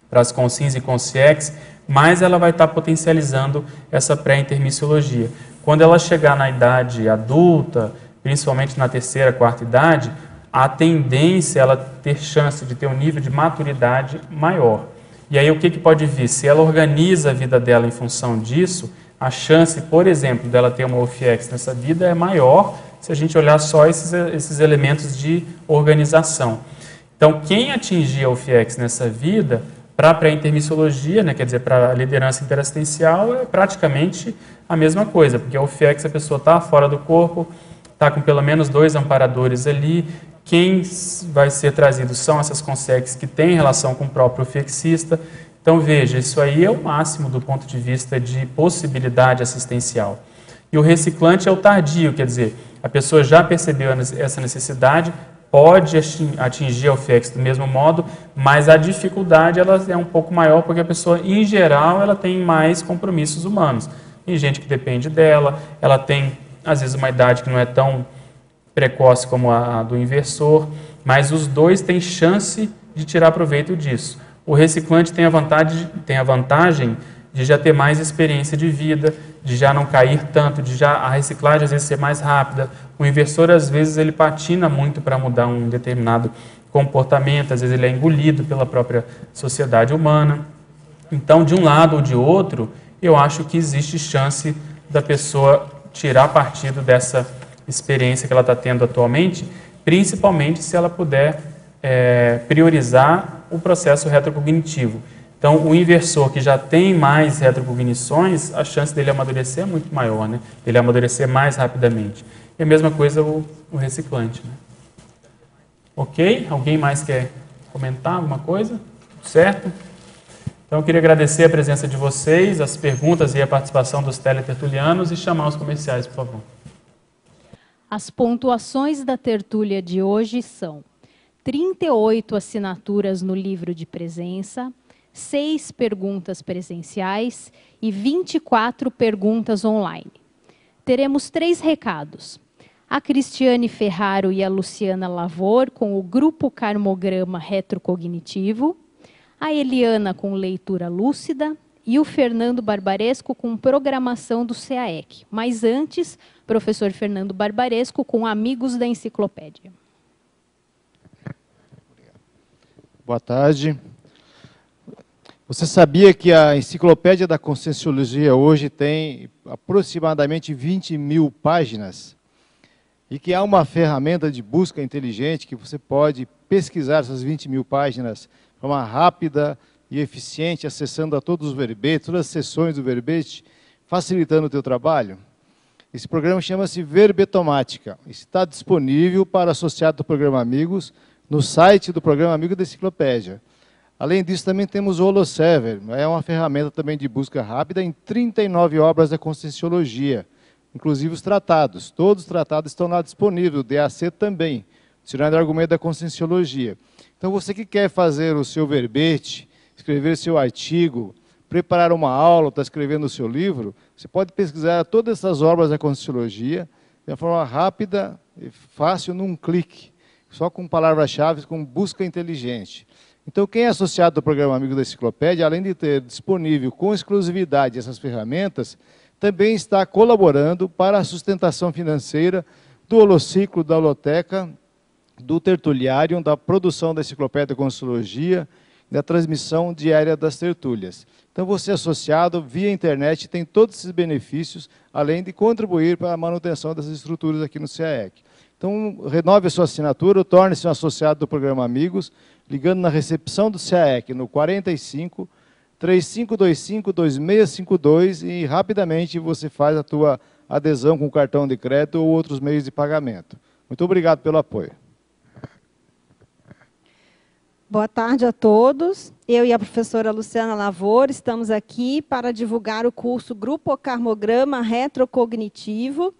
para as consins e consciex, mais ela vai estar potencializando essa pré-intermissiologia. Quando ela chegar na idade adulta, principalmente na terceira, quarta idade, a tendência ela ter chance de ter um nível de maturidade maior. E aí o que, que pode vir? Se ela organiza a vida dela em função disso, a chance, por exemplo, dela ter uma OFIEX nessa vida é maior se a gente olhar só esses, esses elementos de organização. Então, quem atingir a OFIEX nessa vida, para a pré-intermissiologia, né, quer dizer, para a liderança interassistencial, é praticamente a mesma coisa, porque a OFIEX a pessoa está fora do corpo, está com pelo menos dois amparadores ali, quem vai ser trazido são essas consegues que têm relação com o próprio fixista. Então, veja, isso aí é o máximo do ponto de vista de possibilidade assistencial. E o reciclante é o tardio, quer dizer, a pessoa já percebeu essa necessidade, pode atingir o FEX do mesmo modo, mas a dificuldade ela é um pouco maior porque a pessoa, em geral, ela tem mais compromissos humanos. Tem gente que depende dela, ela tem, às vezes, uma idade que não é tão precoce como a, do inversor, mas os dois têm chance de tirar proveito disso. O reciclante tem a vantagem, tem a vantagem de já ter mais experiência de vida, de já não cair tanto, de já a reciclagem às vezes ser mais rápida. O inversor às vezes ele patina muito para mudar um determinado comportamento, às vezes ele é engolido pela própria sociedade humana. Então, de um lado ou de outro, eu acho que existe chance da pessoa tirar partido dessa experiência que ela está tendo atualmente, principalmente se ela puder é, priorizar o processo retrocognitivo. Então, o inversor que já tem mais retrocognições, a chance dele amadurecer é muito maior, né? Ele amadurecer mais rapidamente. E a mesma coisa o, o reciclante. Né? Ok? Alguém mais quer comentar alguma coisa? Certo? Então, eu queria agradecer a presença de vocês, as perguntas e a participação dos teletertulianos e chamar os comerciais, por favor. As pontuações da tertúlia de hoje são 38 assinaturas no livro de presença, 6 perguntas presenciais e 24 perguntas online. Teremos três recados. A Cristiane Ferraro e a Luciana Lavor com o grupo Carmograma Retrocognitivo, a Eliana com leitura lúcida e o Fernando Barbaresco com programação do CAEC. Mas antes, professor Fernando Barbaresco com Amigos da Enciclopédia. Boa tarde. Você sabia que a Enciclopédia da Conscienciologia hoje tem aproximadamente 20 mil páginas? E que há uma ferramenta de busca inteligente que você pode pesquisar essas 20 mil páginas de forma rápida e eficiente, acessando a todos os verbetes, todas as sessões do verbete, facilitando o teu trabalho? Esse programa chama-se Verbetomática. Está disponível para associado do programa Amigos no site do programa Amigo da Enciclopédia. Além disso, também temos o Holoserver. É uma ferramenta também de busca rápida em 39 obras da Conscienciologia, inclusive os tratados. Todos os tratados estão lá disponíveis, o DAC também, tirando o argumento da Conscienciologia. Então, você que quer fazer o seu verbete, escrever seu artigo, preparar uma aula, está escrevendo o seu livro, você pode pesquisar todas essas obras da Conscienciologia de uma forma rápida e fácil, num clique, só com palavras-chave, com busca inteligente. Então, quem é associado ao programa Amigo da Enciclopédia, além de ter disponível com exclusividade essas ferramentas, também está colaborando para a sustentação financeira do holociclo da holoteca, do tertuliário, da produção da Enciclopédia da Conscienciologia, da transmissão diária das tertúlias. Então, você associado via internet tem todos esses benefícios, além de contribuir para a manutenção dessas estruturas aqui no CAEC. Então, renove a sua assinatura, torne-se um associado do programa Amigos, ligando na recepção do CAEC no 45 3525 2652 e rapidamente você faz a tua adesão com cartão de crédito ou outros meios de pagamento. Muito obrigado pelo apoio. Boa tarde a todos. Eu e a professora Luciana Lavor estamos aqui para divulgar o curso Grupo Carmograma Retrocognitivo.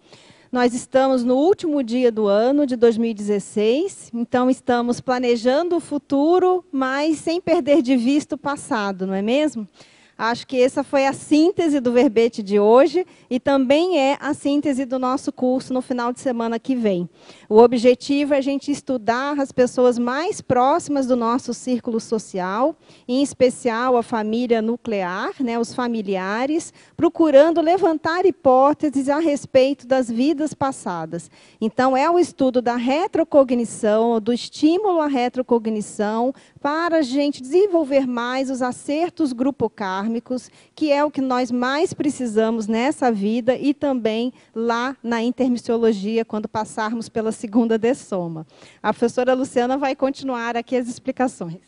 Nós estamos no último dia do ano de 2016, então estamos planejando o futuro, mas sem perder de vista o passado, não é mesmo? Acho que essa foi a síntese do verbete de hoje e também é a síntese do nosso curso no final de semana que vem. O objetivo é a gente estudar as pessoas mais próximas do nosso círculo social, em especial a família nuclear, né, os familiares, procurando levantar hipóteses a respeito das vidas passadas. Então, é o estudo da retrocognição, do estímulo à retrocognição, para a gente desenvolver mais os acertos grupocármicos, que é o que nós mais precisamos nessa vida e também lá na intermissiologia, quando passarmos pela segunda dessoma. A professora Luciana vai continuar aqui as explicações.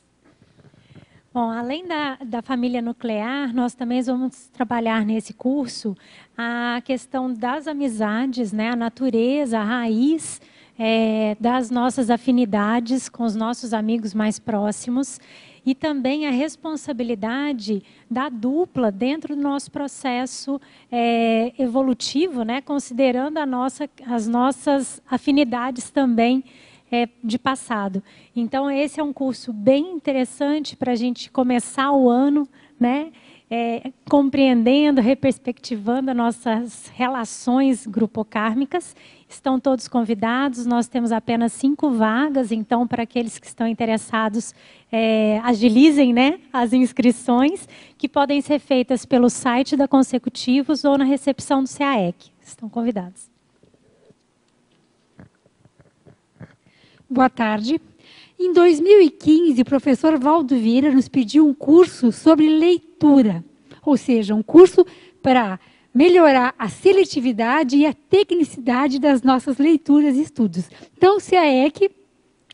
Bom, além da, da família nuclear, nós também vamos trabalhar nesse curso a questão das amizades, né, a natureza, a raiz é, das nossas afinidades com os nossos amigos mais próximos e também a responsabilidade da dupla dentro do nosso processo é, evolutivo, né, considerando nossa, as nossas afinidades também é, de passado. Então, esse é um curso bem interessante para a gente começar o ano, né, é, compreendendo, reperspectivando as nossas relações grupocármicas Estão todos convidados, nós temos apenas cinco vagas, então, para aqueles que estão interessados, é, agilizem né, as inscrições, que podem ser feitas pelo site da Consecutivos ou na recepção do CAEC. Estão convidados. Boa tarde. Em 2015, o professor Valdo Vieira nos pediu um curso sobre leitura, ou seja, um curso para melhorar a seletividade e a tecnicidade das nossas leituras e estudos. Então, o CAEC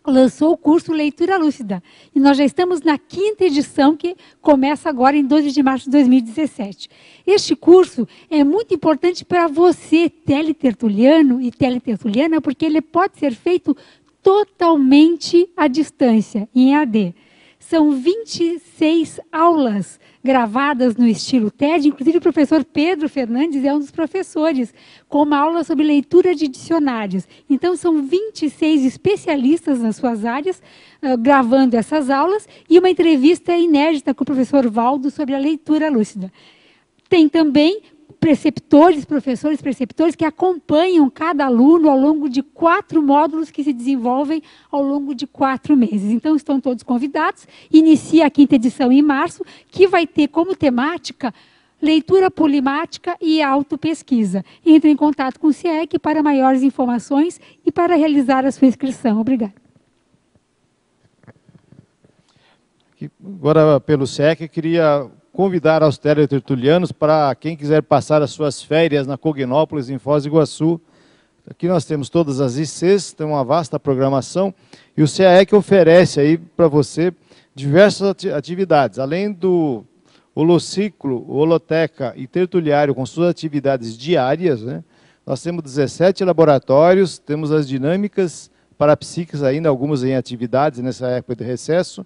lançou o curso Leitura Lúcida. E nós já estamos na quinta edição, que começa agora em 12 de março de 2017. Este curso é muito importante para você, teletertuliano e teletertuliana, porque ele pode ser feito totalmente à distância, em AD. São 26 aulas gravadas no estilo TED, inclusive o professor Pedro Fernandes é um dos professores, com uma aula sobre leitura de dicionários. Então, são 26 especialistas nas suas áreas uh, gravando essas aulas e uma entrevista inédita com o professor Valdo sobre a leitura lúcida. Tem também preceptores, professores preceptores que acompanham cada aluno ao longo de quatro módulos que se desenvolvem ao longo de quatro meses. Então, estão todos convidados. Inicia a quinta edição em março, que vai ter como temática leitura polimática e autopesquisa. Entre em contato com o CIEC para maiores informações e para realizar a sua inscrição. Obrigada. Agora, pelo SEC, queria convidar aos teletertulianos para quem quiser passar as suas férias na Cognópolis, em Foz do Iguaçu. Aqui nós temos todas as ICs, tem uma vasta programação, e o CAEC oferece aí para você diversas atividades, além do holociclo, holoteca e tertuliário com suas atividades diárias, né? Nós temos 17 laboratórios, temos as dinâmicas parapsíquicas ainda, algumas em atividades nessa época de recesso,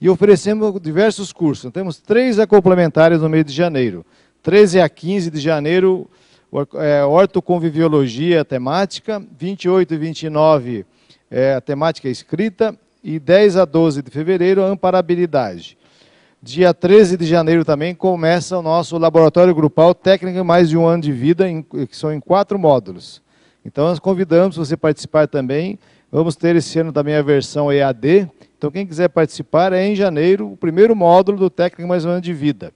e oferecemos diversos cursos. Temos três complementares no mês de janeiro. 13 a 15 de janeiro, é, ortoconviviologia temática, 28 e 29 é, a temática escrita, e 10 a 12 de fevereiro, a amparabilidade. Dia 13 de janeiro também começa o nosso laboratório grupal técnica mais de um ano de vida, em, que são em quatro módulos. Então nós convidamos você participar também. Vamos ter esse ano também a versão EAD, então, quem quiser participar é em janeiro, o primeiro módulo do Técnico Mais Ano de Vida.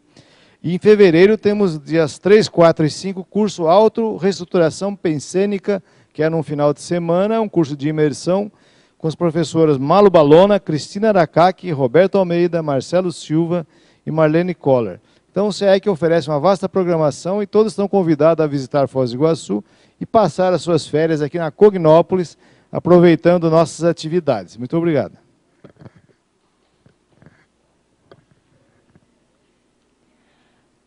E em fevereiro temos dias 3, 4 e 5, curso Auto Reestruturação Pensênica, que é no final de semana, um curso de imersão com as professoras Malu Balona, Cristina Aracaki, Roberto Almeida, Marcelo Silva e Marlene Koller. Então o CEEC oferece uma vasta programação e todos estão convidados a visitar Foz do Iguaçu e passar as suas férias aqui na Cognópolis, aproveitando nossas atividades. Muito obrigado.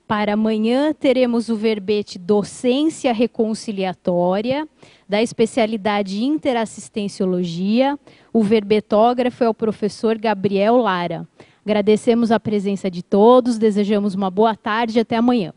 Para amanhã teremos o verbete Docência Reconciliatória, da especialidade Interassistenciologia. O verbetógrafo é o professor Gabriel Lara. Agradecemos a presença de todos, desejamos uma boa tarde e até amanhã.